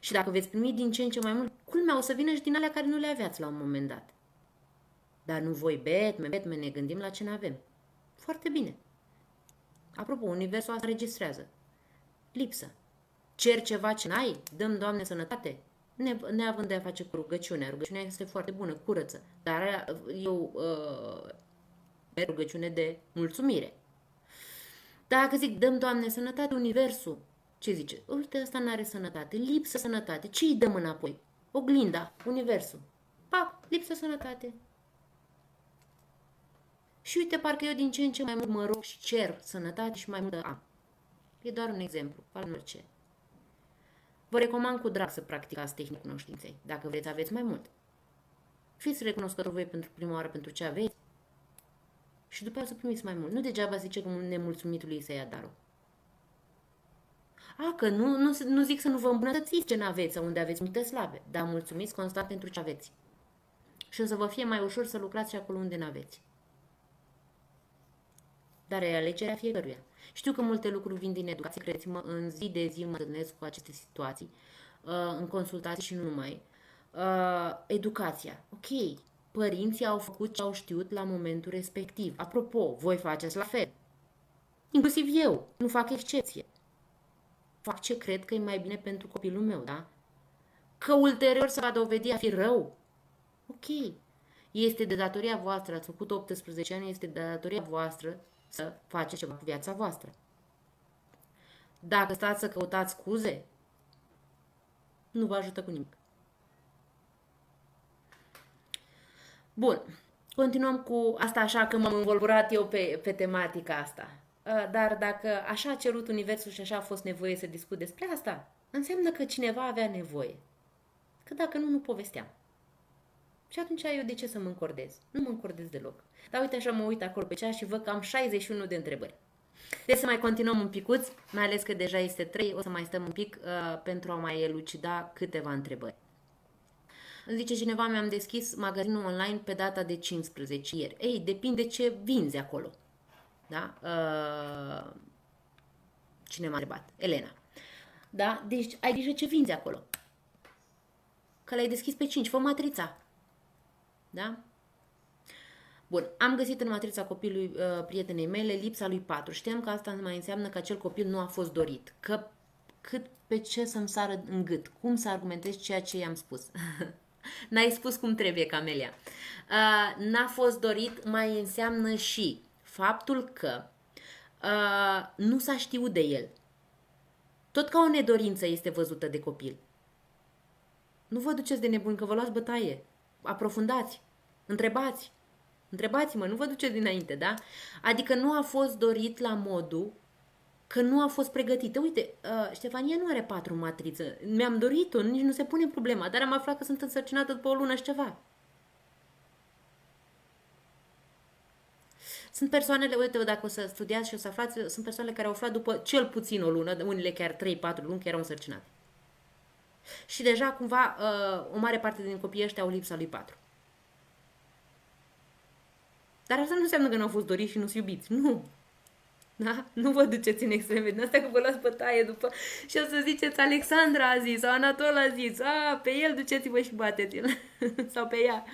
Și dacă veți primi din ce în ce mai mult, culmea o să vină și din alea care nu le aveați la un moment dat. Dar nu voi, Batman, Batman, ne gândim la ce ne avem. Foarte bine. Apropo, universul asta registrează. Lipsă. Cer ceva ce n-ai? Dăm, Doamne, sănătate? Ne, neavând de a face cu rugăciunea. Rugăciunea este foarte bună, curăță. Dar eu uh, rugăciune de mulțumire. Dacă zic, dăm, Doamne, sănătate, universul, ce zice? Uite, ăsta n-are sănătate, lipsă sănătate. Ce îi dăm înapoi? Oglinda, universul. Pa, lipsă sănătate. Și uite, parcă eu din ce în ce mai mult mă rog și cer sănătate și mai multă am. E doar un exemplu, al orice. Vă recomand cu drag să practicați tehnic cunoștinței, dacă vreți aveți mai mult. Fiți recunoscători voi pentru prima oară pentru ce aveți și după aceea să primiți mai mult. Nu degeaba zice că nemulțumitului să ia darul. A, că nu, nu, nu zic să nu vă îmbunătățiți ce n-aveți sau unde aveți multe slabe, dar mulțumiți constant pentru ce aveți. Și o să vă fie mai ușor să lucrați și acolo unde n-aveți dar e alegerea fiecăruia. Știu că multe lucruri vin din educație, credeți-mă, în zi de zi mă întâlnesc cu aceste situații, uh, în consultații și nu numai. Uh, educația. Ok, părinții au făcut ce au știut la momentul respectiv. Apropo, voi faceți la fel. Inclusiv eu, nu fac excepție. Fac ce cred că e mai bine pentru copilul meu, da? Că ulterior se va dovedi a fi rău. Ok. Este de datoria voastră, ați făcut 18 ani, este de datoria voastră să faceți ceva cu viața voastră. Dacă stați să căutați scuze, nu vă ajută cu nimic. Bun. Continuăm cu asta așa că m-am învolburat eu pe, pe tematica asta. Dar dacă așa a cerut Universul și așa a fost nevoie să discut despre asta, înseamnă că cineva avea nevoie. Că dacă nu, nu povesteam. Și atunci eu de ce să mă încordez? Nu mă încordez deloc. Dar uite așa mă uit acolo pe ceas și văd că am 61 de întrebări. Deci să mai continuăm un picuț, mai ales că deja este 3, o să mai stăm un pic uh, pentru a mai elucida câteva întrebări. Îmi zice cineva, mi-am deschis magazinul online pe data de 15 ieri. Ei, depinde ce vinzi acolo. Da? Uh, cine m-a întrebat? Elena. Da? Deci ai grijă ce vinzi acolo. Că l-ai deschis pe 5, fă matrița. Da? Bun, am găsit în matrița copilului uh, prietenei mele lipsa lui 4. Știam că asta mai înseamnă că acel copil nu a fost dorit. Că cât pe ce să-mi sară în gât. Cum să argumentez ceea ce i-am spus? N-ai spus cum trebuie, Camelia. Uh, n-a fost dorit mai înseamnă și faptul că uh, nu s-a știut de el. Tot ca o nedorință este văzută de copil. Nu vă duceți de nebun că vă luați bătaie. Aprofundați. Întrebați. Întrebați-mă, nu vă duceți dinainte, da? Adică nu a fost dorit la modul că nu a fost pregătită. Uite, uh, Ștefania nu are patru matriță. Mi-am dorit-o, nici nu se pune problema, dar am aflat că sunt însărcinată după o lună și ceva. Sunt persoanele, uite, dacă o să studiați și o să aflați, sunt persoanele care au aflat după cel puțin o lună, unele chiar 3-4 luni, că erau însărcinate. Și deja, cumva, uh, o mare parte din copiii ăștia au lipsa lui 4. Dar asta nu înseamnă că nu au fost doriți și nu-s iubiți. Nu. Da? Nu vă duceți în extreme din astea că vă luați bătaie după și o să ziceți Alexandra a zis sau Anatol a zis, a, pe el duceți-vă și bateți-l sau pe ea.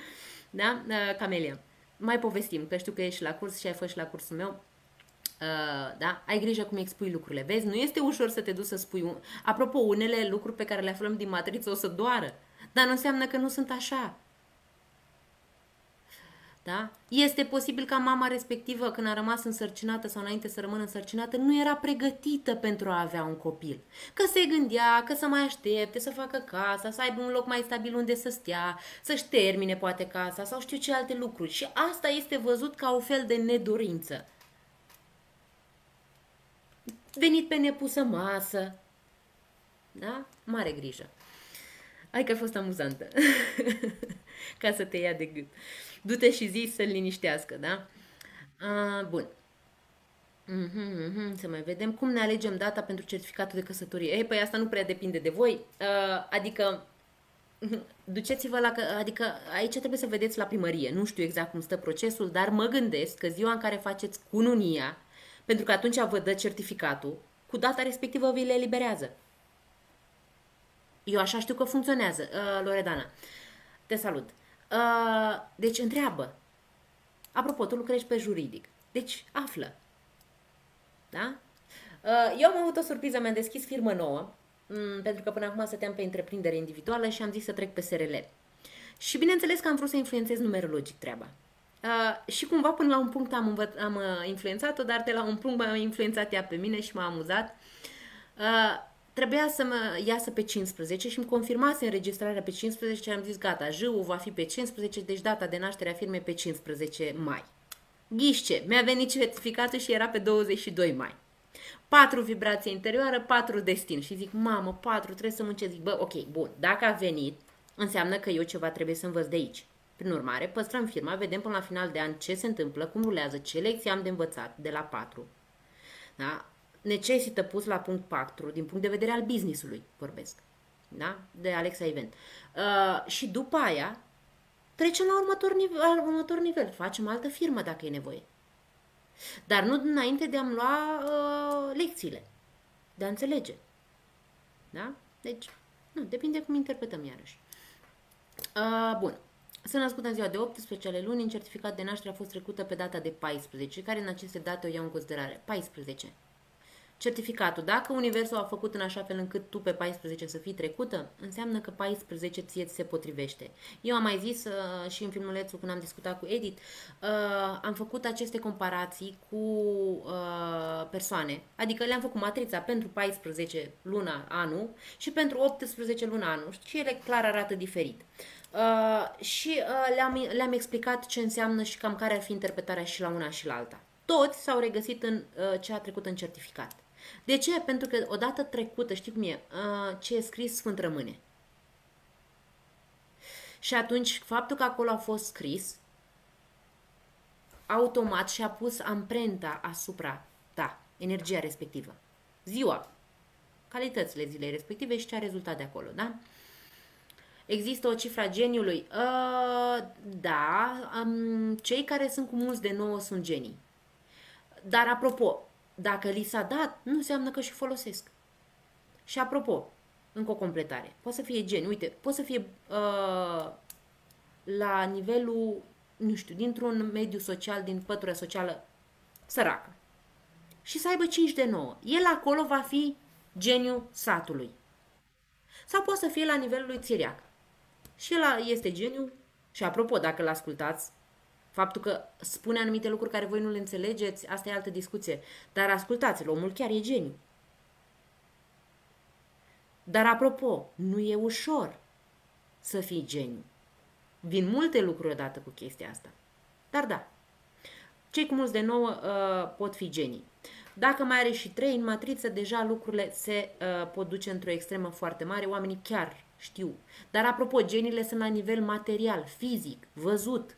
Da? Uh, Camelia. Mai povestim, că știu că ești la curs și ai fost și la cursul meu. Uh, da? Ai grijă cum expui lucrurile. Vezi, nu este ușor să te duci să spui... Un... Apropo, unele lucruri pe care le aflăm din matriță o să doară. Dar nu înseamnă că nu sunt așa. Da? Este posibil ca mama respectivă, când a rămas însărcinată sau înainte să rămână însărcinată, nu era pregătită pentru a avea un copil. Că se gândea că să mai aștepte, să facă casa, să aibă un loc mai stabil unde să stea, să-și termine poate casa sau știu ce alte lucruri. Și asta este văzut ca o fel de nedorință. Venit pe nepusă masă. Da? Mare grijă. Hai că a fost amuzantă. ca să te ia de gât. Du-te și zi să-l liniștească, da? A, bun. Mm-hmm, mm-hmm, să mai vedem cum ne alegem data pentru certificatul de căsătorie. Ei, păi asta nu prea depinde de voi. Uh, adică, duceți-vă la... Adică aici trebuie să vedeți la primărie. Nu știu exact cum stă procesul, dar mă gândesc că ziua în care faceți cununia, pentru că atunci vă dă certificatul, cu data respectivă vi le eliberează. Eu așa știu că funcționează. Uh, Loredana, te salut. Uh, Uh, deci întreabă. Apropo, tu lucrezi pe juridic. Deci află. Da? Uh, eu am avut o surpriză, mi-am deschis firmă nouă, um, pentru că până acum stăteam pe întreprindere individuală și am zis să trec pe SRL. Și bineînțeles că am vrut să influențez numerologic treaba. Uh, și cumva până la un punct am, învăț- am uh, influențat-o, dar de la un punct m-a influențat ea pe mine și m-a amuzat. Uh, trebuia să mă iasă pe 15 și îmi confirmase înregistrarea pe 15 și am zis gata, jâul va fi pe 15, deci data de naștere a firmei pe 15 mai. Ghișce, mi-a venit certificatul și era pe 22 mai. 4 vibrație interioară, 4 destin. Și zic, mamă, 4, trebuie să muncesc. Zic, bă, ok, bun, dacă a venit, înseamnă că eu ceva trebuie să învăț de aici. Prin urmare, păstrăm firma, vedem până la final de an ce se întâmplă, cum rulează, ce lecții am de învățat de la 4. Da? necesită pus la punct 4, din punct de vedere al businessului vorbesc, da? de Alexa Event. Uh, și după aia trecem la următor nivel, la următor nivel, facem altă firmă dacă e nevoie. Dar nu înainte de a-mi lua uh, lecțiile, de a înțelege. Da? Deci, nu, depinde cum interpretăm iarăși. Uh, bun. Sunt născut în ziua de 18 ale lunii, în certificat de naștere a fost trecută pe data de 14, care în aceste date o iau în considerare. 14 certificatul. Dacă Universul a făcut în așa fel încât tu pe 14 să fii trecută, înseamnă că 14 ție ți se potrivește. Eu am mai zis uh, și în filmulețul când am discutat cu Edith, uh, am făcut aceste comparații cu uh, persoane. Adică le-am făcut matrița pentru 14 luna anul și pentru 18 luna anul. Și ele clar arată diferit. Uh, și uh, le-am, le-am explicat ce înseamnă și cam care ar fi interpretarea și la una și la alta. Toți s-au regăsit în uh, ce a trecut în certificat. De ce? Pentru că odată trecută, știi cum e, ce e scris sfânt rămâne. Și atunci, faptul că acolo a fost scris, automat și-a pus amprenta asupra ta, energia respectivă. Ziua, calitățile zilei respective și ce a rezultat de acolo, da? Există o cifra geniului? Uh, da, um, cei care sunt cu mulți de nouă sunt genii. Dar apropo, dacă li s-a dat, nu înseamnă că și folosesc. Și apropo, încă o completare. Poate să fie gen, uite, poate să fie uh, la nivelul, nu știu, dintr-un mediu social, din pătura socială săracă. Și să aibă 5 de 9. El acolo va fi geniul satului. Sau poate să fie la nivelul lui Țiriac. Și el este geniu. Și apropo, dacă îl ascultați, Faptul că spune anumite lucruri care voi nu le înțelegeți, asta e altă discuție. Dar ascultați-l, omul chiar e geniu. Dar apropo, nu e ușor să fii geniu. Vin multe lucruri odată cu chestia asta. Dar da, cei cu mulți de nouă uh, pot fi genii. Dacă mai are și trei în matriță, deja lucrurile se uh, pot duce într-o extremă foarte mare. Oamenii chiar știu. Dar apropo, geniile sunt la nivel material, fizic, văzut,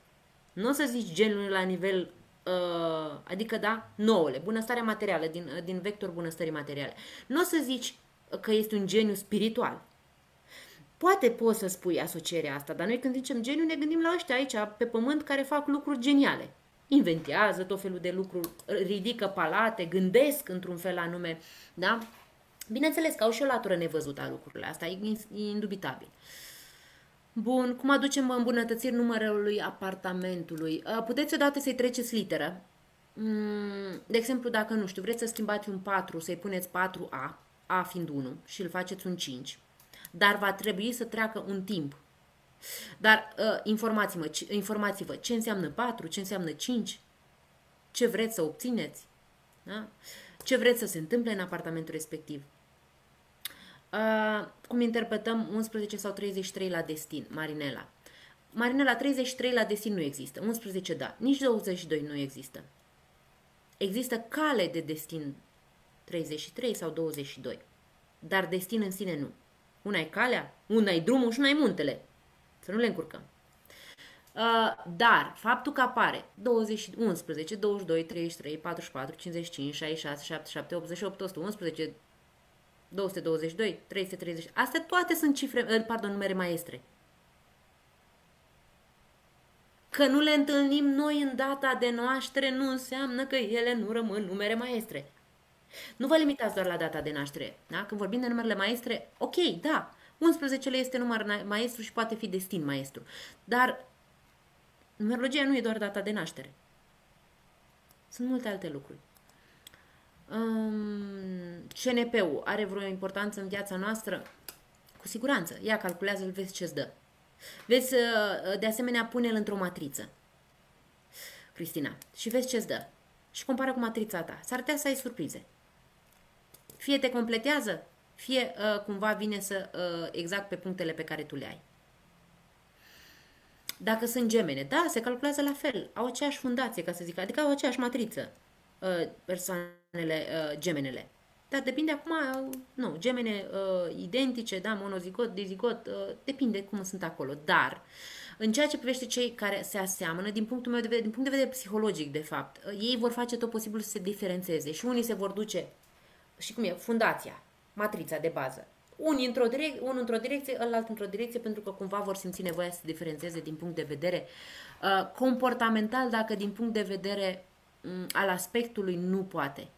nu o să zici genul la nivel uh, adică, da, nouăle, bunăstarea materială, din, uh, din vector bunăstării materiale. Nu o să zici că este un geniu spiritual. Poate poți să spui asocierea asta, dar noi când zicem geniu ne gândim la ăștia aici, pe pământ, care fac lucruri geniale. Inventează tot felul de lucruri, ridică palate, gândesc într-un fel anume, da? Bineînțeles că au și o latură nevăzută a lucrurile astea, e indubitabil. Bun, cum aducem îmbunătățiri numărului apartamentului? Puteți odată să-i treceți literă. Mm, de exemplu, dacă, nu știu, vreți să schimbați un 4, să-i puneți 4A, A fiind 1, și îl faceți un 5, dar va trebui să treacă un timp. Dar uh, informați-vă, informați-vă ce înseamnă 4, ce înseamnă 5, ce vreți să obțineți, da? ce vreți să se întâmple în apartamentul respectiv. Uh, cum interpretăm 11 sau 33 la destin, Marinela. Marinela, 33 la destin nu există, 11 da, nici 22 nu există. Există cale de destin 33 sau 22, dar destin în sine nu. Una e calea, una e drumul și una e muntele. Să nu le încurcăm. Uh, dar faptul că apare 20, 11, 22, 33, 44, 55, 66, 77, 88, 111, 222, 330, astea toate sunt cifre, uh, pardon, numere maestre. Că nu le întâlnim noi în data de naștere nu înseamnă că ele nu rămân numere maestre. Nu vă limitați doar la data de naștere. Da? Când vorbim de numerele maestre, ok, da, 11 este număr maestru și poate fi destin maestru. Dar numerologia nu e doar data de naștere. Sunt multe alte lucruri. Um, CNP-ul are vreo importanță în viața noastră? Cu siguranță. Ia calculează-l, vezi ce-ți dă. Vezi, uh, de asemenea, pune-l într-o matriță. Cristina. Și vezi ce-ți dă. Și compară cu matrița ta. S-ar putea să ai surprize. Fie te completează, fie uh, cumva vine să uh, exact pe punctele pe care tu le ai. Dacă sunt gemene, da, se calculează la fel, au aceeași fundație, ca să zic, adică au aceeași matriță uh, persoanele, uh, gemenele. Dar depinde acum, uh, nu, gemene uh, identice, da, monozigot, dizigot, uh, depinde cum sunt acolo. Dar, în ceea ce privește cei care se aseamănă, din punctul meu de vedere, din punct de vedere psihologic, de fapt, uh, ei vor face tot posibil să se diferențeze și unii se vor duce, și cum e, fundația, matrița de bază. Unii într-o direcție, unul într-o direcție, ălalt într-o direcție, pentru că cumva vor simți nevoia să se diferențeze din punct de vedere uh, comportamental, dacă din punct de vedere um, al aspectului nu poate.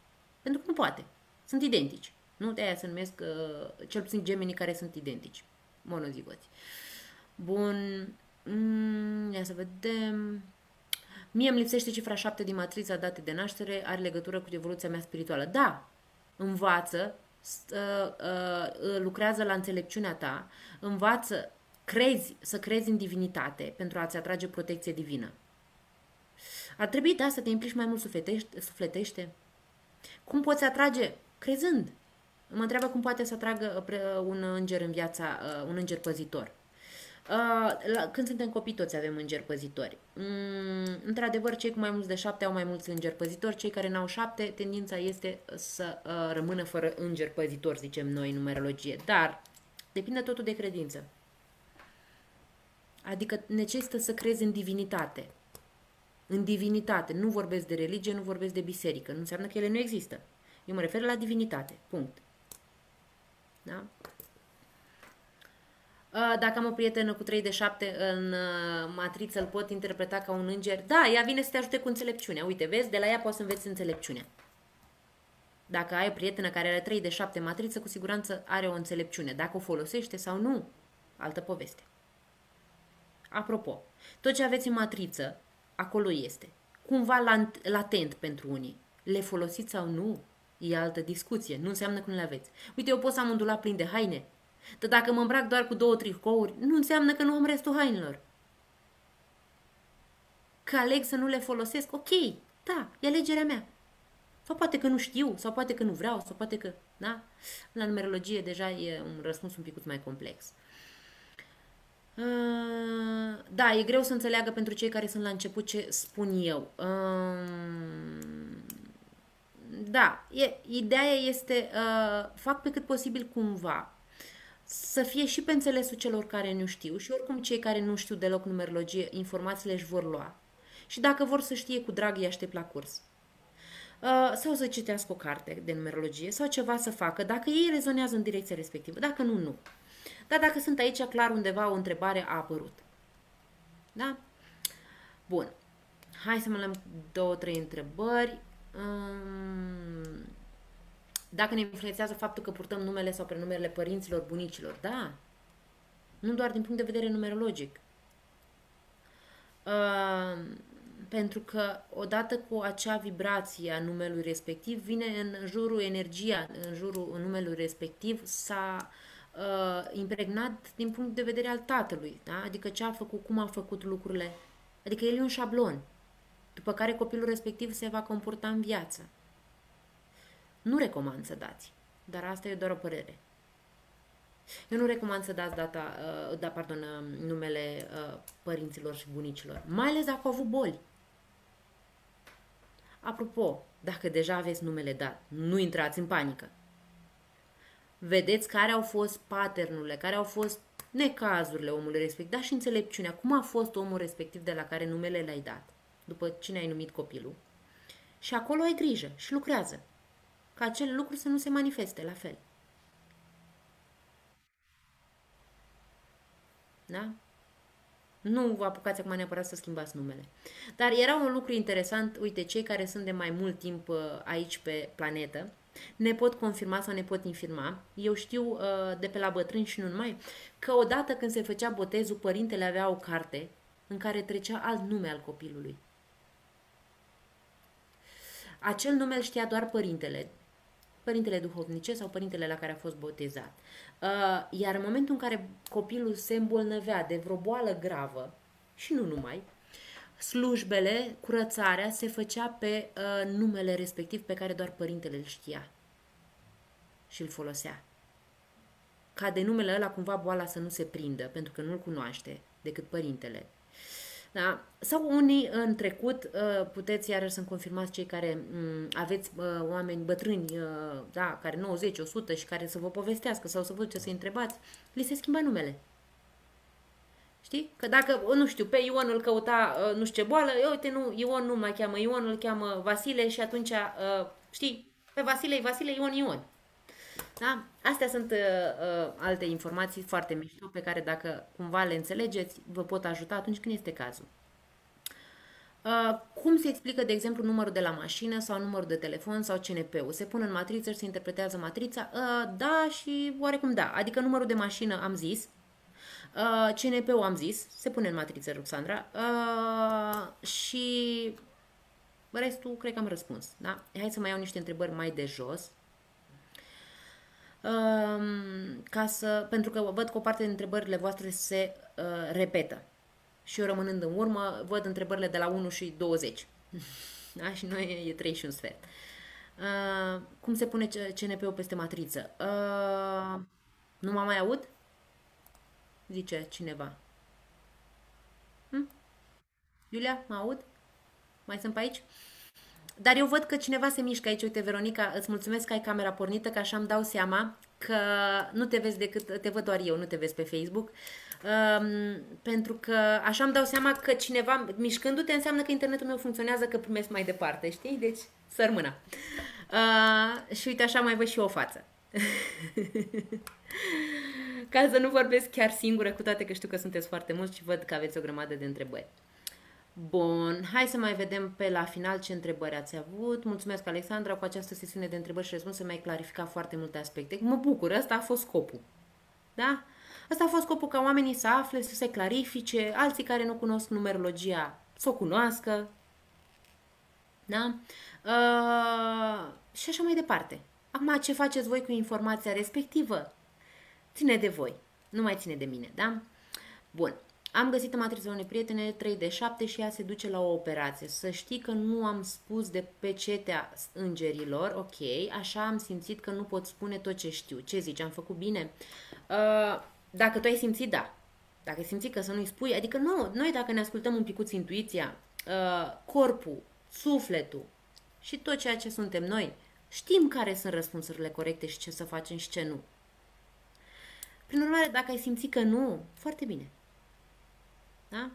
Pentru că nu poate. Sunt identici. Nu? De aia se numesc, uh, cel puțin gemenii care sunt identici. Monozigoți. Bun. Mm, ia să vedem. Mie îmi lipsește cifra 7 din matrița date de naștere, are legătură cu evoluția mea spirituală. Da, învață uh, lucrează la înțelepciunea ta, învață, crezi, să crezi în divinitate pentru a-ți atrage protecție divină. Ar trebui, da, să te implici mai mult sufletește, sufletește. Cum poți atrage? Crezând. Mă întreabă cum poate să atragă un înger în viața, un înger păzitor. Uh, când suntem copii, toți avem îngeri păzitori. Mm, într-adevăr, cei cu mai mulți de șapte au mai mulți îngeri păzitori, cei care n-au șapte, tendința este să uh, rămână fără îngeri păzitori, zicem noi în numerologie. Dar depinde totul de credință. Adică necesită să crezi în divinitate. În divinitate. Nu vorbesc de religie, nu vorbesc de biserică. Nu înseamnă că ele nu există. Eu mă refer la divinitate. Punct. Da? Dacă am o prietenă cu 3 de 7 în matriță, îl pot interpreta ca un înger? Da, ea vine să te ajute cu înțelepciunea. Uite, vezi, de la ea poți să înveți înțelepciunea. Dacă ai o prietenă care are 3 de 7 matriță, cu siguranță are o înțelepciune. Dacă o folosește sau nu, altă poveste. Apropo, tot ce aveți în matriță, acolo este. Cumva latent pentru unii. Le folosiți sau nu, e altă discuție. Nu înseamnă că nu le aveți. Uite, eu pot să am un dulap plin de haine, dar dacă mă îmbrac doar cu două tricouri, nu înseamnă că nu am restul hainelor. Că aleg să nu le folosesc, ok, da, e alegerea mea. Sau poate că nu știu, sau poate că nu vreau, sau poate că, da? La numerologie deja e un răspuns un pic mai complex. Uh, da, e greu să înțeleagă pentru cei care sunt la început ce spun eu. Uh, da, e, ideea este, uh, fac pe cât posibil cumva să fie și pe înțelesul celor care nu știu și oricum cei care nu știu deloc numerologie, informațiile își vor lua. Și dacă vor să știe cu drag, îi aștept la curs. Uh, sau să citească o carte de numerologie sau ceva să facă, dacă ei rezonează în direcția respectivă. Dacă nu, nu. Dar dacă sunt aici, clar, undeva o întrebare a apărut. Da? Bun. Hai să mă luăm două, trei întrebări. Um, dacă ne influențează faptul că purtăm numele sau prenumele părinților, bunicilor, da. Nu doar din punct de vedere numerologic. Uh, pentru că odată cu acea vibrație a numelui respectiv vine în jurul energia, în jurul numelui respectiv s-a uh, impregnat din punct de vedere al tatălui, da? adică ce a făcut, cum a făcut lucrurile, adică el e un șablon, după care copilul respectiv se va comporta în viață. Nu recomand să dați, dar asta e doar o părere. Eu nu recomand să dați data, uh, da, pardon, uh, numele uh, părinților și bunicilor, mai ales dacă au avut boli. Apropo, dacă deja aveți numele dat, nu intrați în panică. Vedeți care au fost paternurile, care au fost necazurile omului respectiv, dar și înțelepciunea. Cum a fost omul respectiv de la care numele l-ai dat, după cine ai numit copilul. Și acolo ai grijă și lucrează. Ca acele lucruri să nu se manifeste la fel. Da? Nu vă apucați acum neapărat să schimbați numele. Dar era un lucru interesant, uite, cei care sunt de mai mult timp uh, aici pe planetă, ne pot confirma sau ne pot infirma. Eu știu uh, de pe la bătrâni și nu numai, că odată când se făcea botezul, părintele avea o carte în care trecea alt nume al copilului. Acel nume îl știa doar părintele, părintele duhovnice sau părintele la care a fost botezat. Uh, iar în momentul în care copilul se îmbolnăvea de vreo boală gravă, și nu numai, slujbele, curățarea se făcea pe uh, numele respectiv pe care doar părintele îl știa și îl folosea. Ca de numele ăla cumva boala să nu se prindă, pentru că nu-l cunoaște decât părintele. Da? Sau unii în trecut, uh, puteți iarăși să-mi confirmați cei care mm, aveți uh, oameni bătrâni, uh, da, care 90, 100 și care să vă povestească sau să vă duceți să-i întrebați, li se schimba numele. Știi? Că dacă, nu știu, pe Ion îl căuta nu știu ce boală, eu, uite, nu, Ion nu mai cheamă Ion, îl cheamă Vasile și atunci, știi, pe Vasile Vasile, Ion, Ion. Da? Astea sunt uh, uh, alte informații foarte mișto pe care dacă cumva le înțelegeți, vă pot ajuta atunci când este cazul. Uh, cum se explică, de exemplu, numărul de la mașină sau numărul de telefon sau CNP-ul? Se pune în matriță și se interpretează matrița? Uh, da și oarecum da. Adică numărul de mașină am zis, uh, CNP-ul am zis, se pune în matriță, Ruxandra, uh, și restul cred că am răspuns. Da? Hai să mai iau niște întrebări mai de jos ca să, pentru că văd că o parte din întrebările voastre se uh, repetă. Și eu rămânând în urmă, văd întrebările de la 1 și 20. da? Și noi e 3 și un sfert. Uh, cum se pune CNP-ul peste matriță? Uh, nu mă mai aud? Zice cineva. Hm? Iulia, mă aud? Mai sunt pe aici? Dar eu văd că cineva se mișcă aici. Uite, Veronica, îți mulțumesc că ai camera pornită, că așa îmi dau seama că nu te vezi decât, te văd doar eu, nu te vezi pe Facebook. Um, pentru că așa îmi dau seama că cineva mișcându-te înseamnă că internetul meu funcționează, că primesc mai departe, știi? Deci, sărmâna. Uh, și uite, așa mai văd și o față. Ca să nu vorbesc chiar singură, cu toate că știu că sunteți foarte mulți și văd că aveți o grămadă de întrebări. Bun, hai să mai vedem pe la final ce întrebări ați avut. Mulțumesc, Alexandra, cu această sesiune de întrebări și răspunsuri mai clarificat foarte multe aspecte. Mă bucur, ăsta a fost scopul. Da? Asta a fost scopul ca oamenii să afle, să se clarifice, alții care nu cunosc numerologia să o cunoască. Da? Uh, și așa mai departe. Acum, ce faceți voi cu informația respectivă? Ține de voi, nu mai ține de mine, da? Bun. Am găsit în matrița unei prietene 3 de 7 și ea se duce la o operație. Să știi că nu am spus de pe cetea îngerilor, ok, așa am simțit că nu pot spune tot ce știu. Ce zici, am făcut bine? Uh, dacă tu ai simțit, da. Dacă ai simțit că să nu-i spui, adică nu, noi dacă ne ascultăm un picuț intuiția, uh, corpul, sufletul și tot ceea ce suntem noi, știm care sunt răspunsurile corecte și ce să facem și ce nu. Prin urmare, dacă ai simțit că nu, foarte bine. Da?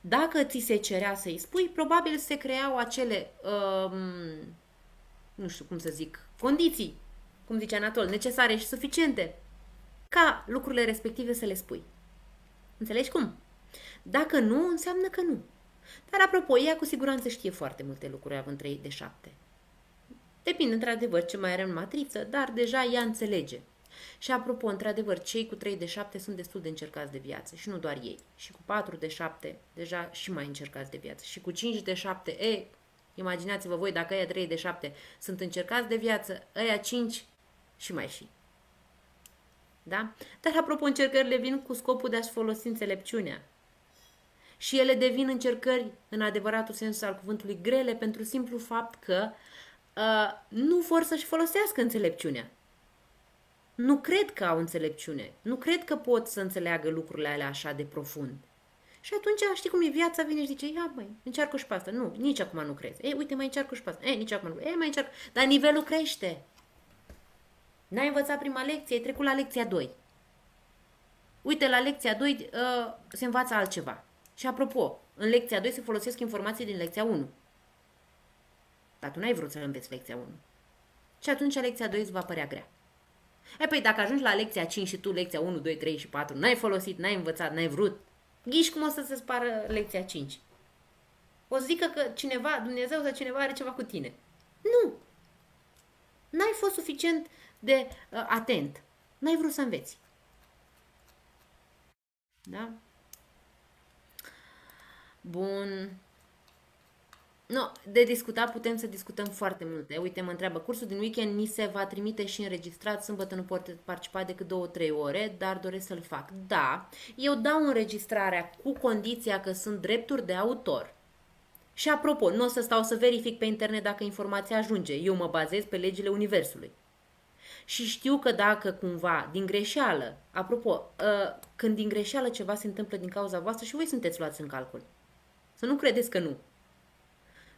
Dacă ți se cerea să-i spui, probabil se creau acele, um, nu știu cum să zic, condiții, cum zice Anatol, necesare și suficiente ca lucrurile respective să le spui. Înțelegi cum? Dacă nu, înseamnă că nu. Dar apropo, ea cu siguranță știe foarte multe lucruri având 3 de 7. Depinde într-adevăr ce mai are în matriță, dar deja ea înțelege. Și apropo, într-adevăr, cei cu 3 de 7 sunt destul de încercați de viață și nu doar ei. Și cu 4 de 7 deja și mai încercați de viață. Și cu 5 de 7, e, imaginați-vă voi dacă ăia 3 de 7 sunt încercați de viață, ăia 5 și mai și. Da? Dar apropo, încercările vin cu scopul de a-și folosi înțelepciunea. Și ele devin încercări, în adevăratul sens al cuvântului, grele pentru simplu fapt că uh, nu vor să-și folosească înțelepciunea. Nu cred că au înțelepciune. Nu cred că pot să înțeleagă lucrurile alea așa de profund. Și atunci, știi cum e viața, vine și zice, ia băi, încearcă și pe asta. Nu, nici acum nu crezi. Ei, uite, mai încearcă și pe asta. Ei, nici acum nu. Ei, mai încearcă. Dar nivelul crește. N-ai învățat prima lecție, ai trecut la lecția 2. Uite, la lecția 2 uh, se învață altceva. Și apropo, în lecția 2 se folosesc informații din lecția 1. Dar tu n-ai vrut să înveți lecția 1. Și atunci lecția 2 îți va părea grea. E păi dacă ajungi la lecția 5 și tu lecția 1, 2, 3 și 4 n-ai folosit, n-ai învățat, n-ai vrut, ghiși cum o să se spară lecția 5. O să zică că cineva, Dumnezeu sau cineva are ceva cu tine. Nu! N-ai fost suficient de uh, atent. N-ai vrut să înveți. Da? Bun. No, de discutat putem să discutăm foarte multe. Uite, mă întreabă, cursul din weekend mi se va trimite și înregistrat, sâmbătă nu pot participa decât 2-3 ore, dar doresc să-l fac. Da, eu dau înregistrarea cu condiția că sunt drepturi de autor. Și apropo, nu o să stau să verific pe internet dacă informația ajunge. Eu mă bazez pe legile Universului. Și știu că dacă cumva, din greșeală, apropo, ă, când din greșeală ceva se întâmplă din cauza voastră și voi sunteți luați în calcul. Să nu credeți că nu.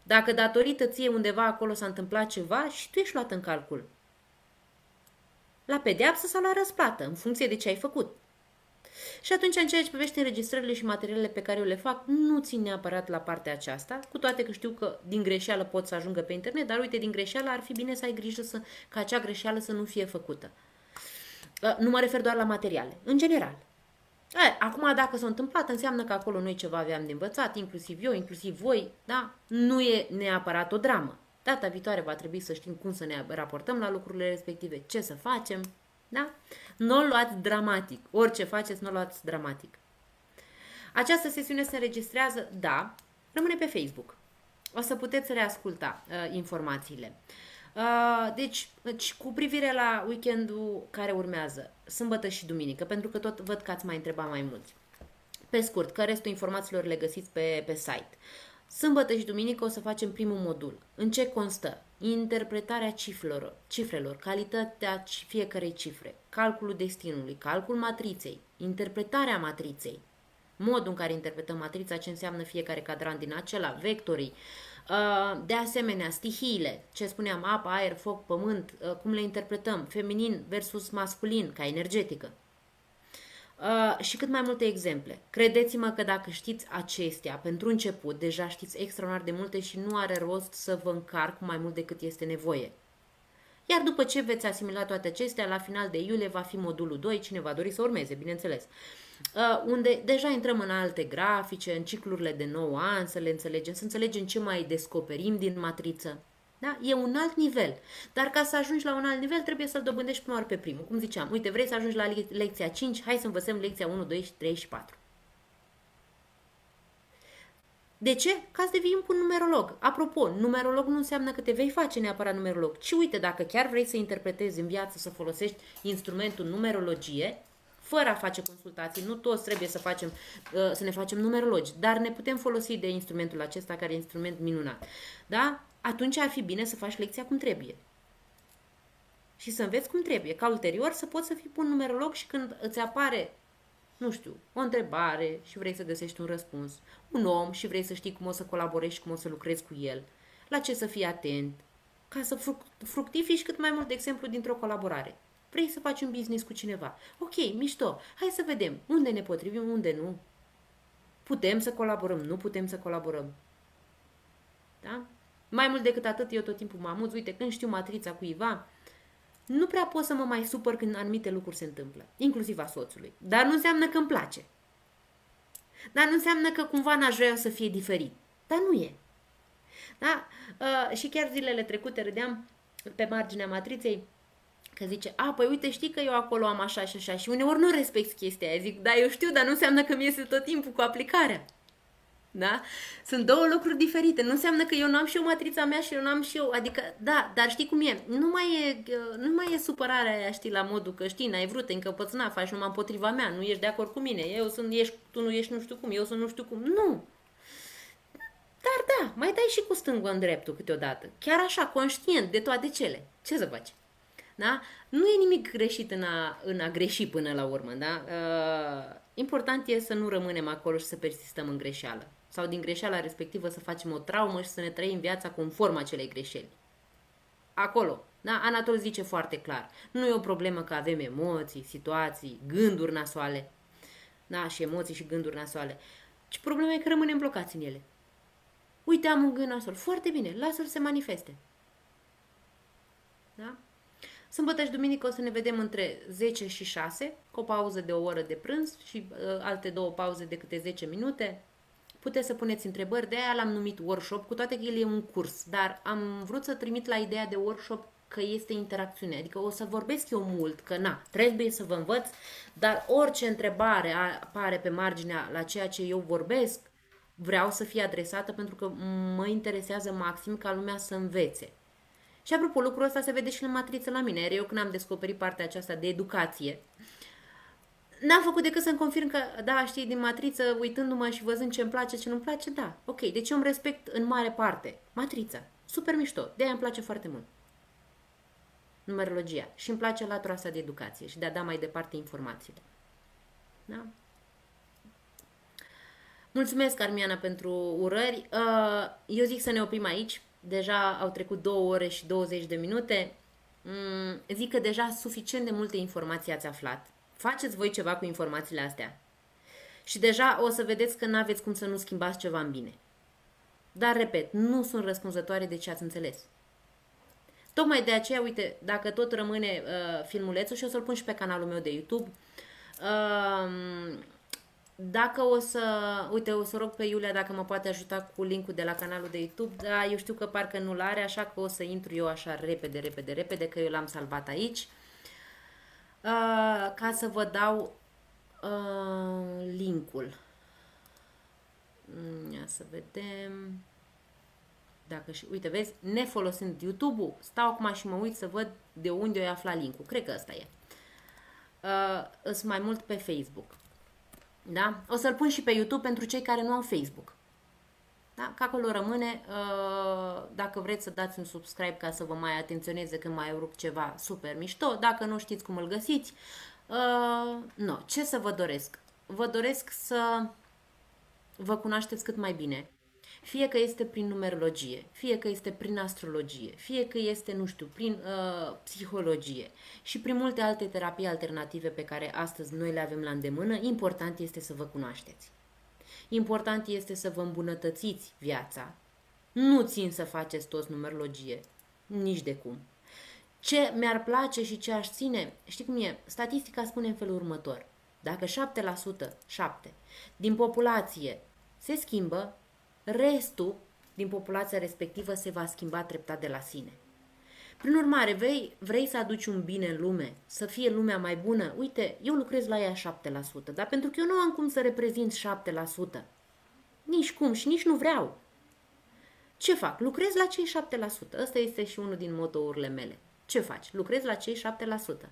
Dacă datorită ție undeva acolo s-a întâmplat ceva și tu ești luat în calcul. La pedeapsă sau la răsplată, în funcție de ce ai făcut. Și atunci, în ceea ce privește înregistrările și materialele pe care eu le fac, nu țin neapărat la partea aceasta, cu toate că știu că din greșeală pot să ajungă pe internet, dar uite, din greșeală ar fi bine să ai grijă să, ca acea greșeală să nu fie făcută. Uh, nu mă refer doar la materiale, în general. E, acum, dacă s-a întâmplat, înseamnă că acolo noi ceva aveam de învățat, inclusiv eu, inclusiv voi, da? Nu e neapărat o dramă. Data viitoare va trebui să știm cum să ne raportăm la lucrurile respective, ce să facem, da? Nu o luați dramatic. Orice faceți, nu o luați dramatic. Această sesiune se înregistrează, da, rămâne pe Facebook. O să puteți reasculta uh, informațiile. Uh, deci, deci, cu privire la weekendul care urmează, sâmbătă și duminică, pentru că tot văd că ați mai întrebat mai mulți. Pe scurt, că restul informațiilor le găsiți pe, pe site. Sâmbătă și duminică o să facem primul modul. În ce constă? Interpretarea cifrelor, cifrelor calitatea fiecarei cifre, calculul destinului, calcul matriței, interpretarea matriței, modul în care interpretăm matrița, ce înseamnă fiecare cadran din acela, vectorii, uh, de asemenea, stihiile, ce spuneam, apă, aer, foc, pământ, uh, cum le interpretăm, feminin versus masculin, ca energetică. Uh, și cât mai multe exemple. Credeți-mă că dacă știți acestea, pentru început, deja știți extraordinar de multe și nu are rost să vă încarc mai mult decât este nevoie. Iar după ce veți asimila toate acestea, la final de iulie va fi modulul 2, cine va dori să urmeze, bineînțeles, uh, unde deja intrăm în alte grafice, în ciclurile de 9 ani, să le înțelegem, să înțelegem ce mai descoperim din matriță, da? E un alt nivel. Dar ca să ajungi la un alt nivel, trebuie să-l dobândești prima oară pe primul. Cum ziceam, uite, vrei să ajungi la lecția 5, hai să învățăm lecția 1, 2, 3 și 4. De ce? Ca să devii un numerolog. Apropo, numerolog nu înseamnă că te vei face neapărat numerolog, ci uite, dacă chiar vrei să interpretezi în viață, să folosești instrumentul numerologie, fără a face consultații, nu toți trebuie să, facem, uh, să ne facem numerologi, dar ne putem folosi de instrumentul acesta, care e instrument minunat. Da? atunci ar fi bine să faci lecția cum trebuie. Și să înveți cum trebuie, ca ulterior să poți să fii bun numerolog și când îți apare, nu știu, o întrebare și vrei să găsești un răspuns, un om și vrei să știi cum o să colaborezi și cum o să lucrezi cu el, la ce să fii atent, ca să fructifici cât mai mult, de exemplu, dintr-o colaborare. Vrei să faci un business cu cineva. Ok, mișto, hai să vedem unde ne potrivim, unde nu. Putem să colaborăm, nu putem să colaborăm. Da? Mai mult decât atât, eu tot timpul mă amuz, uite, când știu matrița cuiva, nu prea pot să mă mai supăr când anumite lucruri se întâmplă, inclusiv a soțului. Dar nu înseamnă că îmi place. Dar nu înseamnă că cumva n-aș vrea să fie diferit. Dar nu e. Da? Uh, și chiar zilele trecute râdeam pe marginea matriței că zice, a, păi uite, știi că eu acolo am așa și așa și uneori nu respect chestia aia. Zic, da, eu știu, dar nu înseamnă că mi iese tot timpul cu aplicarea. Da? Sunt două lucruri diferite. Nu înseamnă că eu nu am și eu matrița mea și eu nu am și eu. Adică, da, dar știi cum e? Nu mai e, nu mai e supărarea aia, știi, la modul că știi, n-ai vrut, încă încăpățâna, faci numai împotriva mea, nu ești de acord cu mine, eu sunt, ești, tu nu ești nu știu cum, eu sunt nu știu cum. Nu! Dar da, mai dai și cu stângul în dreptul câteodată. Chiar așa, conștient de toate cele. Ce să faci? Da? Nu e nimic greșit în a, în a greși până la urmă. Da? Uh, important e să nu rămânem acolo și să persistăm în greșeală. Sau din greșeala respectivă să facem o traumă și să ne trăim viața conform acelei greșeli. Acolo. Da? Anatol zice foarte clar. Nu e o problemă că avem emoții, situații, gânduri nasoale. Da? Și emoții și gânduri nasoale. Ci problema e că rămânem blocați în ele. Uite, am un gând nasol. Foarte bine, lasă-l să se manifeste. Da? Sâmbătă și duminică o să ne vedem între 10 și 6, cu o pauză de o oră de prânz și uh, alte două pauze de câte 10 minute. Puteți să puneți întrebări, de aia l-am numit workshop, cu toate că el e un curs, dar am vrut să trimit la ideea de workshop că este interacțiune, adică o să vorbesc eu mult, că na, trebuie să vă învăț, dar orice întrebare apare pe marginea la ceea ce eu vorbesc, vreau să fie adresată pentru că mă interesează maxim ca lumea să învețe. Și apropo, lucrul ăsta se vede și în matriță la mine. Iar eu când am descoperit partea aceasta de educație, n-am făcut decât să-mi confirm că, da, știi, din matriță, uitându-mă și văzând ce îmi place, ce nu-mi place, da, ok. Deci eu îmi respect în mare parte matrița. Super mișto. De-aia îmi place foarte mult. Numerologia. Și îmi place latura asta de educație și de a da mai departe informațiile. Da? Mulțumesc, Armiana, pentru urări. Uh, eu zic să ne oprim aici. Deja au trecut 2 ore și 20 de minute. Mm, zic că deja suficient de multe informații ați aflat. Faceți voi ceva cu informațiile astea. Și deja o să vedeți că nu aveți cum să nu schimbați ceva în bine. Dar, repet, nu sunt răspunzătoare de ce ați înțeles. Tocmai de aceea, uite, dacă tot rămâne uh, filmulețul și o să-l pun și pe canalul meu de YouTube, uh, dacă o să, uite, o să rog pe Iulia dacă mă poate ajuta cu linkul de la canalul de YouTube, dar eu știu că parcă nu-l are, așa că o să intru eu așa repede, repede, repede, că eu l-am salvat aici, uh, ca să vă dau uh, linkul. Mm, ia să vedem. Dacă și, uite, vezi, nefolosind YouTube-ul, stau acum și mă uit să văd de unde o afla linkul. Cred că ăsta e. Uh, sunt mai mult pe Facebook. Da? O să-l pun și pe YouTube pentru cei care nu au Facebook. Da? Că acolo rămâne, uh, dacă vreți să dați un subscribe ca să vă mai atenționeze când mai rup ceva super mișto, dacă nu știți cum îl găsiți, uh, nu. Ce să vă doresc? Vă doresc să vă cunoașteți cât mai bine, fie că este prin numerologie, fie că este prin astrologie, fie că este, nu știu, prin uh, psihologie și prin multe alte terapii alternative pe care astăzi noi le avem la îndemână, important este să vă cunoașteți. Important este să vă îmbunătățiți viața. Nu țin să faceți toți numerologie, nici de cum. Ce mi-ar place și ce aș ține, știi cum e, statistica spune în felul următor. Dacă 7%, 7, din populație se schimbă, restul din populația respectivă se va schimba treptat de la sine. Prin urmare, vrei, vrei să aduci un bine în lume, să fie lumea mai bună? Uite, eu lucrez la ea 7%, dar pentru că eu nu am cum să reprezint 7%. Nici cum și nici nu vreau. Ce fac? Lucrez la cei 7%. Ăsta este și unul din motourile mele. Ce faci? Lucrez la cei 7%.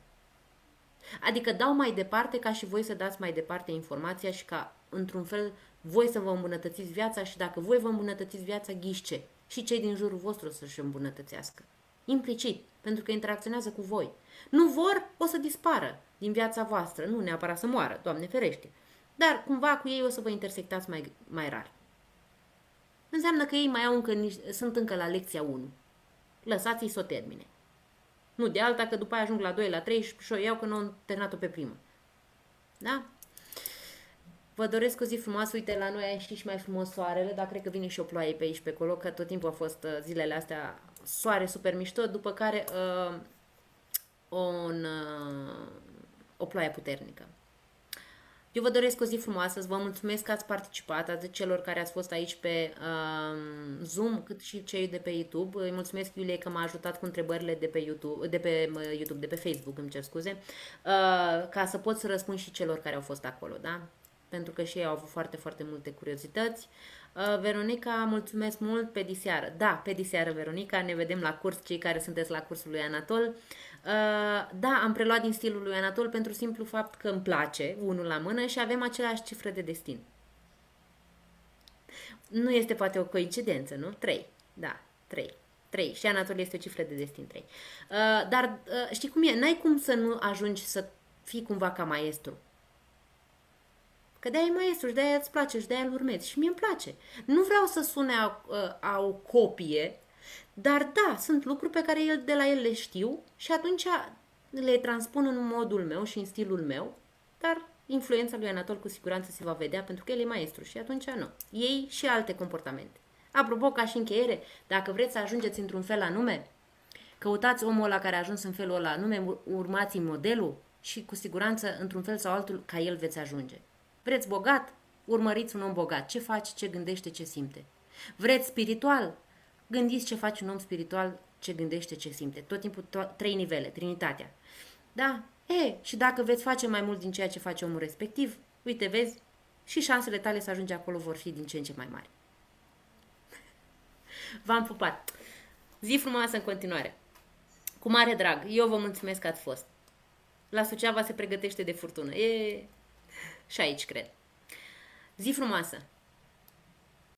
Adică dau mai departe ca și voi să dați mai departe informația și ca, într-un fel, voi să vă îmbunătățiți viața și dacă voi vă îmbunătățiți viața, ghiște și cei din jurul vostru să-și îmbunătățească. Implicit, pentru că interacționează cu voi. Nu vor, o să dispară din viața voastră, nu neapărat să moară, Doamne ferește. Dar cumva cu ei o să vă intersectați mai, mai rar. Înseamnă că ei mai au încă, sunt încă la lecția 1. Lăsați-i să o termine. Nu de alta, că după aia ajung la 2, la 3 și o iau că nu am terminat-o pe primă. Da? Vă doresc o zi frumoasă. Uite, la noi a ieșit și mai frumos soarele, dar cred că vine și o ploaie pe aici pe acolo, că tot timpul a fost uh, zilele astea soare super mișto, după care uh, un, uh, o ploaie puternică. Eu vă doresc o zi frumoasă, vă mulțumesc că ați participat, atât celor care ați fost aici pe um, Zoom, cât și cei de pe YouTube. Îi mulțumesc Iulie că m-a ajutat cu întrebările de pe YouTube, de pe YouTube, de pe Facebook, îmi cer scuze, uh, ca să pot să răspund și celor care au fost acolo, da? Pentru că și ei au avut foarte, foarte multe curiozități. Uh, Veronica, mulțumesc mult pe diseară. Da, pe diseară, Veronica, ne vedem la curs, cei care sunteți la cursul lui Anatol. Uh, da, am preluat din stilul lui Anatol pentru simplu fapt că îmi place, unul la mână, și avem aceleași cifre de destin. Nu este poate o coincidență, nu? 3. Da, 3. 3. Și Anatol este o cifră de destin 3. Uh, dar uh, știi cum e? N-ai cum să nu ajungi să fii cumva ca maestru. Că de-aia e maestru și de-aia îți place și de-aia îl urmezi. Și mie îmi place. Nu vreau să sune a, a, a o copie, dar da, sunt lucruri pe care el, de la el le știu și atunci le transpun în modul meu și în stilul meu, dar influența lui Anatol cu siguranță se va vedea pentru că el e maestru și atunci nu. Ei și alte comportamente. Apropo, ca și încheiere, dacă vreți să ajungeți într-un fel anume, căutați omul ăla care a ajuns în felul ăla anume, urmați modelul și cu siguranță, într-un fel sau altul, ca el veți ajunge. Vreți bogat? Urmăriți un om bogat. Ce face, ce gândește, ce simte. Vreți spiritual? Gândiți ce face un om spiritual, ce gândește, ce simte. Tot timpul to- trei nivele, trinitatea. Da? E, și dacă veți face mai mult din ceea ce face omul respectiv, uite, vezi, și șansele tale să ajungi acolo vor fi din ce în ce mai mari. V-am pupat. Zi frumoasă în continuare. Cu mare drag. Eu vă mulțumesc că ați fost. La Suceava se pregătește de furtună. E și aici, cred. Zi frumoasă!